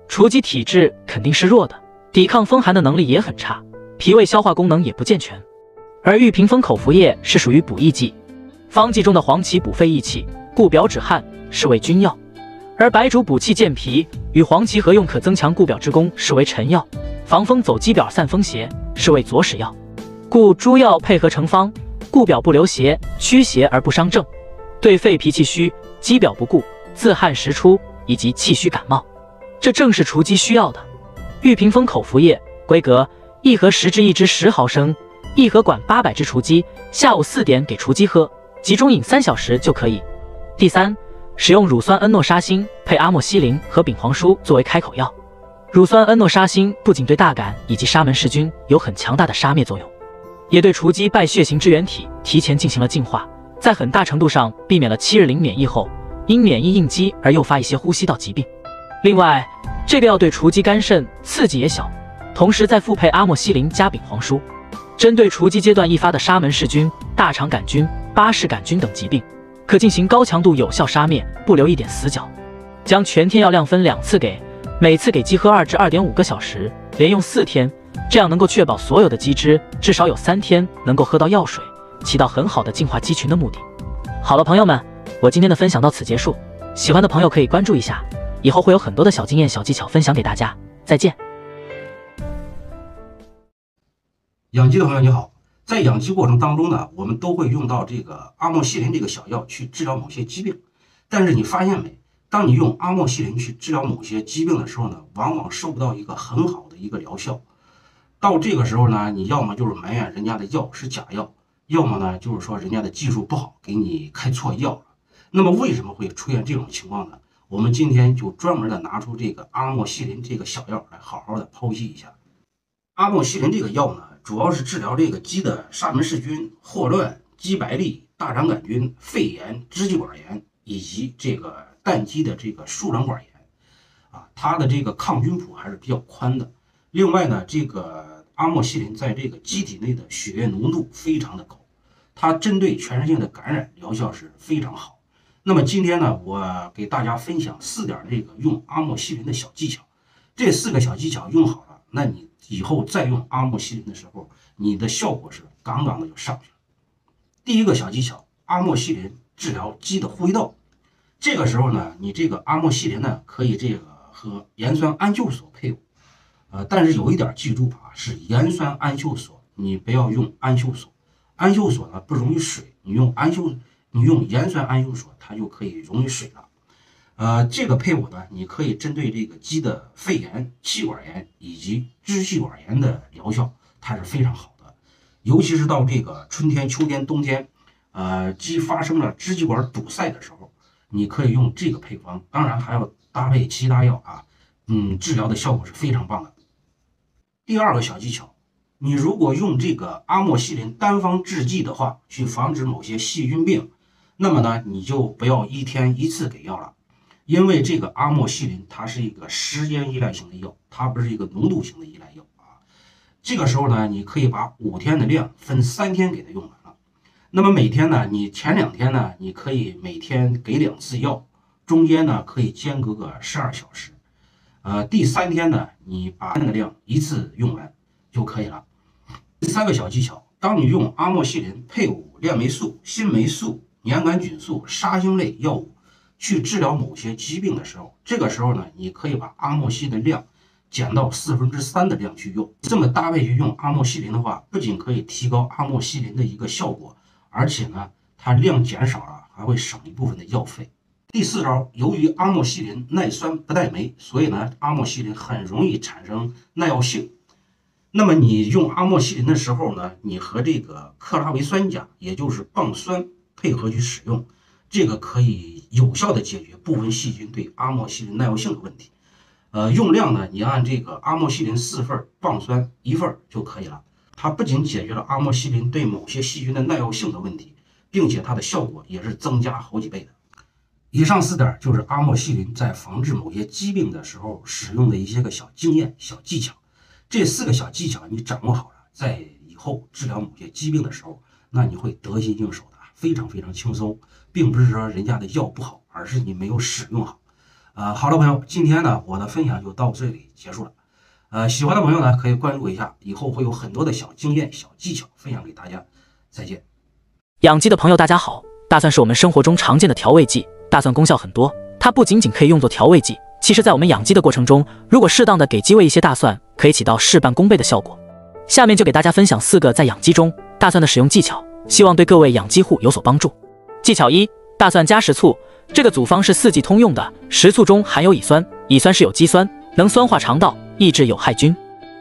S1: 雏鸡体质肯定是弱的，抵抗风寒的能力也很差，脾胃消化功能也不健全。而玉屏风口服液是属于补益剂，方剂中的黄芪补肺益气、固表止汗，是为君药；而白术补气健脾，与黄芪合用可增强固表之功，是为臣药；防风走肌表散风邪，是为佐使药。故诸药配合成方，固表不留邪，驱邪而不伤正，对肺脾气虚、肌表不固、自汗时出以及气虚感冒，这正是雏鸡需要的。玉屏风口服液规格：一盒十支，一支十毫升。一盒管八百只雏鸡，下午四点给雏鸡喝，集中饮三小时就可以。第三，使用乳酸恩诺沙星配阿莫西林和丙黄舒作为开口药。乳酸恩诺沙星不仅对大杆以及沙门氏菌有很强大的杀灭作用，也对雏鸡败血型支原体提前进行了净化，在很大程度上避免了七日龄免疫后因免疫应激而诱发一些呼吸道疾病。另外，这个药对雏鸡肝肾刺激也小，同时再复配阿莫西林加丙黄舒。针对雏鸡阶段易发的沙门氏菌、大肠杆菌、巴氏杆菌等疾病，可进行高强度有效杀灭，不留一点死角。将全天药量分两次给，每次给鸡喝二至二点五个小时，连用四天，这样能够确保所有的鸡只至少有三天能够喝到药水，起到很好的净化鸡群的目的。好了，朋友们，我今天的分享到此结束，喜欢的朋友可以关注一下，以后会有很多的小经验、小技巧分享给大家。再见。
S2: 养鸡的朋友你好，在养鸡过程当中呢，我们都会用到这个阿莫西林这个小药去治疗某些疾病。但是你发现没？当你用阿莫西林去治疗某些疾病的时候呢，往往收不到一个很好的一个疗效。到这个时候呢，你要么就是埋怨人家的药是假药，要么呢就是说人家的技术不好，给你开错药了。那么为什么会出现这种情况呢？我们今天就专门的拿出这个阿莫西林这个小药来好好的剖析一下。阿莫西林这个药呢？主要是治疗这个鸡的沙门氏菌、霍乱、鸡白痢、大肠杆菌、肺炎、支气管炎以及这个蛋鸡的这个输卵管炎，啊，它的这个抗菌谱还是比较宽的。另外呢，这个阿莫西林在这个机体内的血液浓度非常的高，它针对全身性的感染疗效是非常好。那么今天呢，我给大家分享四点这个用阿莫西林的小技巧，这四个小技巧用好了，那你。以后再用阿莫西林的时候，你的效果是杠杠的就上去了。第一个小技巧，阿莫西林治疗鸡的呼吸道。这个时候呢，你这个阿莫西林呢，可以这个和盐酸氨溴索配伍。呃，但是有一点记住啊，是盐酸氨溴索，你不要用氨溴索。氨溴索呢不溶于水，你用氨溴，你用盐酸氨溴索，它就可以溶于水了。呃，这个配伍呢，你可以针对这个鸡的肺炎、气管炎以及支气管炎的疗效，它是非常好的。尤其是到这个春天、秋天、冬天，呃，鸡发生了支气管堵塞的时候，你可以用这个配方。当然还要搭配其他药啊，嗯，治疗的效果是非常棒的。第二个小技巧，你如果用这个阿莫西林单方制剂的话，去防止某些细菌病，那么呢，你就不要一天一次给药了。因为这个阿莫西林它是一个时间依赖型的药，它不是一个浓度型的依赖药啊。这个时候呢，你可以把五天的量分三天给它用完了。那么每天呢，你前两天呢，你可以每天给两次药，中间呢可以间隔个十二小时。呃，第三天呢，你把那个量一次用完就可以了。第三个小技巧，当你用阿莫西林配伍链霉素、新霉素、粘杆菌素、沙星类药物。去治疗某些疾病的时候，这个时候呢，你可以把阿莫西林量减到四分之三的量去用。这么搭配去用阿莫西林的话，不仅可以提高阿莫西林的一个效果，而且呢，它量减少了，还会省一部分的药费。第四招，由于阿莫西林耐酸不耐霉，所以呢，阿莫西林很容易产生耐药性。那么你用阿莫西林的时候呢，你和这个克拉维酸钾，也就是棒酸配合去使用，这个可以有效的解决部分细菌对阿莫西林耐药性的问题。呃，用量呢，你按这个阿莫西林四份，棒酸一份就可以了。它不仅解决了阿莫西林对某些细菌的耐药性的问题，并且它的效果也是增加好几倍的。以上四点就是阿莫西林在防治某些疾病的时候使用的一些个小经验、小技巧。这四个小技巧你掌握好了，在以后治疗某些疾病的时候，那你会得心应手的，非常非常轻松，并不是说人家的药不好，而是你没有使用好。呃，好了，朋友，今天呢，我的分享就到这里结束了。呃，喜欢的朋友呢，可以关注一下，以后会有很多的小经验、小技巧分享给大家。再见。
S1: 养鸡的朋友，大家好。大蒜是我们生活中常见的调味剂，大蒜功效很多，它不仅仅可以用作调味剂，其实在我们养鸡的过程中，如果适当的给鸡喂一些大蒜，可以起到事半功倍的效果。下面就给大家分享四个在养鸡中大蒜的使用技巧，希望对各位养鸡户有所帮助。技巧一：大蒜加食醋。这个组方是四季通用的，食醋中含有乙酸，乙酸是有机酸，能酸化肠道。抑制有害菌，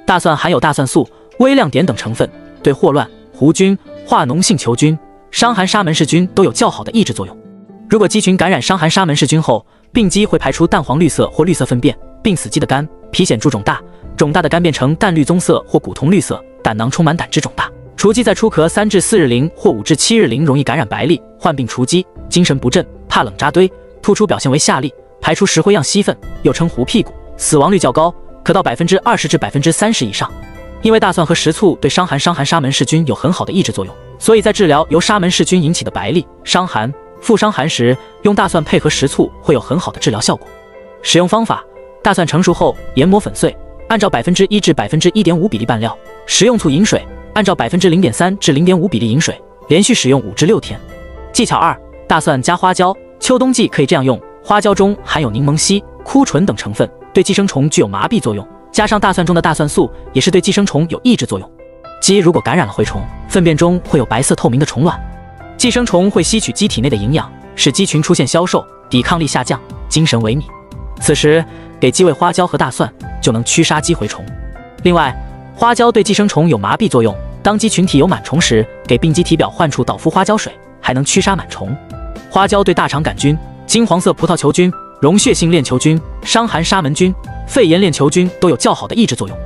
S1: 大蒜含有大蒜素、微量碘等成分，对霍乱、弧菌、化脓性球菌、伤寒沙门氏菌都有较好的抑制作用。如果鸡群感染伤寒沙门氏菌后，病鸡会排出淡黄绿色或绿色粪便，病死鸡的肝皮显著肿大，肿大的肝变成淡绿棕色或古铜绿色，胆囊充满胆汁肿大。雏鸡在出壳三至四日龄或五至七日龄容易感染白痢，患病雏鸡精神不振，怕冷扎堆，突出表现为下痢，排出石灰样稀粪，又称糊屁股，死亡率较高。可到百分之二十至百分之三十以上，因为大蒜和食醋对伤寒伤寒沙门氏菌有很好的抑制作用，所以在治疗由沙门氏菌引起的白痢、伤寒、副伤寒时，用大蒜配合食醋会有很好的治疗效果。使用方法：大蒜成熟后研磨粉碎，按照百分之一至百分之一点五比例拌料，食用醋饮水，按照百分之零点三至零点五比例饮水，连续使用五至六天。技巧二：大蒜加花椒，秋冬季可以这样用，花椒中含有柠檬烯、枯醇等成分。对寄生虫具有麻痹作用，加上大蒜中的大蒜素，也是对寄生虫有抑制作用。鸡如果感染了蛔虫，粪便中会有白色透明的虫卵，寄生虫会吸取鸡体内的营养，使鸡群出现消瘦、抵抗力下降、精神萎靡。此时给鸡喂花椒和大蒜，就能驱杀鸡蛔虫。另外，花椒对寄生虫有麻痹作用，当鸡群体有螨虫时，给病鸡体表患处捣敷花椒水，还能驱杀螨虫。花椒对大肠杆菌、金黄色葡萄球菌。溶血性链球菌、伤寒沙门菌、肺炎链球菌都有较好的抑制作用。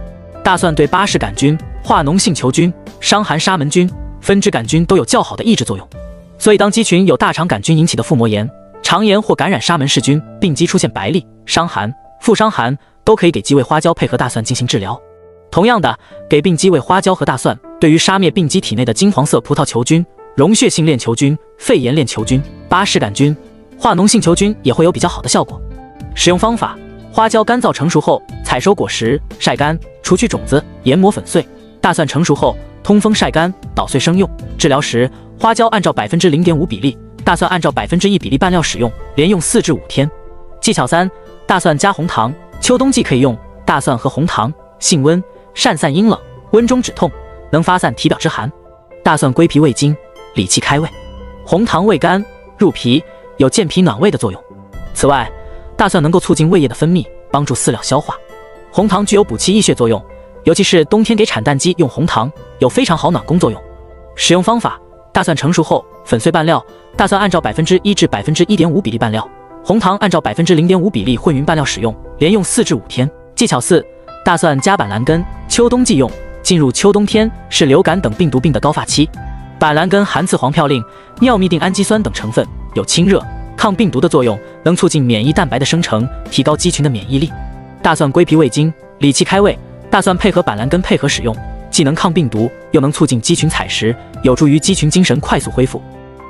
S1: 大蒜对巴氏杆菌、化脓性球菌、伤寒沙门菌、分支杆菌都有较好的抑制作用。所以，当鸡群有大肠杆菌引起的腹膜炎、肠炎或感染沙门氏菌，病鸡出现白痢、伤寒、副伤寒，都可以给鸡喂花椒配合大蒜进行治疗。同样的，给病鸡喂花椒和大蒜，对于杀灭病鸡体内的金黄色葡萄球菌、溶血性链球菌、肺炎链球菌、巴氏杆菌。化脓性球菌也会有比较好的效果。使用方法：花椒干燥成熟后，采收果实，晒干，除去种子，研磨粉碎；大蒜成熟后，通风晒干，捣碎生用。治疗时，花椒按照百分之零点五比例，大蒜按照百分之一比例拌料使用，连用四至五天。技巧三：大蒜加红糖。秋冬季可以用大蒜和红糖，性温，善散阴冷，温中止痛，能发散体表之寒。大蒜归脾胃经，理气开胃；红糖味甘，入脾。有健脾暖胃的作用。此外，大蒜能够促进胃液的分泌，帮助饲料消化。红糖具有补气益血作用，尤其是冬天给产蛋鸡用红糖，有非常好暖宫作用。使用方法：大蒜成熟后粉碎拌料，大蒜按照百分之一至百分之一点五比例拌料，红糖按照百分之零点五比例混匀拌料使用，连用四至五天。技巧四：大蒜加板蓝根，秋冬季用。进入秋冬天是流感等病毒病的高发期，板蓝根含次黄嘌呤、尿嘧啶氨基酸等成分。有清热、抗病毒的作用，能促进免疫蛋白的生成，提高鸡群的免疫力。大蒜归脾胃经，理气开胃。大蒜配合板蓝根配合使用，既能抗病毒，又能促进鸡群采食，有助于鸡群精神快速恢复。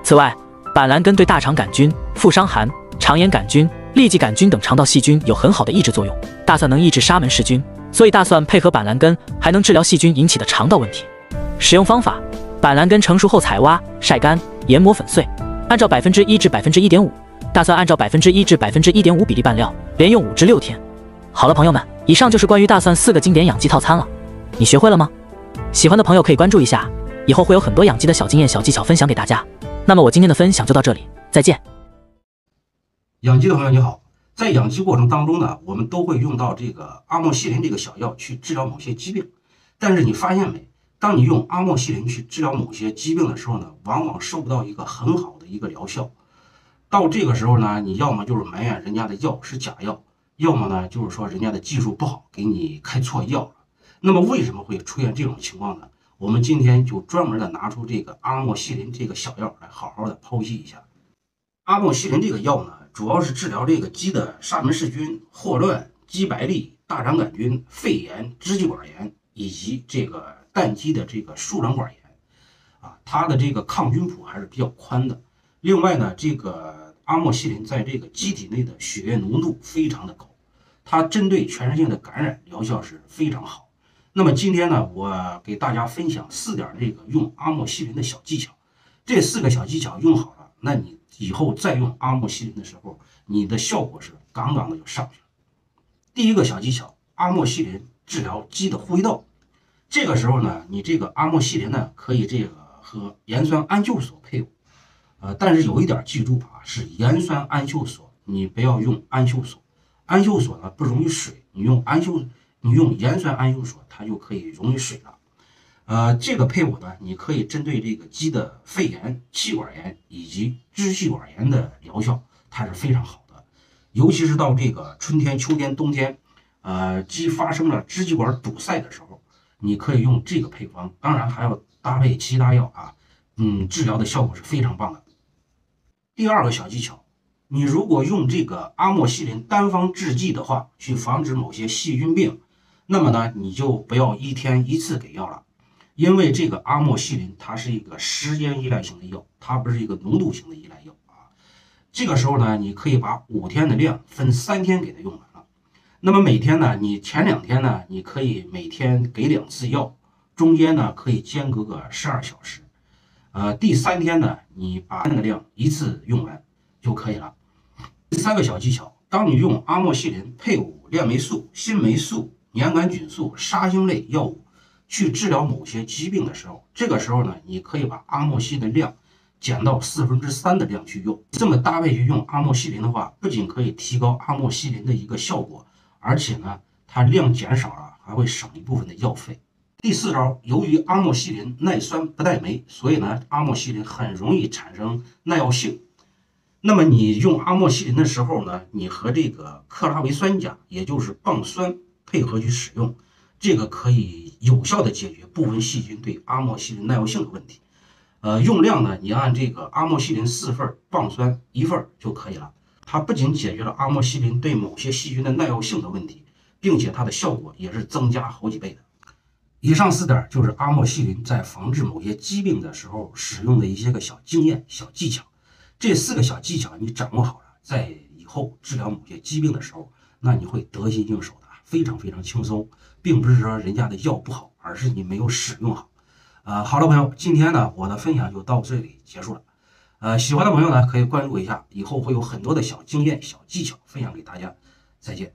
S1: 此外，板蓝根对大肠杆菌、副伤寒、肠炎杆菌、痢疾杆菌等肠道细菌有很好的抑制作用。大蒜能抑制沙门氏菌，所以大蒜配合板蓝根还能治疗细菌引起的肠道问题。使用方法：板蓝根成熟后采挖、晒干、研磨粉碎。按照百分之一至百分之一点五，大蒜按照百分之一至百分之一点五比例拌料，连用五至六天。好了，朋友们，以上就是关于大蒜四个经典养鸡套餐了，你学会了吗？喜欢的朋友可以关注一下，以后会有很多养鸡的小经验、小技巧分享给大家。那么我今天的分享就到这里，再见。
S2: 养鸡的朋友你好，在养鸡过程当中呢，我们都会用到这个阿莫西林这个小药去治疗某些疾病。但是你发现没？当你用阿莫西林去治疗某些疾病的时候呢，往往收不到一个很好的一个疗效。到这个时候呢，你要么就是埋怨人家的药是假药，要么呢就是说人家的技术不好，给你开错药了。那么为什么会出现这种情况呢？我们今天就专门的拿出这个阿莫西林这个小药来好好的剖析一下。阿莫西林这个药呢。主要是治疗这个鸡的沙门氏菌、霍乱、鸡白痢、大肠杆菌、肺炎、支气管炎以及这个蛋鸡的这个输卵管炎，啊，它的这个抗菌谱还是比较宽的。另外呢，这个阿莫西林在这个机体内的血液浓度非常的高，它针对全身性的感染疗效是非常好。那么今天呢，我给大家分享四点这个用阿莫西林的小技巧，这四个小技巧用好了，那你。以后再用阿莫西林的时候，你的效果是杠杠的就上去了。第一个小技巧，阿莫西林治疗鸡的呼吸道。这个时候呢，你这个阿莫西林呢，可以这个和盐酸氨溴索配伍。呃，但是有一点记住啊，是盐酸氨溴索，你不要用氨溴索。氨溴索呢不溶于水，你用氨溴，你用盐酸氨溴索，它就可以溶于水了。呃，这个配伍呢，你可以针对这个鸡的肺炎、气管炎以及支气管炎的疗效，它是非常好的。尤其是到这个春天、秋天、冬天，呃，鸡发生了支气管堵塞的时候，你可以用这个配方，当然还要搭配其他药啊，嗯，治疗的效果是非常棒的。第二个小技巧，你如果用这个阿莫西林单方制剂的话，去防止某些细菌病，那么呢，你就不要一天一次给药了。因为这个阿莫西林它是一个时间依赖型的药，它不是一个浓度型的依赖药啊。这个时候呢，你可以把五天的量分三天给它用完了。那么每天呢，你前两天呢，你可以每天给两次药，中间呢可以间隔个十二小时。呃，第三天呢，你把那个量一次用完就可以了。第三个小技巧，当你用阿莫西林配伍链霉素、新霉素、粘杆菌素、沙星类药物。去治疗某些疾病的时候，这个时候呢，你可以把阿莫西林量减到四分之三的量去用。这么搭配去用阿莫西林的话，不仅可以提高阿莫西林的一个效果，而且呢，它量减少了，还会省一部分的药费。第四招，由于阿莫西林耐酸不耐霉，所以呢，阿莫西林很容易产生耐药性。那么你用阿莫西林的时候呢，你和这个克拉维酸钾，也就是棒酸配合去使用。这个可以有效的解决部分细菌对阿莫西林耐药性的问题。呃，用量呢，你按这个阿莫西林四份，棒酸一份就可以了。它不仅解决了阿莫西林对某些细菌的耐药性的问题，并且它的效果也是增加好几倍的。以上四点就是阿莫西林在防治某些疾病的时候使用的一些个小经验、小技巧。这四个小技巧你掌握好了，在以后治疗某些疾病的时候，那你会得心应手，非常非常轻松。并不是说人家的药不好，而是你没有使用好。呃，好了，朋友，今天呢，我的分享就到这里结束了。呃，喜欢的朋友呢，可以关注一下，以后会有很多的小经验、小技巧分享给大家。再见。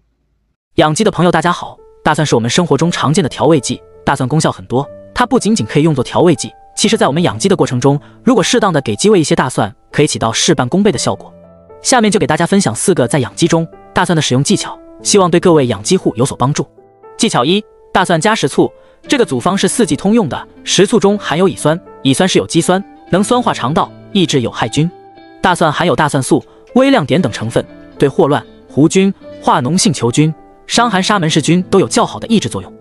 S1: 养鸡的朋友，大家好。大蒜是我们生活中常见的调味剂，大蒜功效很多，它不仅仅可以用作调味剂，其实在我们养鸡的过程中，如果适当的给鸡喂一些大蒜，可以起到事半功倍的效果。下面就给大家分享四个在养鸡中大蒜的使用技巧，希望对各位养鸡户有所帮助。技巧一：大蒜加食醋。这个组方是四季通用的，食醋中含有乙酸，乙酸是有机酸，能酸化肠道，抑制有害菌。大蒜含有大蒜素、微量碘等成分，对霍乱、弧菌、化脓性球菌、伤寒沙门氏菌都有较好的抑制作用。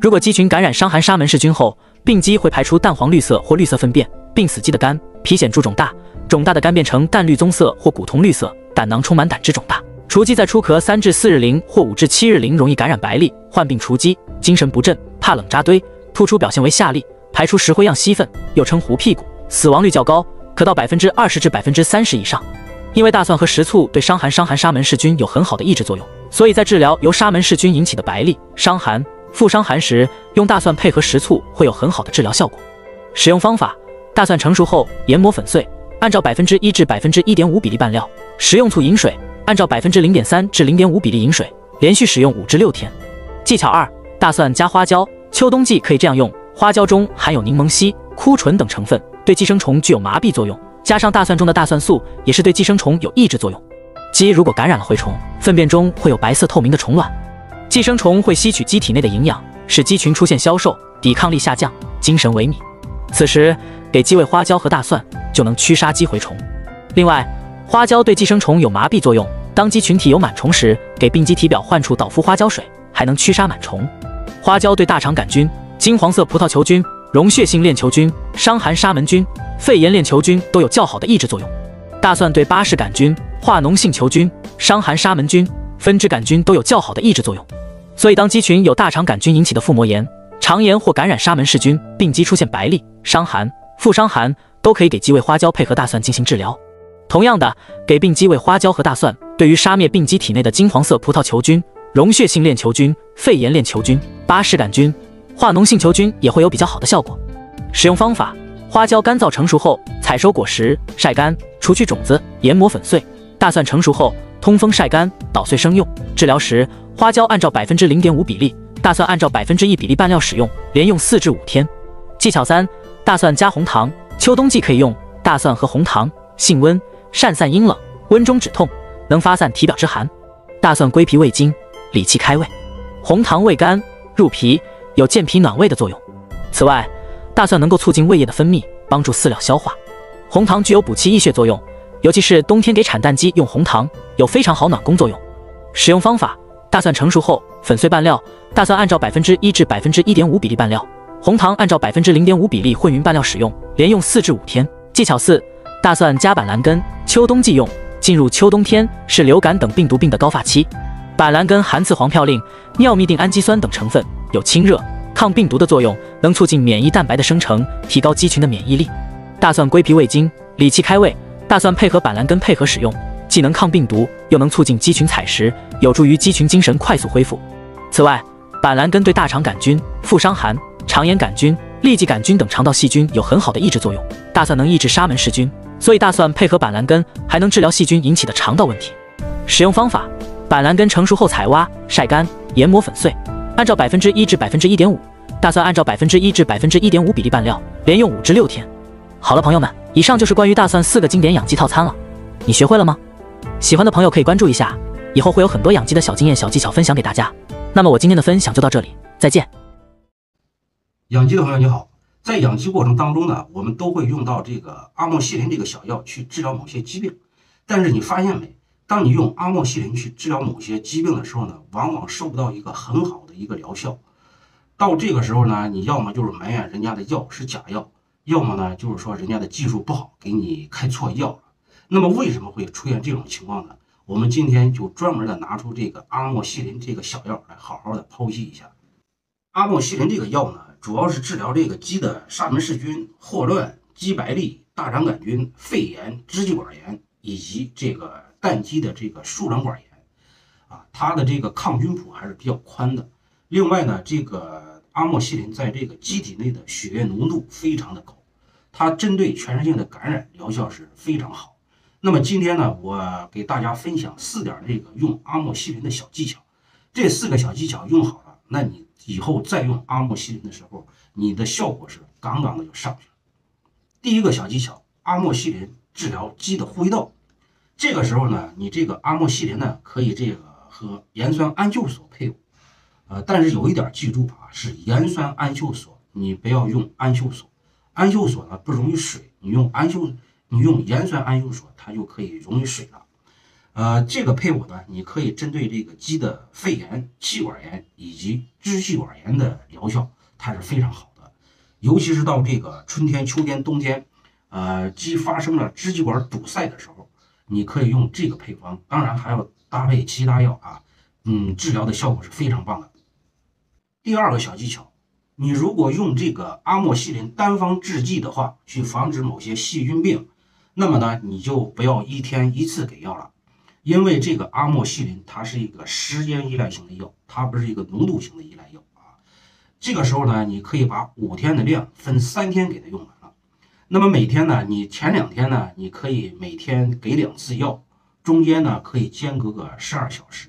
S1: 如果鸡群感染伤寒沙门氏菌后，病鸡会排出淡黄绿色或绿色粪便，病死鸡的肝皮显著肿大，肿大的肝变成淡绿棕色或古铜绿色，胆囊充满胆汁肿大。雏鸡在出壳三至四日龄或五至七日龄容易感染白痢，患病雏鸡，精神不振，怕冷扎堆，突出表现为下痢，排出石灰样稀粪，又称糊屁股，死亡率较高，可到百分之二十至百分之三十以上。因为大蒜和食醋对伤寒伤寒沙门氏菌有很好的抑制作用，所以在治疗由沙门氏菌引起的白痢、伤寒、腹伤寒时，用大蒜配合食醋会有很好的治疗效果。使用方法：大蒜成熟后研磨粉碎，按照百分之一至百分之一点五比例拌料，食用醋饮水。按照百分之零点三至零点五比例饮水，连续使用五至六天。技巧二：大蒜加花椒。秋冬季可以这样用：花椒中含有柠檬烯，枯醇等成分，对寄生虫具有麻痹作用。加上大蒜中的大蒜素，也是对寄生虫有抑制作用。鸡如果感染了蛔虫，粪便中会有白色透明的虫卵，寄生虫会吸取鸡体内的营养，使鸡群出现消瘦、抵抗力下降、精神萎靡。此时给鸡喂花椒和大蒜，就能驱杀鸡蛔虫。另外，花椒对寄生虫有麻痹作用。当鸡群体有螨虫时，给病鸡体表患处导敷花椒水，还能驱杀螨虫。花椒对大肠杆菌、金黄色葡萄球菌、溶血性链球菌、伤寒沙门菌、肺炎链球菌都有较好的抑制作用。大蒜对巴氏杆菌、化脓性球菌、伤寒沙门菌、分支杆菌都有较好的抑制作用。所以，当鸡群有大肠杆菌引起的腹膜炎、肠炎或感染沙门氏菌，病鸡出现白痢、伤寒、腹伤寒，都可以给鸡喂花椒配合大蒜进行治疗。同样的，给病鸡喂花椒和大蒜，对于杀灭病鸡体内的金黄色葡萄球菌、溶血性链球菌、肺炎链球菌、巴氏杆菌、化脓性球菌也会有比较好的效果。使用方法：花椒干燥成熟后，采收果实，晒干，除去种子，研磨粉碎；大蒜成熟后，通风晒干，捣碎生用。治疗时，花椒按照百分之零点五比例，大蒜按照百分之一比例拌料使用，连用四至五天。技巧三：大蒜加红糖，秋冬季可以用大蒜和红糖，性温。善散阴冷，温中止痛，能发散体表之寒。大蒜归脾胃经，理气开胃；红糖味甘，入脾，有健脾暖胃的作用。此外，大蒜能够促进胃液的分泌，帮助饲料消化。红糖具有补气益血作用，尤其是冬天给产蛋鸡用红糖，有非常好暖宫作用。使用方法：大蒜成熟后粉碎拌料，大蒜按照百分之一至百分之一点五比例拌料，红糖按照百分之零点五比例混匀拌料使用，连用四至五天。技巧四：大蒜加板蓝根。秋冬季用，进入秋冬天是流感等病毒病的高发期。板蓝根含次黄嘌呤、尿嘧啶氨基酸等成分，有清热、抗病毒的作用，能促进免疫蛋白的生成，提高鸡群的免疫力。大蒜归脾胃经，理气开胃。大蒜配合板蓝根配合使用，既能抗病毒，又能促进鸡群采食，有助于鸡群精神快速恢复。此外，板蓝根对大肠杆菌、腹伤寒、肠炎杆菌、痢疾杆菌等肠道细菌有很好的抑制作用。大蒜能抑制沙门氏菌。所以大蒜配合板蓝根还能治疗细菌引起的肠道问题。使用方法：板蓝根成熟后采挖、晒干、研磨粉碎，按照百分之一至百分之一点五；大蒜按照百分之一至百分之一点五比例拌料，连用五至六天。好了，朋友们，以上就是关于大蒜四个经典养鸡套餐了。你学会了吗？喜欢的朋友可以关注一下，以后会有很多养鸡的小经验、小技巧分享给大家。那么我今天的分享就到这里，再见。
S2: 养鸡的朋友你好。在养鸡过程当中呢，我们都会用到这个阿莫西林这个小药去治疗某些疾病。但是你发现没？当你用阿莫西林去治疗某些疾病的时候呢，往往收不到一个很好的一个疗效。到这个时候呢，你要么就是埋怨人家的药是假药，要么呢就是说人家的技术不好，给你开错药了。那么为什么会出现这种情况呢？我们今天就专门的拿出这个阿莫西林这个小药来好好的剖析一下。阿莫西林这个药呢？主要是治疗这个鸡的沙门氏菌、霍乱、鸡白痢、大肠杆菌、肺炎、支气管炎以及这个蛋鸡的这个输卵管炎，啊，它的这个抗菌谱还是比较宽的。另外呢，这个阿莫西林在这个鸡体内的血液浓度非常的高，它针对全身性的感染疗效是非常好。那么今天呢，我给大家分享四点这个用阿莫西林的小技巧，这四个小技巧用好了，那你。以后再用阿莫西林的时候，你的效果是杠杠的就上去了。第一个小技巧，阿莫西林治疗鸡的呼吸道。这个时候呢，你这个阿莫西林呢，可以这个和盐酸氨溴索配伍。呃，但是有一点记住啊，是盐酸氨溴索，你不要用氨溴索。氨溴索呢不溶于水，你用氨溴，你用盐酸氨溴索，它就可以溶于水了。呃，这个配伍呢，你可以针对这个鸡的肺炎、气管炎以及支气管炎的疗效，它是非常好的。尤其是到这个春天、秋天、冬天，呃，鸡发生了支气管堵塞的时候，你可以用这个配方。当然还要搭配其他药啊，嗯，治疗的效果是非常棒的。第二个小技巧，你如果用这个阿莫西林单方制剂的话，去防止某些细菌病，那么呢，你就不要一天一次给药了。因为这个阿莫西林它是一个时间依赖型的药，它不是一个浓度型的依赖药啊。这个时候呢，你可以把五天的量分三天给它用完了。那么每天呢，你前两天呢，你可以每天给两次药，中间呢可以间隔个十二小时。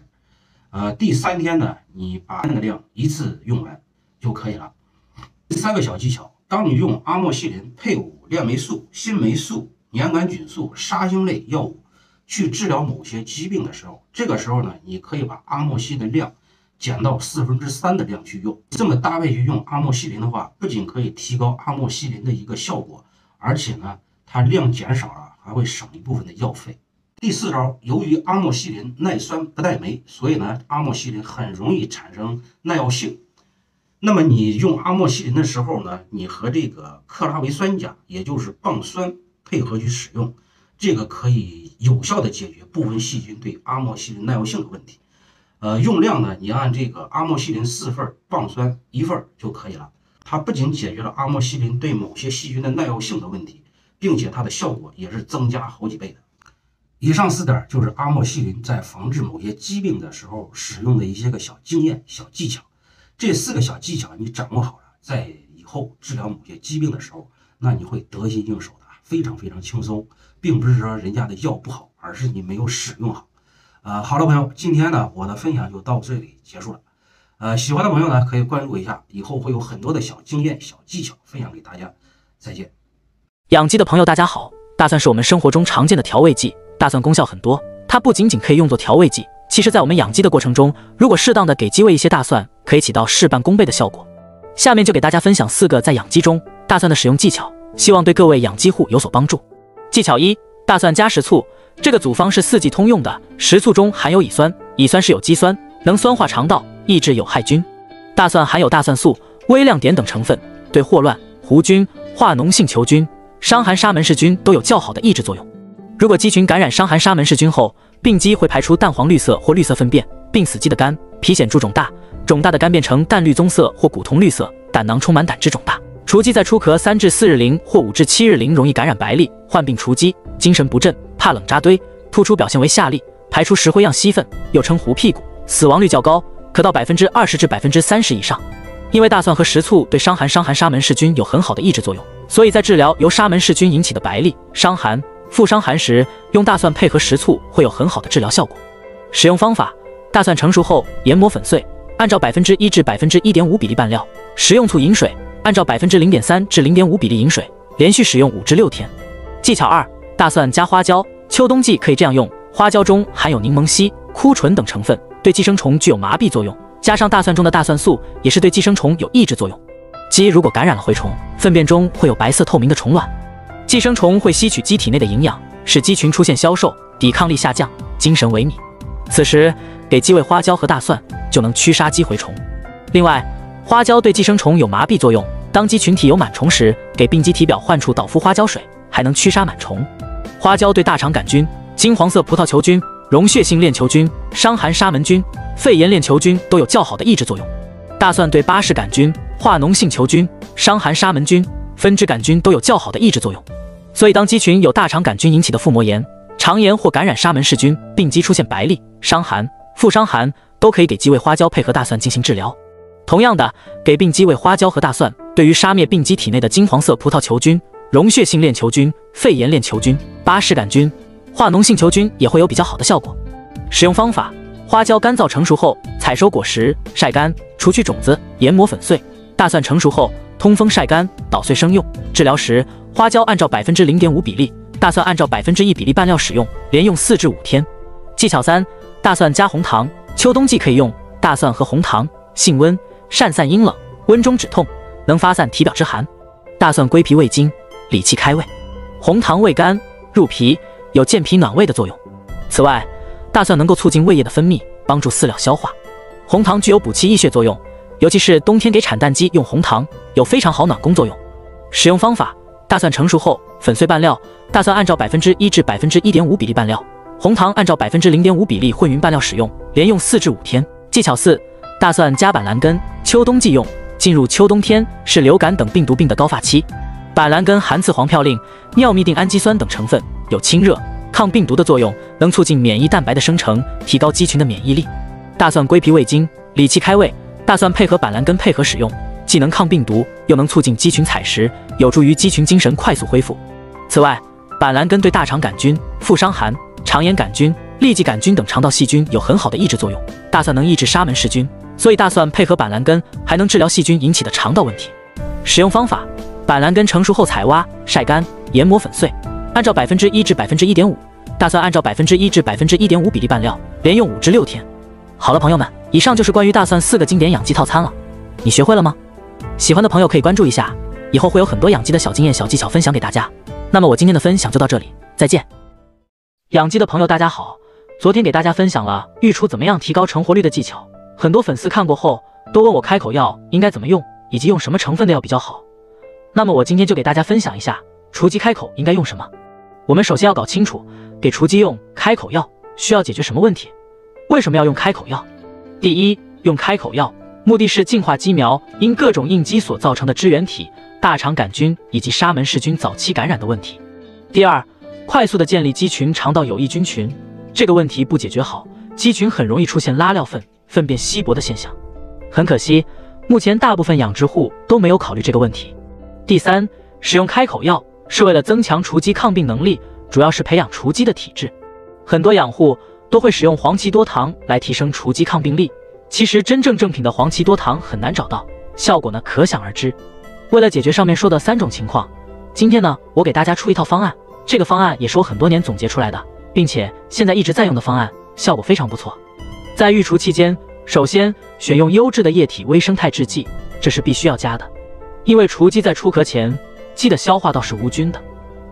S2: 呃，第三天呢，你把那个量一次用完就可以了。第三个小技巧，当你用阿莫西林配伍链霉素、新霉素、粘杆菌素、沙星类药物去治疗某些疾病的时候，这个时候呢，你可以把阿莫西林量减到四分之三的量去用。这么搭配去用阿莫西林的话，不仅可以提高阿莫西林的一个效果，而且呢，它量减少了，还会省一部分的药费。第四招，由于阿莫西林耐酸不耐霉，所以呢，阿莫西林很容易产生耐药性。那么你用阿莫西林的时候呢，你和这个克拉维酸钾，也就是棒酸配合去使用，这个可以有效的解决部分细菌对阿莫西林耐药性的问题。呃，用量呢，你按这个阿莫西林四份，棒酸一份就可以了。它不仅解决了阿莫西林对某些细菌的耐药性的问题，并且它的效果也是增加好几倍的。以上四点就是阿莫西林在防治某些疾病的时候使用的一些个小经验、小技巧。这四个小技巧你掌握好了，在以后治疗某些疾病的时候，那你会得心应手的，非常非常轻松，并不是说人家的药不好，而是你没有使用好。呃，好了，朋友，今天呢我的分享就到这里结束了。呃，喜欢的朋友呢可以关注一下，以后会有很多的小经验、小技巧分享给大家。再见。
S1: 养鸡的朋友大家好，大蒜是我们生活中常见的调味剂。大蒜功效很多，它不仅仅可以用作调味剂，其实在我们养鸡的过程中，如果适当的给鸡喂一些大蒜，可以起到事半功倍的效果。下面就给大家分享四个在养鸡中大蒜的使用技巧，希望对各位养鸡户有所帮助。技巧一：大蒜加食醋。这个组方是四季通用的，食醋中含有乙酸，乙酸是有机酸，能酸化肠道，抑制有害菌。大蒜含有大蒜素、微量碘等成分，对霍乱、弧菌、化脓性球菌、伤寒沙门氏菌都有较好的抑制作用。如果鸡群感染伤寒沙门氏菌后，病鸡会排出淡黄绿色或绿色粪便，病死鸡的肝皮显著肿大，肿大的肝变成淡绿棕色或古铜绿色，胆囊充满胆汁肿大。雏鸡在出壳三至四日龄或五至七日龄容易感染白痢，患病雏鸡，精神不振，怕冷扎堆，突出表现为下痢，排出石灰样稀粪，又称糊屁股，死亡率较高，可到百分之二十至百分之三十以上。因为大蒜和食醋对伤寒伤寒沙门氏菌有很好的抑制作用，所以在治疗由沙门氏菌引起的白痢、伤寒。腹伤寒时用大蒜配合食醋会有很好的治疗效果。使用方法：大蒜成熟后研磨粉碎，按照百分之一至百分之一点五比例拌料，食用醋饮水，按照百分之零点三至零点五比例饮水，连续使用五至六天。技巧二：大蒜加花椒。秋冬季可以这样用：花椒中含有柠檬烯、枯醇等成分，对寄生虫具有麻痹作用，加上大蒜中的大蒜素，也是对寄生虫有抑制作用。鸡如果感染了蛔虫，粪便中会有白色透明的虫卵。寄生虫会吸取鸡体内的营养，使鸡群出现消瘦、抵抗力下降、精神萎靡。此时给鸡喂花椒和大蒜，就能驱杀鸡蛔虫。另外，花椒对寄生虫有麻痹作用。当鸡群体有螨虫时，给病鸡体表患处捣敷花椒水，还能驱杀螨虫。花椒对大肠杆菌、金黄色葡萄球菌、溶血性链球菌、伤寒沙门菌、肺炎链球菌都有较好的抑制作用。大蒜对巴氏杆菌、化脓性球菌、伤寒沙门菌、分支杆菌都有较好的抑制作用。所以，当鸡群有大肠杆菌引起的腹膜炎、肠炎或感染沙门氏菌，病鸡出现白痢、伤寒、腹伤寒，都可以给鸡喂花椒配合大蒜进行治疗。同样的，给病鸡喂花椒和大蒜，对于杀灭病鸡体内的金黄色葡萄球菌、溶血性链球菌、肺炎链球菌、巴氏杆菌、化脓性球菌也会有比较好的效果。使用方法：花椒干燥成熟后，采收果实，晒干，除去种子，研磨粉碎；大蒜成熟后，通风晒干，捣碎生用。治疗时。花椒按照百分之零点五比例，大蒜按照百分之一比例拌料使用，连用四至五天。技巧三：大蒜加红糖。秋冬季可以用大蒜和红糖，性温，善散阴冷，温中止痛，能发散体表之寒。大蒜归脾胃经，理气开胃；红糖味甘，入脾，有健脾暖胃的作用。此外，大蒜能够促进胃液的分泌，帮助饲料消化。红糖具有补气益血作用，尤其是冬天给产蛋鸡用红糖，有非常好暖宫作用。使用方法。大蒜成熟后粉碎拌料，大蒜按照百分之一至百分之一点五比例拌料，红糖按照百分之零点五比例混匀拌料使用，连用四至五天。技巧四：大蒜加板蓝根，秋冬季用。进入秋冬天是流感等病毒病的高发期，板蓝根含次黄嘌呤、尿嘧啶氨基酸等成分，有清热、抗病毒的作用，能促进免疫蛋白的生成，提高鸡群的免疫力。大蒜归脾胃经，理气开胃，大蒜配合板蓝根配合使用。既能抗病毒，又能促进鸡群采食，有助于鸡群精神快速恢复。此外，板蓝根对大肠杆菌、腹伤寒、肠炎杆菌、痢疾杆菌等肠道细菌有很好的抑制作用。大蒜能抑制沙门氏菌，所以大蒜配合板蓝根还能治疗细菌引起的肠道问题。使用方法：板蓝根成熟后采挖、晒干、研磨粉碎，按照百分之一至百分之一点五，大蒜按照百分之一至百分之一点五比例拌料，连用五至六天。好了，朋友们，以上就是关于大蒜四个经典养鸡套餐了，你学会了吗？喜欢的朋友可以关注一下，以后会有很多养鸡的小经验、小技巧分享给大家。那么我今天的分享就到这里，再见。养鸡的朋友大家好，昨天给大家分享了育雏怎么样提高成活率的技巧，很多粉丝看过后都问我开口药应该怎么用，以及用什么成分的药比较好。那么我今天就给大家分享一下雏鸡开口应该用什么。我们首先要搞清楚，给雏鸡用开口药需要解决什么问题？为什么要用开口药？第一，用开口药目的是净化鸡苗因各种应激所造成的支原体、大肠杆菌以及沙门氏菌早期感染的问题。第二，快速的建立鸡群肠道有益菌群，这个问题不解决好，鸡群很容易出现拉尿粪、粪便稀薄的现象。很可惜，目前大部分养殖户都没有考虑这个问题。第三，使用开口药是为了增强雏鸡抗病能力，主要是培养雏鸡的体质。很多养护都会使用黄芪多糖来提升雏鸡抗病力，其实真正正品的黄芪多糖很难找到，效果呢可想而知。为了解决上面说的三种情况，今天呢我给大家出一套方案，这个方案也是我很多年总结出来的，并且现在一直在用的方案，效果非常不错。在育雏期间，首先选用优质的液体微生态制剂，这是必须要加的。因为雏鸡在出壳前，鸡的消化道是无菌的，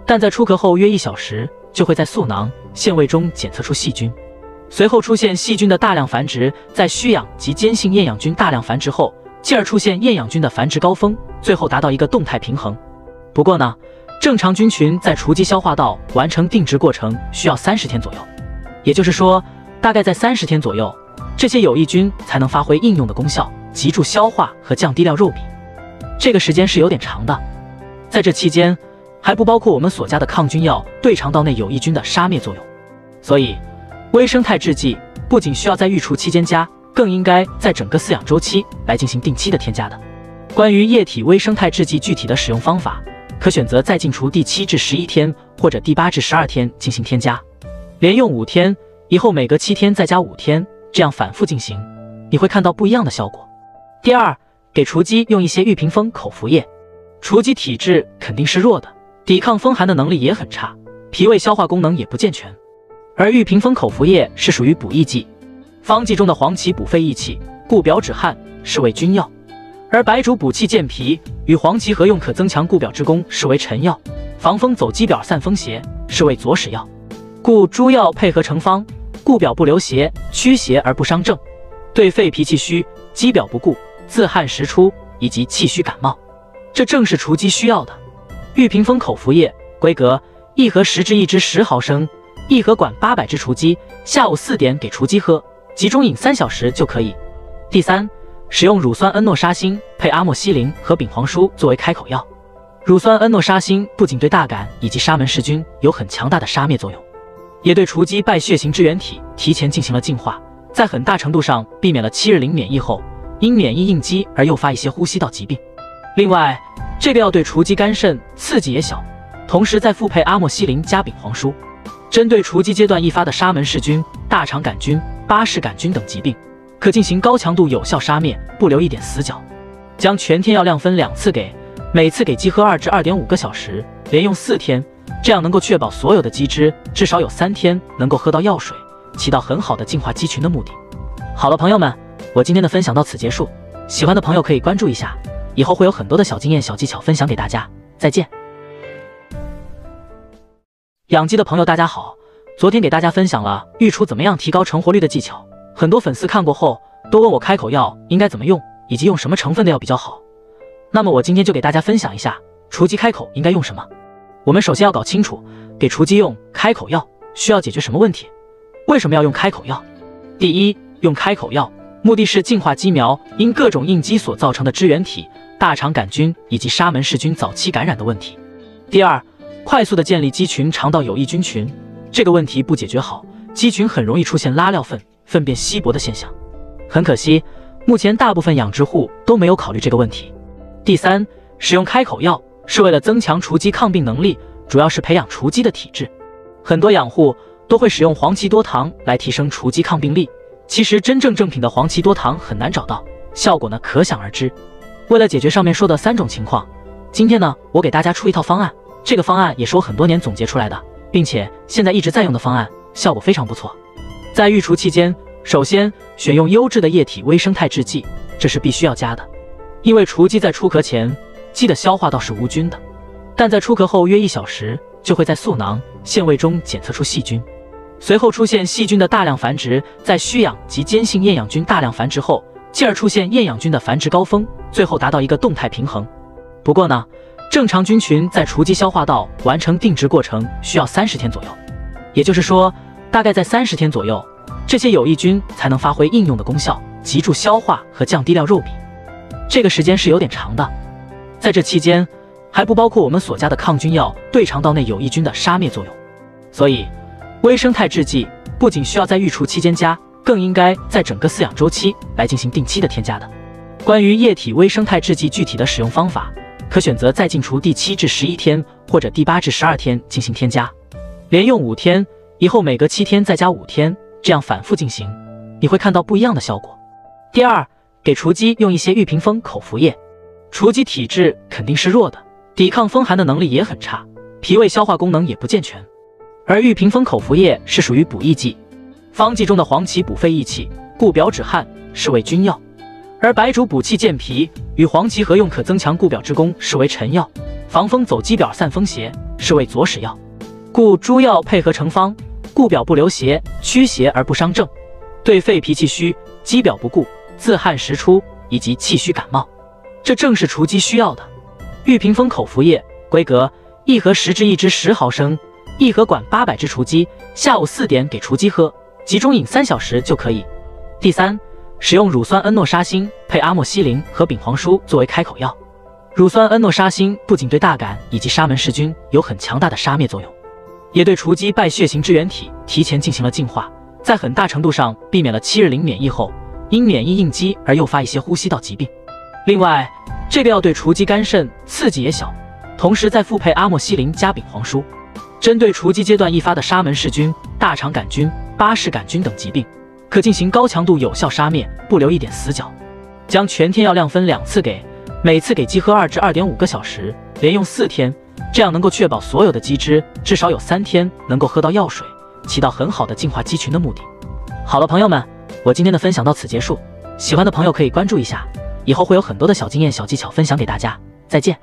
S1: 但在出壳后约一小时，就会在嗉囊、腺胃中检测出细菌，随后出现细菌的大量繁殖，在需氧及间性厌氧菌大量繁殖后，进而出现厌氧菌的繁殖高峰，最后达到一个动态平衡。不过呢，正常菌群在雏鸡消化道完成定植过程需要三十天左右，也就是说，大概在三十天左右，这些有益菌才能发挥应用的功效，急助消化和降低料肉比。这个时间是有点长的，在这期间还不包括我们所加的抗菌药对肠道内有益菌的杀灭作用，所以微生态制剂不仅需要在育雏期间加，更应该在整个饲养周期来进行定期的添加的。关于液体微生态制剂具体的使用方法，可选择在进雏第七至十一天或者第八至十二天进行添加，连用五天以后每隔七天再加五天，这样反复进行，你会看到不一样的效果。第二。给雏鸡用一些玉屏风口服液，雏鸡体质肯定是弱的，抵抗风寒的能力也很差，脾胃消化功能也不健全。而玉屏风口服液是属于补益剂，方剂中的黄芪补肺益气、固表止汗，是为君药；而白术补气健脾，与黄芪合用可增强固表之功，是为臣药；防风走鸡表散风邪，是为佐使药。故诸药配合成方，固表不留邪，驱邪而不伤正，对肺脾气虚、鸡表不固。自汗时出以及气虚感冒，这正是雏鸡需要的。玉屏风口服液规格：一盒十支，一支十毫升，一盒管八百只雏鸡。下午四点给雏鸡喝，集中饮三小时就可以。第三，使用乳酸恩诺沙星配阿莫西林和丙黄舒作为开口药。乳酸恩诺沙星不仅对大杆以及沙门氏菌有很强大的杀灭作用，也对雏鸡败血型支原体提前进行了净化，在很大程度上避免了七日龄免疫后。因免疫应激而诱发一些呼吸道疾病。另外，这个药对雏鸡肝肾刺激也小，同时再复配阿莫西林加丙黄舒，针对雏鸡阶段易发的沙门氏菌、大肠杆菌、巴氏杆菌等疾病，可进行高强度有效杀灭，不留一点死角。将全天药量分两次给，每次给鸡喝二至二点五个小时，连用四天，这样能够确保所有的鸡只至少有三天能够喝到药水，起到很好的净化鸡群的目的。好了，朋友们。我今天的分享到此结束，喜欢的朋友可以关注一下，以后会有很多的小经验、小技巧分享给大家。再见。养鸡的朋友大家好，昨天给大家分享了育雏怎么样提高成活率的技巧，很多粉丝看过后都问我开口药应该怎么用，以及用什么成分的药比较好。那么我今天就给大家分享一下雏鸡开口应该用什么。我们首先要搞清楚，给雏鸡用开口药需要解决什么问题？为什么要用开口药？第一，用开口药。目的是净化鸡苗因各种应激所造成的支原体、大肠杆菌以及沙门氏菌早期感染的问题。第二，快速的建立鸡群肠道有益菌群，这个问题不解决好，鸡群很容易出现拉尿粪、粪便稀薄的现象。很可惜，目前大部分养殖户都没有考虑这个问题。第三，使用开口药是为了增强雏鸡抗病能力，主要是培养雏鸡的体质。很多养护都会使用黄芪多糖来提升雏鸡抗病力。其实真正正品的黄芪多糖很难找到，效果呢可想而知。为了解决上面说的三种情况，今天呢，我给大家出一套方案，这个方案也是我很多年总结出来的，并且现在一直在用的方案，效果非常不错。在育雏期间，首先选用优质的液体微生态制剂，这是必须要加的，因为雏鸡在出壳前，鸡的消化道是无菌的，但在出壳后约一小时，就会在嗉囊、腺胃中检测出细菌。随后出现细菌的大量繁殖，在需氧及间性厌氧菌大量繁殖后，进而出现厌氧菌的繁殖高峰，最后达到一个动态平衡。不过呢，正常菌群在雏鸡消化道完成定植过程需要三十天左右，也就是说，大概在三十天左右，这些有益菌才能发挥应用的功效，急助消化和降低料肉比。这个时间是有点长的，在这期间还不包括我们所加的抗菌药对肠道内有益菌的杀灭作用，所以。微生态制剂不仅需要在育雏期间加，更应该在整个饲养周期来进行定期的添加的。关于液体微生态制剂具体的使用方法，可选择在进雏第七至十一天或者第八至十二天进行添加，连用五天，以后每隔七天再加五天，这样反复进行，你会看到不一样的效果。第二，给雏鸡用一些玉屏风口服液，雏鸡体质肯定是弱的，抵抗风寒的能力也很差，脾胃消化功能也不健全。而玉屏风口服液是属于补益剂，方剂中的黄芪补肺益气、固表止汗，是为君药；而白术补气健脾，与黄芪合用可增强固表之功，是为臣药；防风走肌表散风邪，是为佐使药。故诸药配合成方，固表不留邪，驱邪而不伤正，对肺脾气虚、肌表不固、自汗时出以及气虚感冒，这正是雏鸡需要的。玉屏风口服液规格：一盒十支，一支十毫升。一盒管八百只雏鸡，下午四点给雏鸡喝，集中饮三小时就可以。第三，使用乳酸恩诺沙星配阿莫西林和丙黄舒作为开口药。乳酸恩诺沙星不仅对大杆以及沙门氏菌有很强大的杀灭作用，也对雏鸡败血型支原体提前进行了净化，在很大程度上避免了七日龄免疫后因免疫应激而诱发一些呼吸道疾病。另外，这个药对雏鸡肝肾刺激也小，同时再复配阿莫西林加丙黄舒。针对雏鸡阶段易发的沙门氏菌、大肠杆菌、巴氏杆菌等疾病，可进行高强度有效杀灭，不留一点死角。将全天药量分两次给，每次给鸡喝二至二点五个小时，连用四天，这样能够确保所有的鸡只至少有三天能够喝到药水，起到很好的净化鸡群的目的。好了，朋友们，我今天的分享到此结束，喜欢的朋友可以关注一下，以后会有很多的小经验、小技巧分享给大家。再见。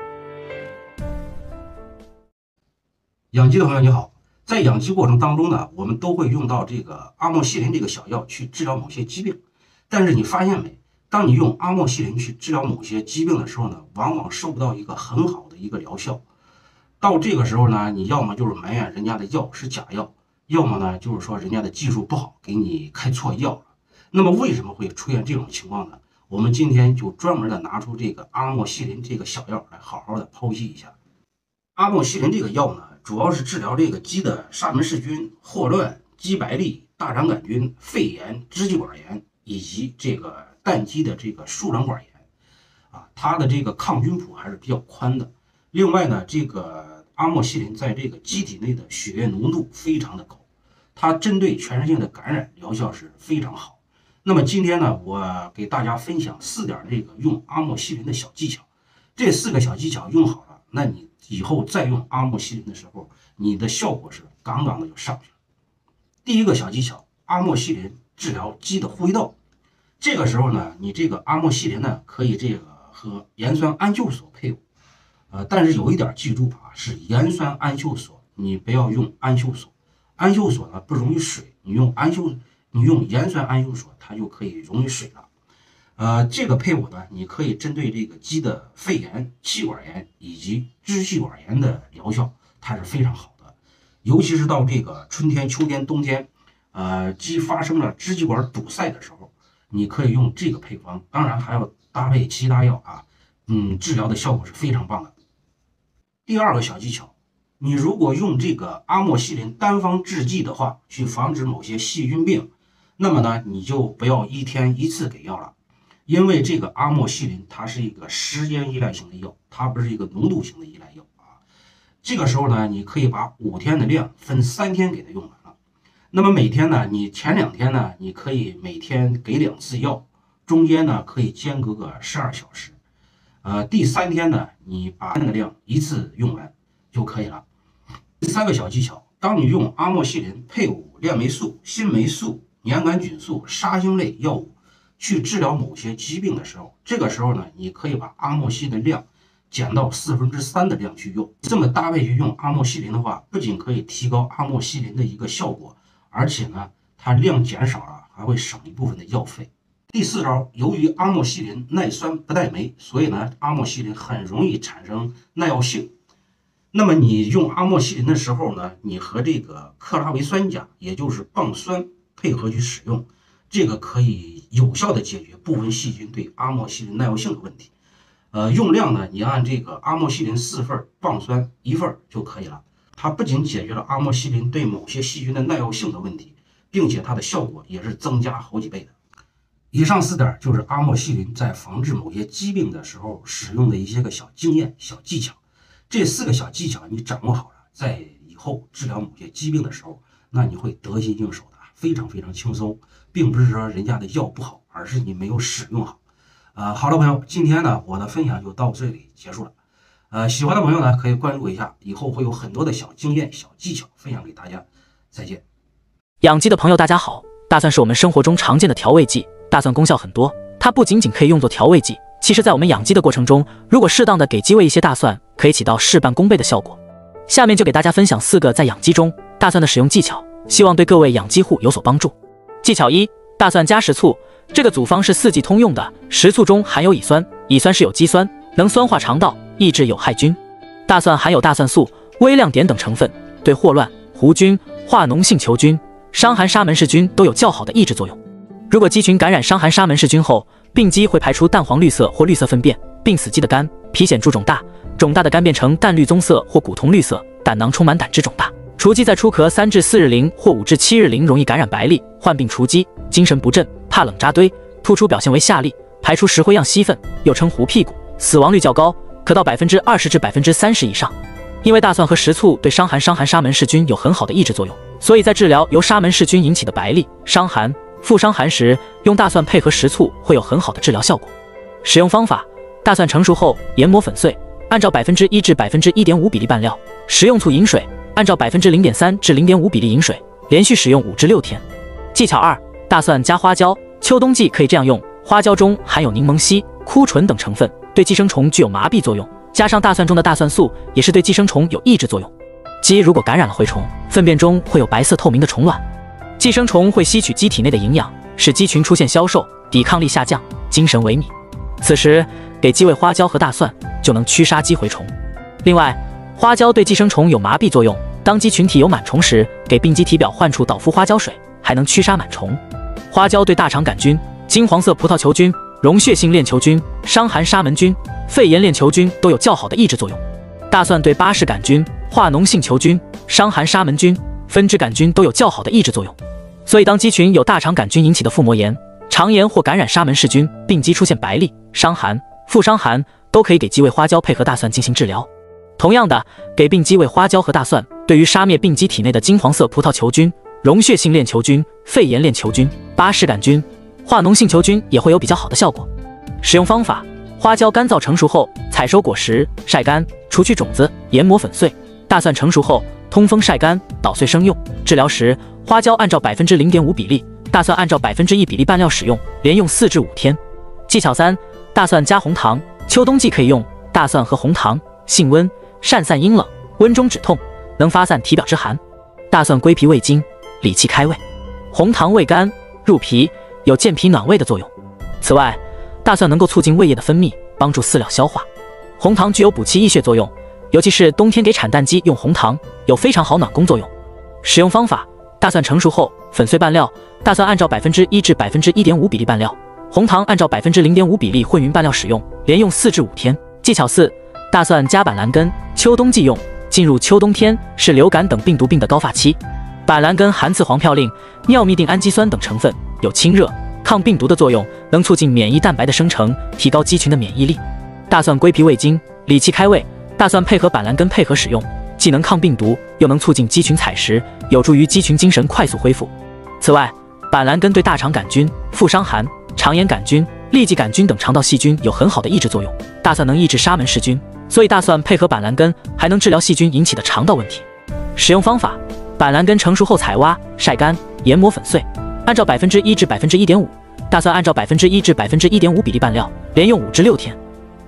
S2: 养鸡的朋友你好，在养鸡过程当中呢，我们都会用到这个阿莫西林这个小药去治疗某些疾病。但是你发现没？当你用阿莫西林去治疗某些疾病的时候呢，往往收不到一个很好的一个疗效。到这个时候呢，你要么就是埋怨人家的药是假药，要么呢就是说人家的技术不好，给你开错药了。那么为什么会出现这种情况呢？我们今天就专门的拿出这个阿莫西林这个小药来好好的剖析一下。阿莫西林这个药呢？主要是治疗这个鸡的沙门氏菌、霍乱、鸡白痢、大肠杆菌、肺炎、支气管炎以及这个蛋鸡的这个输卵管炎，啊，它的这个抗菌谱还是比较宽的。另外呢，这个阿莫西林在这个机体内的血液浓度非常的高，它针对全身性的感染疗效是非常好。那么今天呢，我给大家分享四点这个用阿莫西林的小技巧，这四个小技巧用好了，那你。以后再用阿莫西林的时候，你的效果是杠杠的就上去了。第一个小技巧，阿莫西林治疗鸡的呼吸道。这个时候呢，你这个阿莫西林呢，可以这个和盐酸氨溴索配伍。呃，但是有一点记住啊，是盐酸氨溴索，你不要用氨溴索。氨溴索呢不溶于水，你用氨溴，你用盐酸氨溴索，它就可以溶于水了。呃，这个配伍呢，你可以针对这个鸡的肺炎、气管炎以及支气管炎的疗效，它是非常好的。尤其是到这个春天、秋天、冬天，呃，鸡发生了支气管堵塞的时候，你可以用这个配方。当然还要搭配其他药啊，嗯，治疗的效果是非常棒的。第二个小技巧，你如果用这个阿莫西林单方制剂的话，去防止某些细菌病，那么呢，你就不要一天一次给药了。因为这个阿莫西林它是一个时间依赖型的药，它不是一个浓度型的依赖药啊。这个时候呢，你可以把五天的量分三天给它用完了。那么每天呢，你前两天呢，你可以每天给两次药，中间呢可以间隔个十二小时。呃，第三天呢，你把那个量一次用完就可以了。第三个小技巧，当你用阿莫西林配伍链霉素、新霉素、粘杆菌素、沙星类药物去治疗某些疾病的时候，这个时候呢，你可以把阿莫西林量减到四分之三的量去用。这么搭配去用阿莫西林的话，不仅可以提高阿莫西林的一个效果，而且呢，它量减少了，还会省一部分的药费。第四招，由于阿莫西林耐酸不耐霉，所以呢，阿莫西林很容易产生耐药性。那么你用阿莫西林的时候呢，你和这个克拉维酸钾，也就是棒酸配合去使用，这个可以有效的解决部分细菌对阿莫西林耐药性的问题。呃，用量呢，你按这个阿莫西林四份，棒酸一份就可以了。它不仅解决了阿莫西林对某些细菌的耐药性的问题，并且它的效果也是增加好几倍的。以上四点就是阿莫西林在防治某些疾病的时候使用的一些个小经验、小技巧。这四个小技巧你掌握好了，在以后治疗某些疾病的时候，那你会得心应手的，非常非常轻松，并不是说人家的药不好，而是你没有使用好。呃，好了，朋友，今天呢我的分享就到这里结束了。呃，喜欢的朋友呢可以关注一下，以后会有很多的小经验、小技巧分享给大家。再见。
S1: 养鸡的朋友大家好，大蒜是我们生活中常见的调味剂。大蒜功效很多，它不仅仅可以用作调味剂，其实在我们养鸡的过程中，如果适当的给鸡喂一些大蒜，可以起到事半功倍的效果。下面就给大家分享四个在养鸡中大蒜的使用技巧，希望对各位养鸡户有所帮助。技巧一：大蒜加食醋。这个组方是四季通用的，食醋中含有乙酸，乙酸是有机酸，能酸化肠道，抑制有害菌。大蒜含有大蒜素、微量碘等成分，对霍乱、弧菌、化脓性球菌、伤寒沙门氏菌都有较好的抑制作用。如果鸡群感染伤寒沙门氏菌后，病鸡会排出淡黄绿色或绿色粪便，病死鸡的肝皮显猪肿大，肿大的肝变成淡绿棕色或古铜绿色，胆囊充满胆汁肿大。雏鸡在出壳三至四日龄或五至七日龄容易感染白痢，患病雏鸡精神不振，怕冷扎堆，突出表现为下痢，排出石灰样稀粪，又称糊屁股，死亡率较高，可到百分之二十至百分之三十以上。因为大蒜和食醋对伤寒伤寒沙门氏菌有很好的抑制作用，所以在治疗由沙门氏菌引起的白痢、伤寒。腹伤寒时，用大蒜配合食醋会有很好的治疗效果。使用方法：大蒜成熟后研磨粉碎，按照百分之一至百分之一点五比例拌料；食用醋饮水，按照百分之零点三至零点五比例饮水，连续使用五至六天。技巧二：大蒜加花椒。秋冬季可以这样用：花椒中含有柠檬烯、枯醇等成分，对寄生虫具有麻痹作用，加上大蒜中的大蒜素，也是对寄生虫有抑制作用。鸡如果感染了蛔虫，粪便中会有白色透明的虫卵。寄生虫会吸取鸡体内的营养，使鸡群出现消瘦、抵抗力下降、精神萎靡。此时给鸡喂花椒和大蒜，就能驱杀鸡蛔虫。另外，花椒对寄生虫有麻痹作用。当鸡群体有螨虫时，给病鸡体表患处捣敷花椒水，还能驱杀螨虫。花椒对大肠杆菌、金黄色葡萄球菌、溶血性链球菌、伤寒沙门菌、肺炎链球菌都有较好的抑制作用。大蒜对巴氏杆菌、化脓性球菌、伤寒沙门菌、分支杆菌都有较好的抑制作用。所以，当鸡群有大肠杆菌引起的腹膜炎、肠炎或感染沙门氏菌，病鸡出现白痢、伤寒、腹伤寒，都可以给鸡喂花椒配合大蒜进行治疗。同样的，给病鸡喂花椒和大蒜，对于杀灭病鸡体内的金黄色葡萄球菌、溶血性链球菌、肺炎链球菌、巴氏杆菌、化脓性球菌也会有比较好的效果。使用方法：花椒干燥成熟后，采收果实，晒干，除去种子，研磨粉碎；大蒜成熟后，通风晒干，捣碎生用。治疗时。花椒按照百分之零点五比例，大蒜按照百分之一比例拌料使用，连用四至五天。技巧三：大蒜加红糖。秋冬季可以用大蒜和红糖，性温，善散阴冷，温中止痛，能发散体表之寒。大蒜归脾胃经，理气开胃；红糖味甘，入脾，有健脾暖胃的作用。此外，大蒜能够促进胃液的分泌，帮助饲料消化。红糖具有补气益血作用，尤其是冬天给产蛋鸡用红糖，有非常好暖宫作用。使用方法。大蒜成熟后粉碎拌料，大蒜按照百分之一至百分之一点五比例拌料，红糖按照百分之零点五比例混匀拌料使用，连用四至五天。技巧四：大蒜加板蓝根，秋冬季用。进入秋冬天是流感等病毒病的高发期，板蓝根含次黄嘌呤、尿嘧啶氨基酸等成分，有清热、抗病毒的作用，能促进免疫蛋白的生成，提高鸡群的免疫力。大蒜归脾胃经，理气开胃，大蒜配合板蓝根配合使用。既能抗病毒，又能促进鸡群采食，有助于鸡群精神快速恢复。此外，板蓝根对大肠杆菌、腹伤寒、肠炎杆菌、痢疾杆菌等肠道细菌有很好的抑制作用。大蒜能抑制沙门氏菌，所以大蒜配合板蓝根还能治疗细菌引起的肠道问题。使用方法：板蓝根成熟后采挖、晒干、研磨粉碎，按照百分之一至百分之一点五；大蒜按照百分之一至百分之一点五比例拌料，连用五至六天。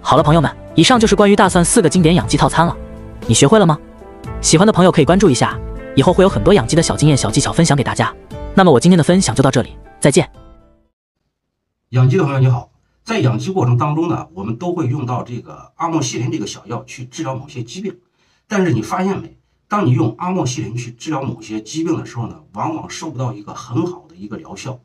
S1: 好了，朋友们，以上就是关于大蒜四个经典养鸡套餐了，你学会了吗？喜欢的朋友可以关注一下，以后会有很多养鸡的小经验、小技巧分享给大家。那么我今天的分享就到这里，再见。
S2: 养鸡的朋友你好，在养鸡过程当中呢，我们都会用到这个阿莫西林这个小药去治疗某些疾病。但是你发现没？当你用阿莫西林去治疗某些疾病的时候呢，往往收不到一个很好的一个疗效。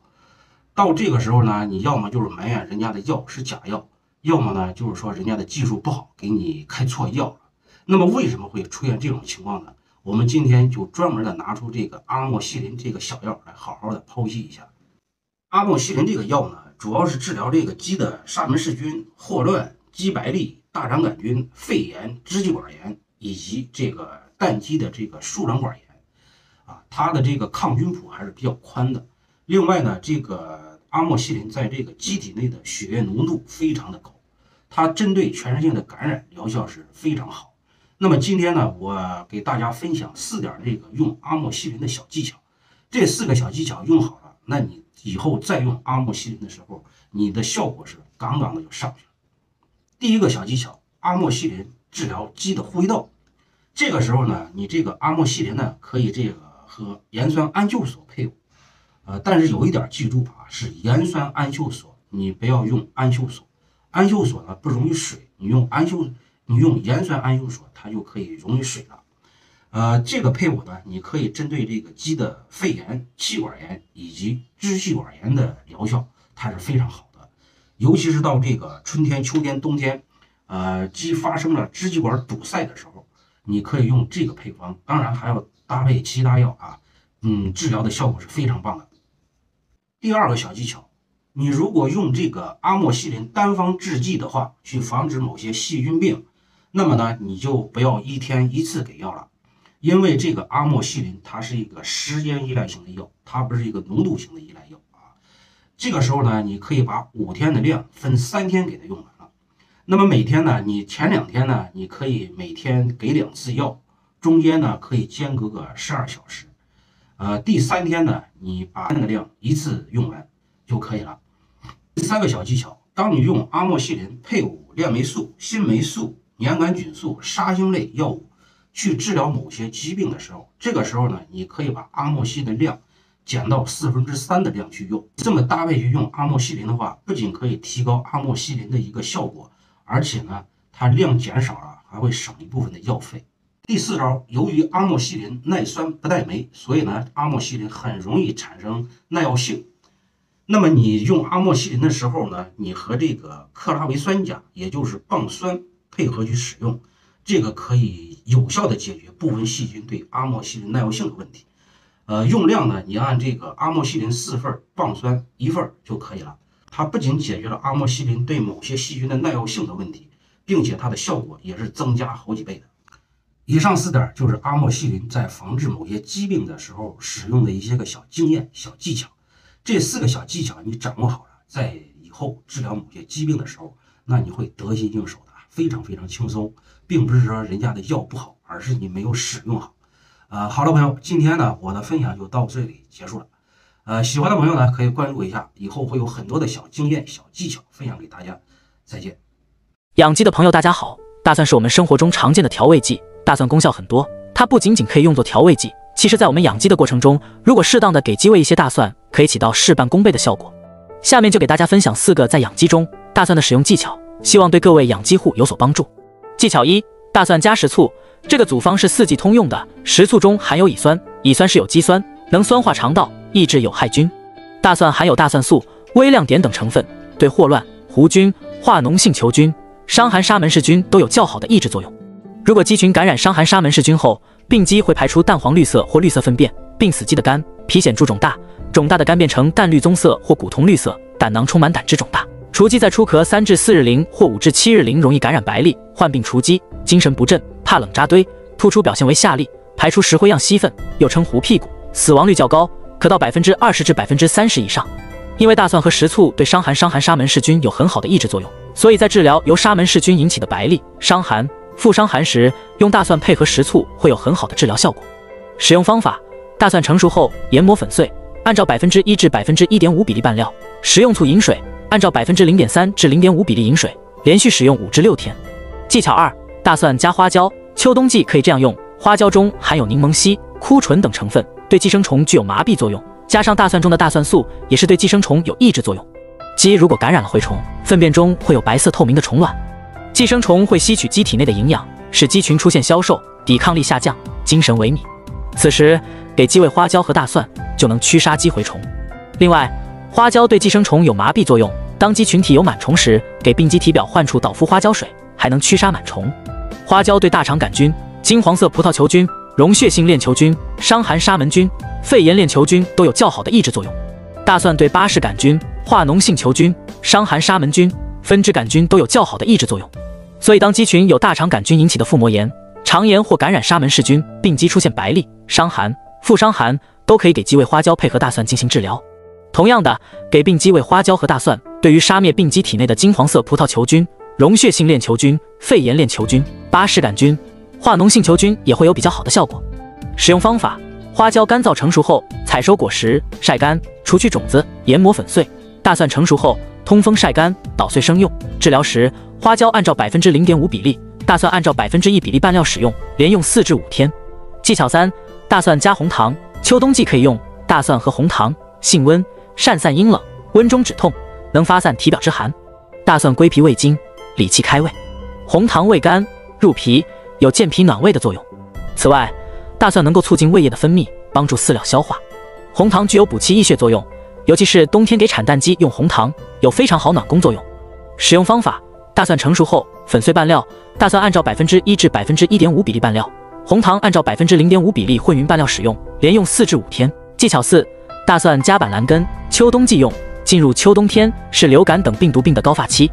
S2: 到这个时候呢，你要么就是埋怨人家的药是假药，要么呢就是说人家的技术不好，给你开错药了。那么为什么会出现这种情况呢？我们今天就专门的拿出这个阿莫西林这个小药来好好的剖析一下。阿莫西林这个药呢。主要是治疗这个鸡的沙门氏菌、霍乱、鸡白痢、大肠杆菌、肺炎、支气管炎以及这个蛋鸡的这个输卵管炎，啊，它的这个抗菌谱还是比较宽的。另外呢，这个阿莫西林在这个鸡体内的血液浓度非常的高，它针对全身性的感染疗效是非常好。那么今天呢，我给大家分享四点这个用阿莫西林的小技巧，这四个小技巧用好了，那你。以后再用阿莫西林的时候，你的效果是杠杠的就上去了。第一个小技巧，阿莫西林治疗鸡的呼吸道。这个时候呢，你这个阿莫西林呢，可以这个和盐酸氨溴索配伍。呃，但是有一点记住啊，是盐酸氨溴索，你不要用氨溴索。氨溴索呢不溶于水，你用氨溴，你用盐酸氨溴索，它就可以溶于水了。呃，这个配伍呢，你可以针对这个鸡的肺炎、气管炎以及支气管炎的疗效，它是非常好的。尤其是到这个春天、秋天、冬天，呃，鸡发生了支气管堵塞的时候，你可以用这个配方，当然还要搭配其他药啊，嗯，治疗的效果是非常棒的。第二个小技巧，你如果用这个阿莫西林单方制剂的话，去防止某些细菌病，那么呢，你就不要一天一次给药了。因为这个阿莫西林它是一个时间依赖型的药，它不是一个浓度型的依赖药啊。这个时候呢，你可以把五天的量分三天给它用完了。那么每天呢，你前两天呢，你可以每天给两次药，中间呢可以间隔个十二小时。呃，第三天呢，你把那个量一次用完就可以了。第三个小技巧，当你用阿莫西林配伍链霉素、新霉素、粘杆菌素、沙星类药物。去治疗某些疾病的时候，这个时候呢，你可以把阿莫西林的量减到四分之三的量去用。这么搭配去用阿莫西林的话，不仅可以提高阿莫西林的一个效果，而且呢，它量减少了，还会省一部分的药费。第四招，由于阿莫西林耐酸不耐霉，所以呢，阿莫西林很容易产生耐药性。那么你用阿莫西林的时候呢，你和这个克拉维酸钾，也就是棒酸配合去使用。这个可以有效的解决部分细菌对阿莫西林耐药性的问题。呃，用量呢，你按这个阿莫西林四份，棒酸一份就可以了。它不仅解决了阿莫西林对某些细菌的耐药性的问题，并且它的效果也是增加好几倍的。以上四点就是阿莫西林在防治某些疾病的时候使用的一些个小经验、小技巧。这四个小技巧你掌握好了，在以后治疗某些疾病的时候，那你会得心应手，非常非常轻松。并不是说人家的药不好，而是你没有使用好。呃，好了，朋友，今天呢，我的分享就到这里结束了。呃，喜欢的朋友呢，可以关注一下，以后会有很多的小经验、小技巧分享给大家。再见。
S1: 养鸡的朋友，大家好。大蒜是我们生活中常见的调味剂，大蒜功效很多，它不仅仅可以用作调味剂，其实在我们养鸡的过程中，如果适当的给鸡喂一些大蒜，可以起到事半功倍的效果。下面就给大家分享四个在养鸡中大蒜的使用技巧，希望对各位养鸡户有所帮助。技巧一：大蒜加食醋。这个组方是四季通用的，食醋中含有乙酸，乙酸是有机酸，能酸化肠道，抑制有害菌。大蒜含有大蒜素、微量碘等成分，对霍乱、弧菌、化脓性球菌、伤寒沙门氏菌都有较好的抑制作用。如果鸡群感染伤寒沙门氏菌后，病鸡会排出淡黄绿色或绿色粪便，病死鸡的肝皮显著肿大，肿大的肝变成淡绿棕色或古铜绿色，胆囊充满胆汁肿大。雏鸡在出壳三至四日龄或五至七日龄容易感染白痢，患病雏鸡，精神不振，怕冷扎堆，突出表现为下痢，排出石灰样稀粪，又称糊屁股，死亡率较高，可到百分之二十至百分之三十以上。因为大蒜和食醋对伤寒伤寒沙门氏菌有很好的抑制作用，所以在治疗由沙门氏菌引起的白痢、伤寒、腹伤寒时，用大蒜配合食醋会有很好的治疗效果。使用方法：大蒜成熟后研磨粉碎，按照百分之一至百分之一点五比例拌料，食用醋饮水，按照百分之零点三至零点五比例饮水，连续使用五至六天。技巧二：大蒜加花椒，秋冬季可以这样用。花椒中含有柠檬烯、枯醇等成分，对寄生虫具有麻痹作用。加上大蒜中的大蒜素，也是对寄生虫有抑制作用。鸡如果感染了蛔虫，粪便中会有白色透明的虫卵，寄生虫会吸取鸡体内的营养，使鸡群出现消瘦、抵抗力下降、精神萎靡。此时给鸡喂花椒和大蒜，就能驱杀鸡蛔虫。另外，花椒对寄生虫有麻痹作用，当鸡群体有螨虫时，给病鸡体表患处导敷花椒水，还能驱杀螨虫。花椒对大肠杆菌、金黄色葡萄球菌、溶血性链球菌、伤寒沙门菌。肺炎链球菌都有较好的抑制作用，大蒜对巴氏杆菌、化脓性球菌、伤寒沙门菌、分支杆菌都有较好的抑制作用。所以，当鸡群有大肠杆菌引起的腹膜炎、肠炎或感染沙门氏菌，病鸡出现白痢、伤寒、腹伤寒，都可以给鸡喂花椒配合大蒜进行治疗。同样的，给病鸡喂花椒和大蒜，对于杀灭病鸡体内的金黄色葡萄球菌、溶血性链球菌、肺炎链球菌、巴氏杆菌、化脓性球菌也会有比较好的效果。使用方法。花椒干燥成熟后，采收果实，晒干，除去种子，研磨粉碎。大蒜成熟后，通风晒干，捣碎生用。治疗时，花椒按照百分之零点五比例，大蒜按照百分之一比例拌料使用，连用四至五天。技巧三：大蒜加红糖。秋冬季可以用大蒜和红糖，性温，善散阴冷，温中止痛，能发散体表之寒。大蒜归脾胃经，理气开胃；红糖味甘，入脾，有健脾暖胃的作用。此外，大蒜能够促进胃液的分泌，帮助饲料消化。红糖具有补气益血作用，尤其是冬天给产蛋鸡用红糖，有非常好暖宫作用。使用方法：大蒜成熟后粉碎拌料，大蒜按照百分之一至百分之一点五比例拌料，红糖按照百分之零点五比例混匀拌料使用，连用四至五天。技巧四：大蒜加板蓝根，秋冬季用。进入秋冬天是流感等病毒病的高发期，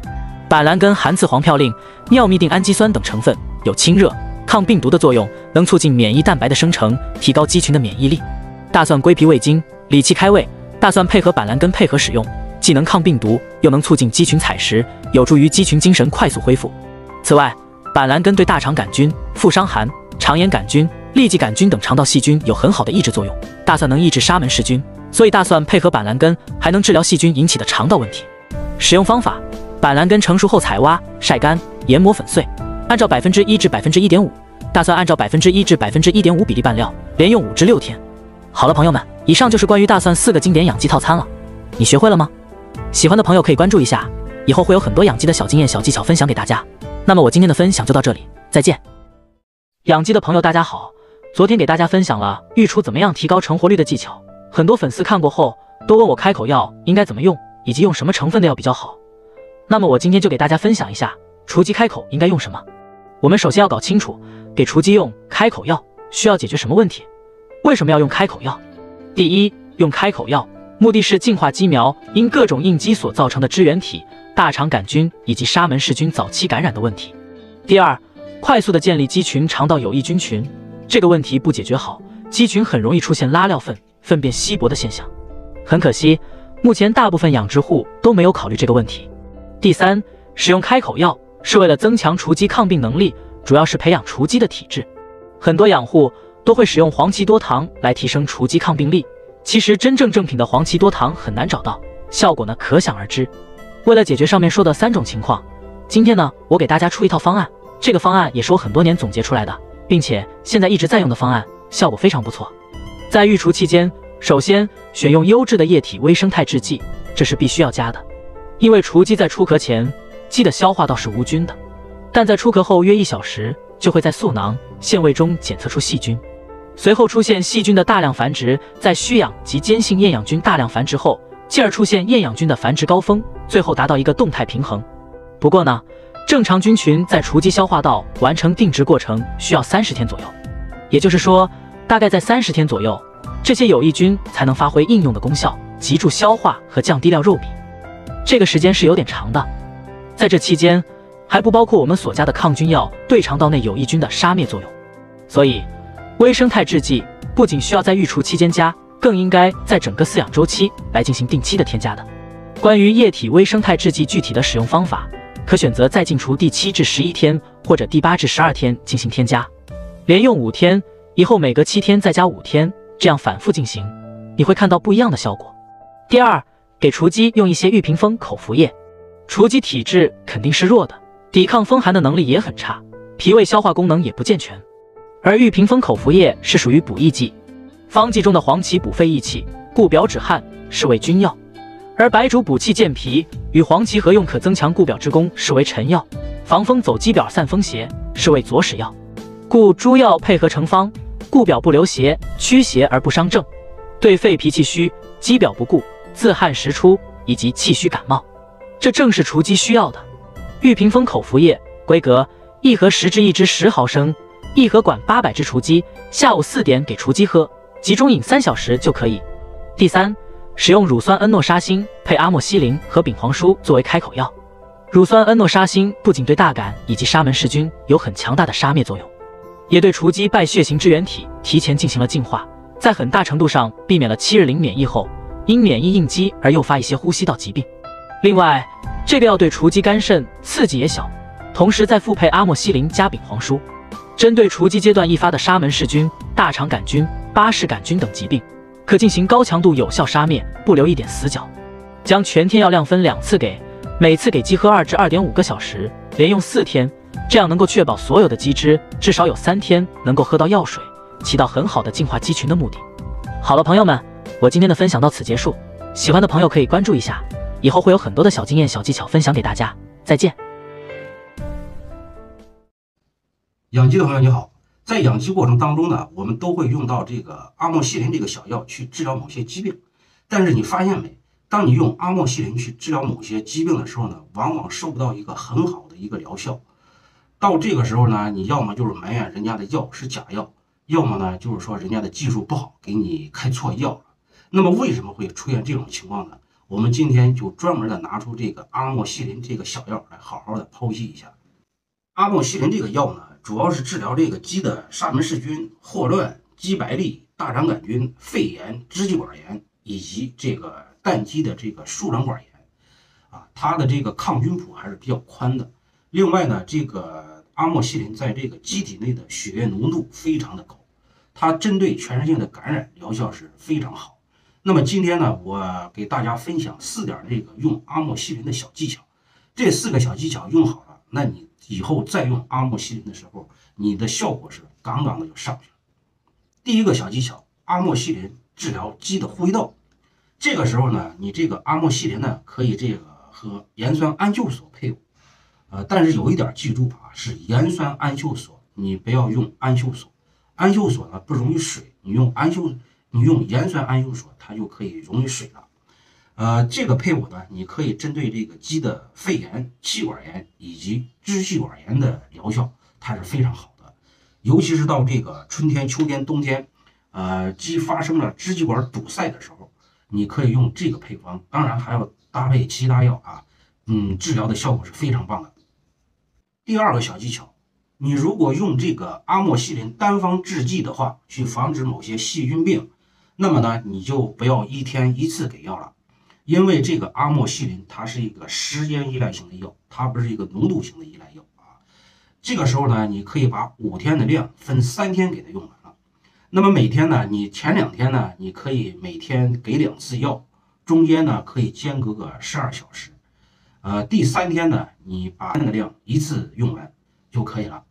S1: 板蓝根含次黄嘌呤、尿嘧啶氨基酸等成分，有清热。抗病毒的作用能促进免疫蛋白的生成，提高鸡群的免疫力。大蒜归脾胃经，理气开胃。大蒜配合板蓝根配合使用，既能抗病毒，又能促进鸡群采食，有助于鸡群精神快速恢复。此外，板蓝根对大肠杆菌、腹伤寒、肠炎杆菌、痢疾杆菌等肠道细菌有很好的抑制作用。大蒜能抑制沙门氏菌，所以大蒜配合板蓝根还能治疗细菌引起的肠道问题。使用方法：板蓝根成熟后采挖、晒干、研磨粉碎。按照百分之一至百分之一点五，大蒜按照百分之一至百分之一点五比例拌料，连用五至六天。好了，朋友们，以上就是关于大蒜四个经典养鸡套餐了，你学会了吗？喜欢的朋友可以关注一下，以后会有很多养鸡的小经验、小技巧分享给大家。那么我今天的分享就到这里，再见。养鸡的朋友大家好，昨天给大家分享了育雏怎么样提高成活率的技巧，很多粉丝看过后都问我开口药应该怎么用，以及用什么成分的药比较好。那么我今天就给大家分享一下雏鸡开口应该用什么。我们首先要搞清楚，给雏鸡用开口药需要解决什么问题？为什么要用开口药？第一，用开口药目的是净化鸡苗因各种应激所造成的支原体、大肠杆菌以及沙门氏菌早期感染的问题。第二，快速的建立鸡群肠道有益菌群，这个问题不解决好，鸡群很容易出现拉尿粪、粪便稀薄的现象。很可惜，目前大部分养殖户都没有考虑这个问题。第三，使用开口药。是为了增强雏鸡抗病能力，主要是培养雏鸡的体质。很多养护都会使用黄芪多糖来提升雏鸡抗病力，其实真正正品的黄芪多糖很难找到，效果呢可想而知。为了解决上面说的三种情况，今天呢我给大家出一套方案，这个方案也是我很多年总结出来的，并且现在一直在用的方案，效果非常不错。在育雏期间，首先选用优质的液体微生态制剂，这是必须要加的，因为雏鸡在出壳前。鸡的消化道是无菌的，但在出壳后约一小时，就会在嗉囊、腺胃中检测出细菌，随后出现细菌的大量繁殖，在需氧及间性厌氧菌大量繁殖后，进而出现厌氧菌的繁殖高峰，最后达到一个动态平衡。不过呢，正常菌群在雏鸡消化道完成定植过程需要三十天左右，也就是说，大概在三十天左右，这些有益菌才能发挥应用的功效，急助消化和降低料肉比。这个时间是有点长的。在这期间，还不包括我们所加的抗菌药对肠道内有益菌的杀灭作用。所以，微生态制剂不仅需要在育雏期间加，更应该在整个饲养周期来进行定期的添加的。关于液体微生态制剂具体的使用方法，可选择在进除第七至十一天或者第八至十二天进行添加，连用五天以后，每隔七天再加五天，这样反复进行，你会看到不一样的效果。第二，给雏鸡用一些玉屏风口服液，雏鸡体质肯定是弱的，抵抗风寒的能力也很差，脾胃消化功能也不健全，而玉屏风口服液是属于补益剂，方剂中的黄芪补肺益气，固表止汗，是为君药。而白术补气健脾，与黄芪合用可增强固表之功，是为臣药；防风走肌表散风邪，是为佐使药。故诸药配合成方，固表不流邪，驱邪而不伤正，对肺脾气虚、肌表不固、自汗时出以及气虚感冒，这正是雏鸡需要的。玉屏风口服液规格：一盒十支，一支十毫升，一盒管八百只雏鸡，下午四点给雏鸡喝，集中饮三小时就可以。第三。使用乳酸恩诺沙星配阿莫西林和丙黄舒作为开口药。乳酸恩诺沙星不仅对大感以及沙门氏菌有很强大的杀灭作用，也对雏鸡败血型支原体提前进行了净化，在很大程度上避免了七日龄免疫后因免疫应激而诱发一些呼吸道疾病。另外，这个药对雏鸡肝肾刺激也小，同时再复配阿莫西林加丙黄舒，针对雏鸡阶段易发的沙门氏菌、大肠杆菌、巴氏杆菌等疾病。可进行高强度有效杀灭，不留一点死角。将全天药量分两次给，每次给鸡喝二至二点五个小时，连用四天，这样能够确保所有的鸡只至少有三天能够喝到药水，起到很好的净化鸡群的目的。好了，朋友们，我今天的分享到此结束。喜欢的朋友可以关注一下，以后会有很多的小经验、小技巧分享给大家。再见。
S2: 养鸡的朋友你好。在养鸡过程当中呢，我们都会用到这个阿莫西林这个小药去治疗某些疾病。但是你发现没？当你用阿莫西林去治疗某些疾病的时候呢，往往收不到一个很好的一个疗效。到这个时候呢，你要么就是埋怨人家的药是假药，要么呢就是说人家的技术不好，给你开错药了。那么为什么会出现这种情况呢？我们今天就专门的拿出这个阿莫西林这个小药来好好的剖析一下。阿莫西林这个药呢？主要是治疗这个鸡的沙门氏菌、霍乱、鸡白痢、大肠杆菌、肺炎、支气管炎以及这个蛋鸡的这个输卵管炎，啊，它的这个抗菌谱还是比较宽的。另外呢，这个阿莫西林在这个机体内的血液浓度非常的高，它针对全身性的感染疗效是非常好。那么今天呢，我给大家分享四点这个用阿莫西林的小技巧，这四个小技巧用好了，那你。以后再用阿莫西林的时候，你的效果是杠杠的就上去了。第一个小技巧，阿莫西林治疗鸡的呼吸道。这个时候呢，你这个阿莫西林呢，可以这个和盐酸氨溴索配伍。呃，但是有一点记住啊，是盐酸氨溴索，你不要用氨溴索。氨溴索呢不溶于水，你用氨溴，你用盐酸氨溴索，它就可以溶于水了。呃，这个配伍呢，你可以针对这个鸡的肺炎、气管炎以及支气管炎的疗效，它是非常好的。尤其是到这个春天、秋天、冬天，呃，鸡发生了支气管堵塞的时候，你可以用这个配方，当然还要搭配其他药啊，嗯，治疗的效果是非常棒的。第二个小技巧，你如果用这个阿莫西林单方制剂的话，去防止某些细菌病，那么呢，你就不要一天一次给药了。因为这个阿莫西林它是一个时间依赖型的药，它不是一个浓度型的依赖药啊。这个时候呢，你可以把五天的量分三天给它用完了。那么每天呢，你前两天呢，你可以每天给两次药，中间呢可以间隔个十二小时。呃，第三天呢，你把那个量一次用完就可以了。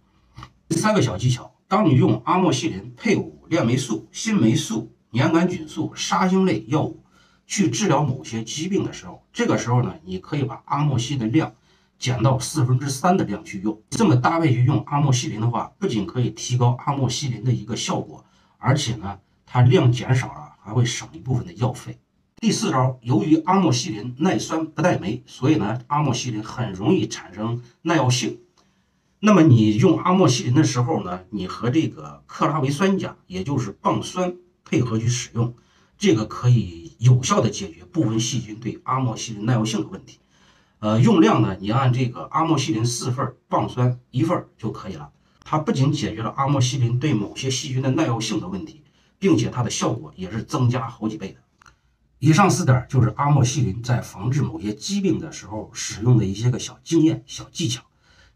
S2: 第三个小技巧，当你用阿莫西林配伍链霉素、新霉素、粘杆菌素、沙星类药物。去治疗某些疾病的时候，这个时候呢，你可以把阿莫西林量减到四分之三的量去用。这么搭配去用阿莫西林的话，不仅可以提高阿莫西林的一个效果，而且呢，它量减少了，还会省一部分的药费。第四招，由于阿莫西林耐酸不耐酶，所以呢，阿莫西林很容易产生耐药性。那么你用阿莫西林的时候呢，你和这个克拉维酸钾，也就是棒酸配合去使用。这个可以有效的解决部分细菌对阿莫西林耐药性的问题。呃，用量呢，你按这个阿莫西林四份，棒酸一份就可以了。它不仅解决了阿莫西林对某些细菌的耐药性的问题，并且它的效果也是增加好几倍的。以上四点就是阿莫西林在防治某些疾病的时候使用的一些个小经验、小技巧。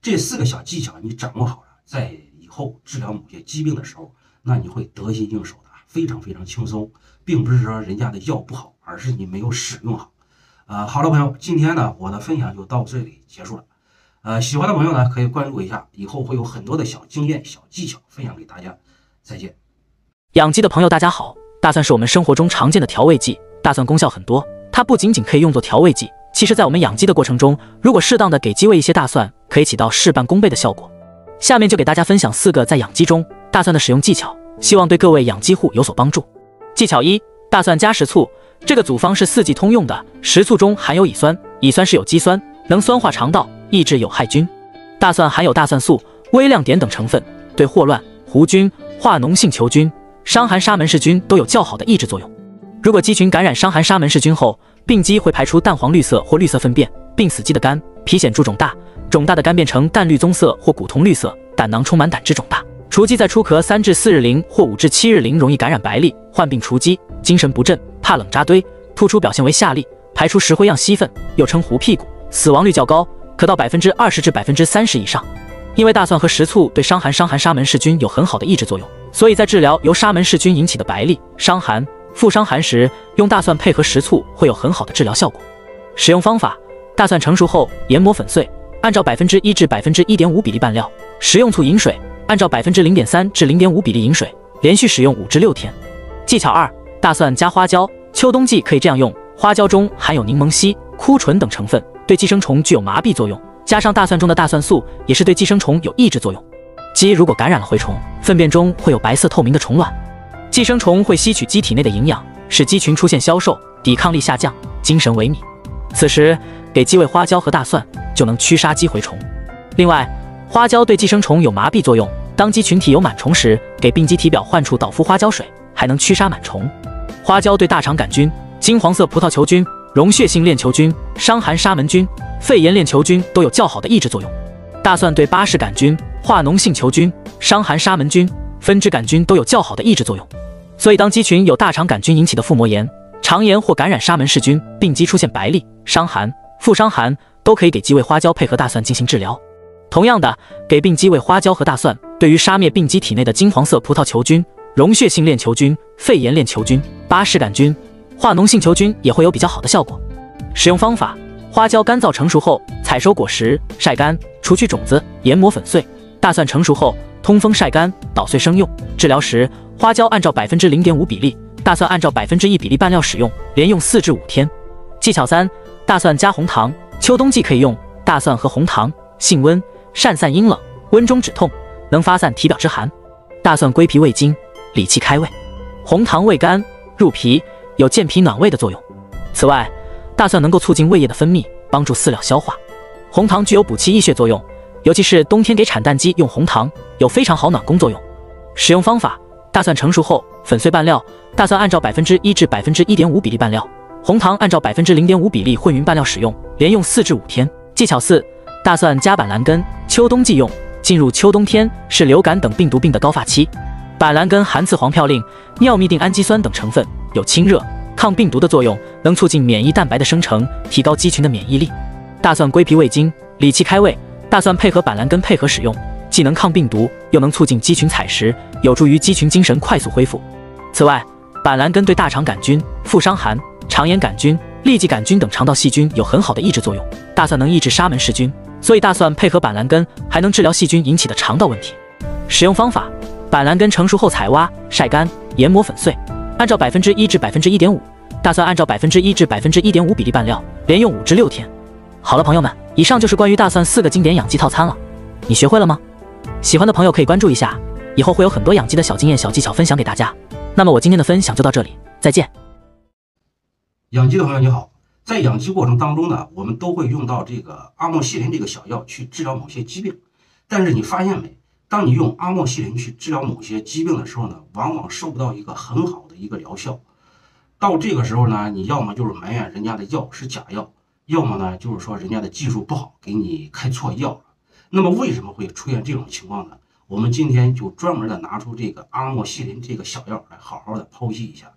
S2: 这四个小技巧你掌握好了，在以后治疗某些疾病的时候，那你会得心应手的，非常非常轻松，并不是说人家的药不好，而是你没有使用好。呃，好了，朋友，今天呢，我的分享就到这里结束了。呃，喜欢的朋友呢，可以关注一下，以后会有很多的小经验、小技巧分享给大家。再见。
S1: 养鸡的朋友，大家好。大蒜是我们生活中常见的调味剂，大蒜功效很多，它不仅仅可以用作调味剂，其实在我们养鸡的过程中，如果适当的给鸡喂一些大蒜，可以起到事半功倍的效果。下面就给大家分享四个在养鸡中大蒜的使用技巧，希望对各位养鸡户有所帮助。技巧一：大蒜加食醋。这个组方是四季通用的，食醋中含有乙酸，乙酸是有机酸，能酸化肠道，抑制有害菌。大蒜含有大蒜素、微量碘等成分，对霍乱、弧菌、化脓性球菌。伤寒沙门氏菌都有较好的抑制作用。如果鸡群感染伤寒沙门氏菌后，病鸡会排出淡黄绿色或绿色粪便，病死鸡的肝皮显著肿大，肿大的肝变成淡绿棕色或古铜绿色，胆囊充满胆汁肿大。雏鸡在出壳三至四日龄或五至七日龄容易感染白痢，患病雏鸡精神不振，怕冷扎堆，突出表现为下痢，排出石灰样稀粪，又称糊屁股，死亡率较高，可到百分之二十至百分之三十以上。因为大蒜和食醋对伤寒伤寒沙门氏菌有很好的抑制作用。所以在治疗由沙门氏菌引起的白痢、伤寒、副伤寒时，用大蒜配合食醋会有很好的治疗效果。使用方法：大蒜成熟后研磨粉碎，按照百分之一至百分之一点五比例拌料，食用醋饮水，按照百分之零点三至零点五比例饮水，连续使用五至六天。技巧二：大蒜加花椒。秋冬季可以这样用：花椒中含有柠檬烯、枯醇等成分，对寄生虫具有麻痹作用，加上大蒜中的大蒜素，也是对寄生虫有抑制作用。鸡如果感染了蛔虫，粪便中会有白色透明的虫卵，寄生虫会吸取鸡体内的营养，使鸡群出现消瘦、抵抗力下降、精神萎靡。此时给鸡喂花椒和大蒜，就能驱杀鸡蛔虫。另外，花椒对寄生虫有麻痹作用，当鸡群体有螨虫时，给病鸡体表患处捣敷花椒水，还能驱杀螨虫。花椒对大肠杆菌、金黄色葡萄球菌、溶血性链球菌、伤寒沙门菌、肺炎链球菌都有较好的抑制作用。大蒜对巴氏杆菌。化脓性球菌、伤寒沙门菌、分支杆菌都有较好的抑制作用，所以当鸡群有大肠杆菌引起的腹膜炎、肠炎或感染沙门氏菌，病鸡出现白痢、伤寒、副伤寒，都可以给鸡喂花椒配合大蒜进行治疗。同样的，给病鸡喂花椒和大蒜，对于杀灭病鸡体内的金黄色葡萄球菌、溶血性链球菌、肺炎链球菌、巴氏杆菌、化脓性球菌也会有比较好的效果。使用方法：花椒干燥成熟后，采收果实，晒干，除去种子，研磨粉碎。大蒜成熟后，通风晒干，捣碎生用。治疗时，花椒按照百分之零点五比例，大蒜按照百分之一比例拌料使用，连用四至五天。技巧三：大蒜加红糖。秋冬季可以用大蒜和红糖，性温，善散阴冷，温中止痛，能发散体表之寒。大蒜归脾胃经，理气开胃；红糖味甘，入脾，有健脾暖胃的作用。此外，大蒜能够促进胃液的分泌，帮助饲料消化。红糖具有补气益血作用。尤其是冬天给产蛋鸡用红糖，有非常好暖宫作用。使用方法：大蒜成熟后粉碎拌料，大蒜按照百分之一至百分之一点五比例拌料，红糖按照百分之零点五比例混匀拌料使用，连用四至五天。技巧四：大蒜加板蓝根，秋冬季用。进入秋冬天是流感等病毒病的高发期，板蓝根含次黄嘌呤、尿嘧啶氨基酸等成分，有清热、抗病毒的作用，能促进免疫蛋白的生成，提高鸡群的免疫力。大蒜归脾胃经，理气开胃。大蒜配合板蓝根配合使用，既能抗病毒，又能促进鸡群采食，有助于鸡群精神快速恢复。此外，板蓝根对大肠杆菌、副伤寒、肠炎杆菌、痢疾杆菌等肠道细菌有很好的抑制作用。大蒜能抑制沙门氏菌，所以大蒜配合板蓝根还能治疗细菌引起的肠道问题。使用方法：板蓝根成熟后采挖、晒干、研磨粉碎，按照百分之一至百分之一点五；大蒜按照百分之一至百分之一点五比例拌料，连用五至六天。好了，朋友们。以上就是关于大蒜四个经典养鸡套餐了，你学会了吗？喜欢的朋友可以关注一下，以后会有很多养鸡的小经验、小技巧分享给大家。那么我今天的分享就到这里，再见。
S2: 养鸡的朋友你好，在养鸡过程当中呢，我们都会用到这个阿莫西林这个小药去治疗某些疾病，但是你发现没？当你用阿莫西林去治疗某些疾病的时候呢，往往收不到一个很好的一个疗效。到这个时候呢，你要么就是埋怨人家的药是假药。要么呢，就是说人家的技术不好，给你开错药了。那么为什么会出现这种情况呢？我们今天就专门的拿出这个阿莫西林这个小药来，好好的剖析一下。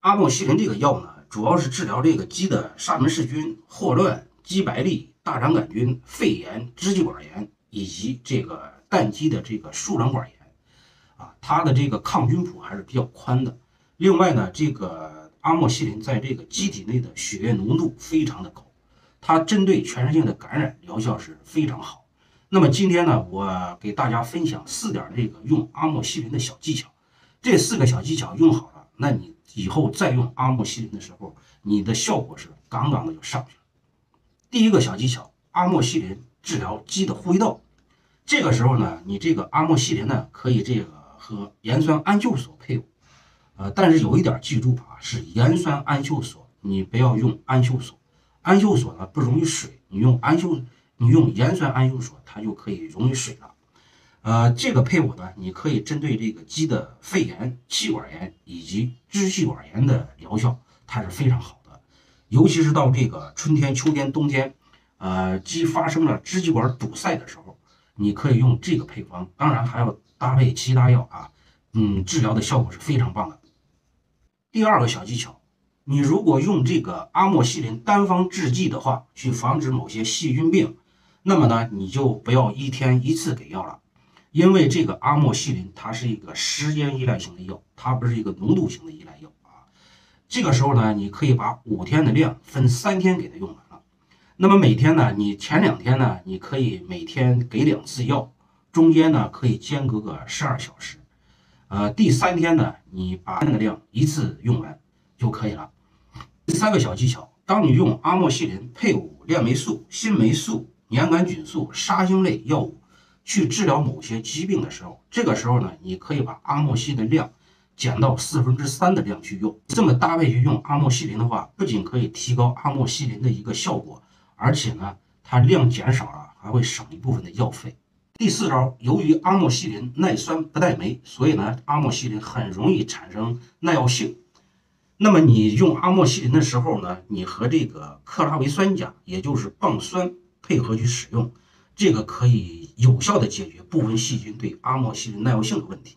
S2: 阿莫西林这个药呢，主要是治疗这个鸡的沙门氏菌、霍乱、鸡白痢、大肠杆菌、肺炎、支气管炎以及这个蛋鸡的这个输卵管炎。啊，它的这个抗菌谱还是比较宽的。另外呢，这个阿莫西林在这个机体内的血液浓度非常的高，它针对全身性的感染疗效是非常好。那么今天呢，我给大家分享四点这个用阿莫西林的小技巧。这四个小技巧用好了，那你以后再用阿莫西林的时候，你的效果是杠杠的就上去了。第一个小技巧，阿莫西林治疗鸡的呼吸道。这个时候呢，你这个阿莫西林呢，可以这个和盐酸氨溴索配伍。呃，但是有一点记住啊，是盐酸氨溴索，你不要用氨溴索。氨溴索呢不溶于水，你用氨溴。你用盐酸氨溴索，它就可以溶于水了。呃，这个配伍呢，你可以针对这个鸡的肺炎、气管炎以及支气管炎的疗效，它是非常好的。尤其是到这个春天、秋天、冬天，呃，鸡发生了支气管堵塞的时候，你可以用这个配方。当然还要搭配其他药啊，嗯，治疗的效果是非常棒的。第二个小技巧。你如果用这个阿莫西林单方制剂的话，去防止某些细菌病，那么呢，你就不要一天一次给药了，因为这个阿莫西林它是一个时间依赖型的药，它不是一个浓度型的依赖药啊。这个时候呢，你可以把五天的量分三天给它用完了。那么每天呢，你前两天呢，你可以每天给两次药，中间呢可以间隔个十二小时。呃，第三天呢，你把那个量一次用完就可以了。第三个小技巧，当你用阿莫西林配伍链霉素、新霉素、粘杆菌素、沙星类药物去治疗某些疾病的时候，这个时候呢，你可以把阿莫西林量减到四分之三的量去用。这么搭配去用阿莫西林的话，不仅可以提高阿莫西林的一个效果，而且呢，它量减少了，还会省一部分的药费。第四招，由于阿莫西林耐酸不耐霉，所以呢，阿莫西林很容易产生耐药性。那么你用阿莫西林的时候呢，你和这个克拉维酸钾，也就是棒酸配合去使用，这个可以有效的解决部分细菌对阿莫西林耐药性的问题。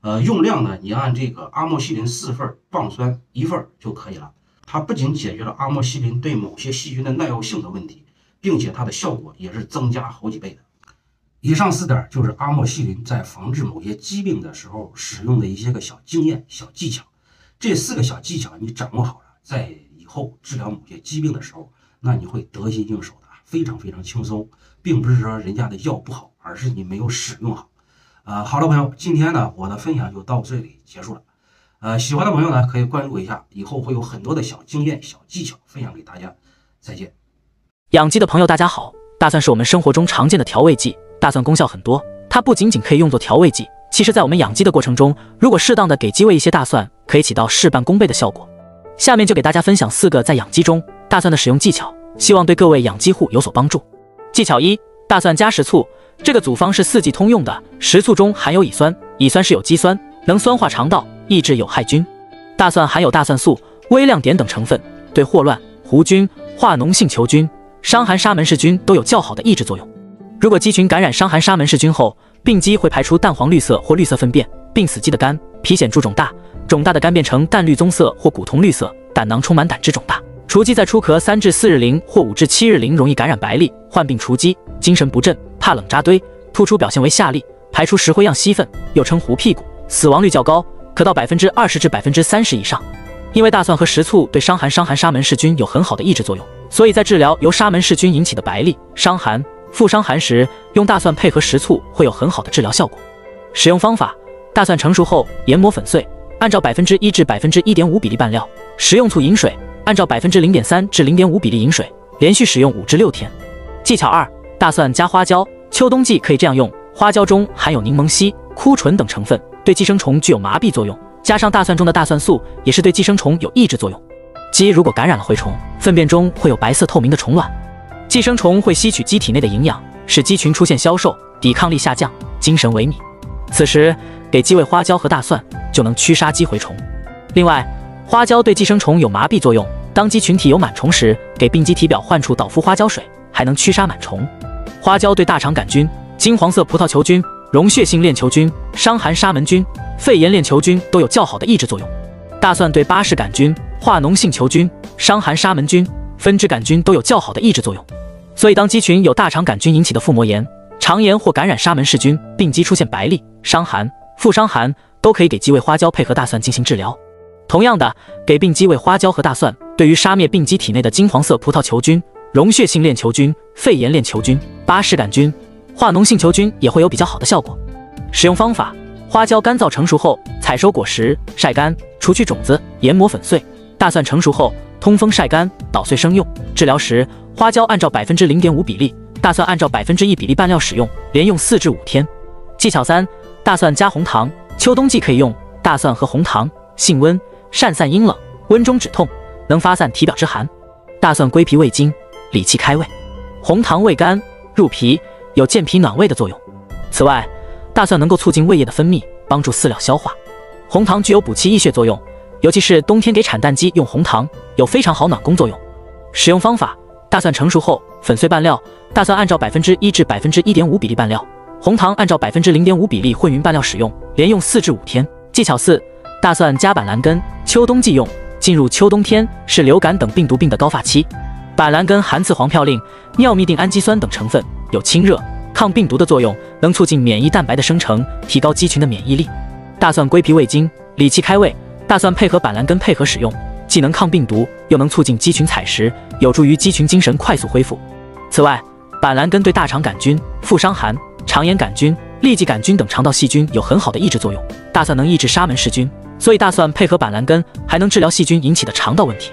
S2: 呃，用量呢，你按这个阿莫西林四份，棒酸一份就可以了。它不仅解决了阿莫西林对某些细菌的耐药性的问题，并且它的效果也是增加好几倍的。以上四点就是阿莫西林在防治某些疾病的时候使用的一些个小经验、小技巧。这四个小技巧你掌握好了，在以后治疗某些疾病的时候，那你会得心应手的，非常非常轻松，并不是说人家的药不好，而是你没有使用好。呃，好了，朋友，今天呢，我的分享就到这里结束了。呃，喜欢的朋友呢，可以关注一下，以后会有很多的小经验、小技巧分享给大家。再见。
S1: 养鸡的朋友，大家好。大蒜是我们生活中常见的调味剂，大蒜功效很多，它不仅仅可以用作调味剂。其实，在我们养鸡的过程中，如果适当的给鸡喂一些大蒜，可以起到事半功倍的效果。下面就给大家分享四个在养鸡中大蒜的使用技巧，希望对各位养鸡户有所帮助。技巧一：大蒜加食醋。这个组方是四季通用的，食醋中含有乙酸，乙酸是有机酸，能酸化肠道，抑制有害菌。大蒜含有大蒜素、微量碘等成分，对霍乱、弧菌、化脓性球菌、伤寒沙门氏菌都有较好的抑制作用。如果鸡群感染伤寒沙门氏菌后，病鸡会排出淡黄绿色或绿色粪便，病死鸡的肝皮显著肿大，肿大的肝变成淡绿棕色或古铜绿色，胆囊充满胆汁肿大。雏鸡在出壳三至四日龄或五至七日龄容易感染白痢，患病雏鸡精神不振，怕冷扎堆，突出表现为下痢，排出石灰样稀粪，又称糊屁股，死亡率较高，可到百分之二十至百分之三十以上。因为大蒜和食醋对伤寒伤寒沙门氏菌有很好的抑制作用，所以在治疗由沙门氏菌引起的白痢、伤寒。腹伤寒时，用大蒜配合食醋会有很好的治疗效果。使用方法：大蒜成熟后研磨粉碎，按照百分之一至百分之一点五比例拌料；食用醋饮水，按照百分之零点三至零点五比例饮水，连续使用五至六天。技巧二：大蒜加花椒。秋冬季可以这样用：花椒中含有柠檬烯、枯醇等成分，对寄生虫具有麻痹作用，加上大蒜中的大蒜素，也是对寄生虫有抑制作用。鸡如果感染了蛔虫，粪便中会有白色透明的虫卵。寄生虫会吸取鸡体内的营养，使鸡群出现消瘦、抵抗力下降、精神萎靡。此时给鸡喂花椒和大蒜，就能驱杀鸡蛔虫。另外，花椒对寄生虫有麻痹作用。当鸡群体有螨虫时，给病鸡体表患处捣敷花椒水，还能驱杀螨虫。花椒对大肠杆菌、金黄色葡萄球菌、溶血性链球菌、伤寒沙门菌、肺炎链球菌都有较好的抑制作用。大蒜对巴氏杆菌、化脓性球菌、伤寒沙门菌、分支杆菌都有较好的抑制作用。所以，当鸡群有大肠杆菌引起的腹膜炎、肠炎或感染沙门氏菌，病机出现白痢、伤寒、腹伤寒，都可以给鸡喂花椒配合大蒜进行治疗。同样的，给病鸡喂花椒和大蒜，对于杀灭病鸡体内的金黄色葡萄球菌、溶血性链球菌、肺炎链球菌、巴氏杆菌、化脓性球菌也会有比较好的效果。使用方法：花椒干燥成熟后，采收果实，晒干，除去种子，研磨粉碎；大蒜成熟后，通风晒干，捣碎生用。治疗时，花椒按照百分之零点五比例，大蒜按照百分之一比例拌料使用，连用四至五天。技巧三：大蒜加红糖。秋冬季可以用大蒜和红糖，性温。善散阴冷，温中止痛，能发散体表之寒。大蒜归脾胃经，理气开胃；红糖味甘，入脾，有健脾暖胃的作用。此外，大蒜能够促进胃液的分泌，帮助饲料消化。红糖具有补气益血作用，尤其是冬天给产蛋鸡用红糖，有非常好暖宫作用。使用方法：大蒜成熟后粉碎拌料，大蒜按照百分之一至百分之一点五比例拌料，红糖按照百分之零点五比例混匀拌料使用，连用四至五天。技巧四。大蒜加板蓝根，秋冬季用。进入秋冬天是流感等病毒病的高发期，板蓝根含次黄嘌呤、尿嘧啶氨基酸等成分，有清热、抗病毒的作用，能促进免疫蛋白的生成，提高鸡群的免疫力。大蒜归脾胃经，理气开胃。大蒜配合板蓝根配合使用，既能抗病毒，又能促进鸡群采食，有助于鸡群精神快速恢复。此外，板蓝根对大肠杆菌、腹伤寒、肠炎杆菌、痢疾杆菌等肠道细菌有很好的抑制作用。大蒜能抑制沙门氏菌。所以大蒜配合板蓝根还能治疗细菌引起的肠道问题。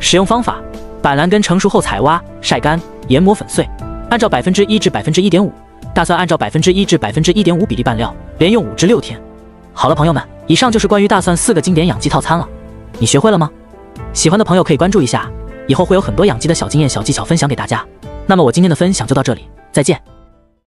S1: 使用方法：板蓝根成熟后采挖、晒干、研磨粉碎，按照百分之一至百分之一点五；大蒜按照百分之一至百分之一点五比例拌料，连用五至六天。好了，朋友们，以上就是关于大蒜四个经典养鸡套餐了。你学会了吗？喜欢的朋友可以关注一下，以后会有很多养鸡的小经验、小技巧分享给大家。那么我今天的分享就到这里，再见。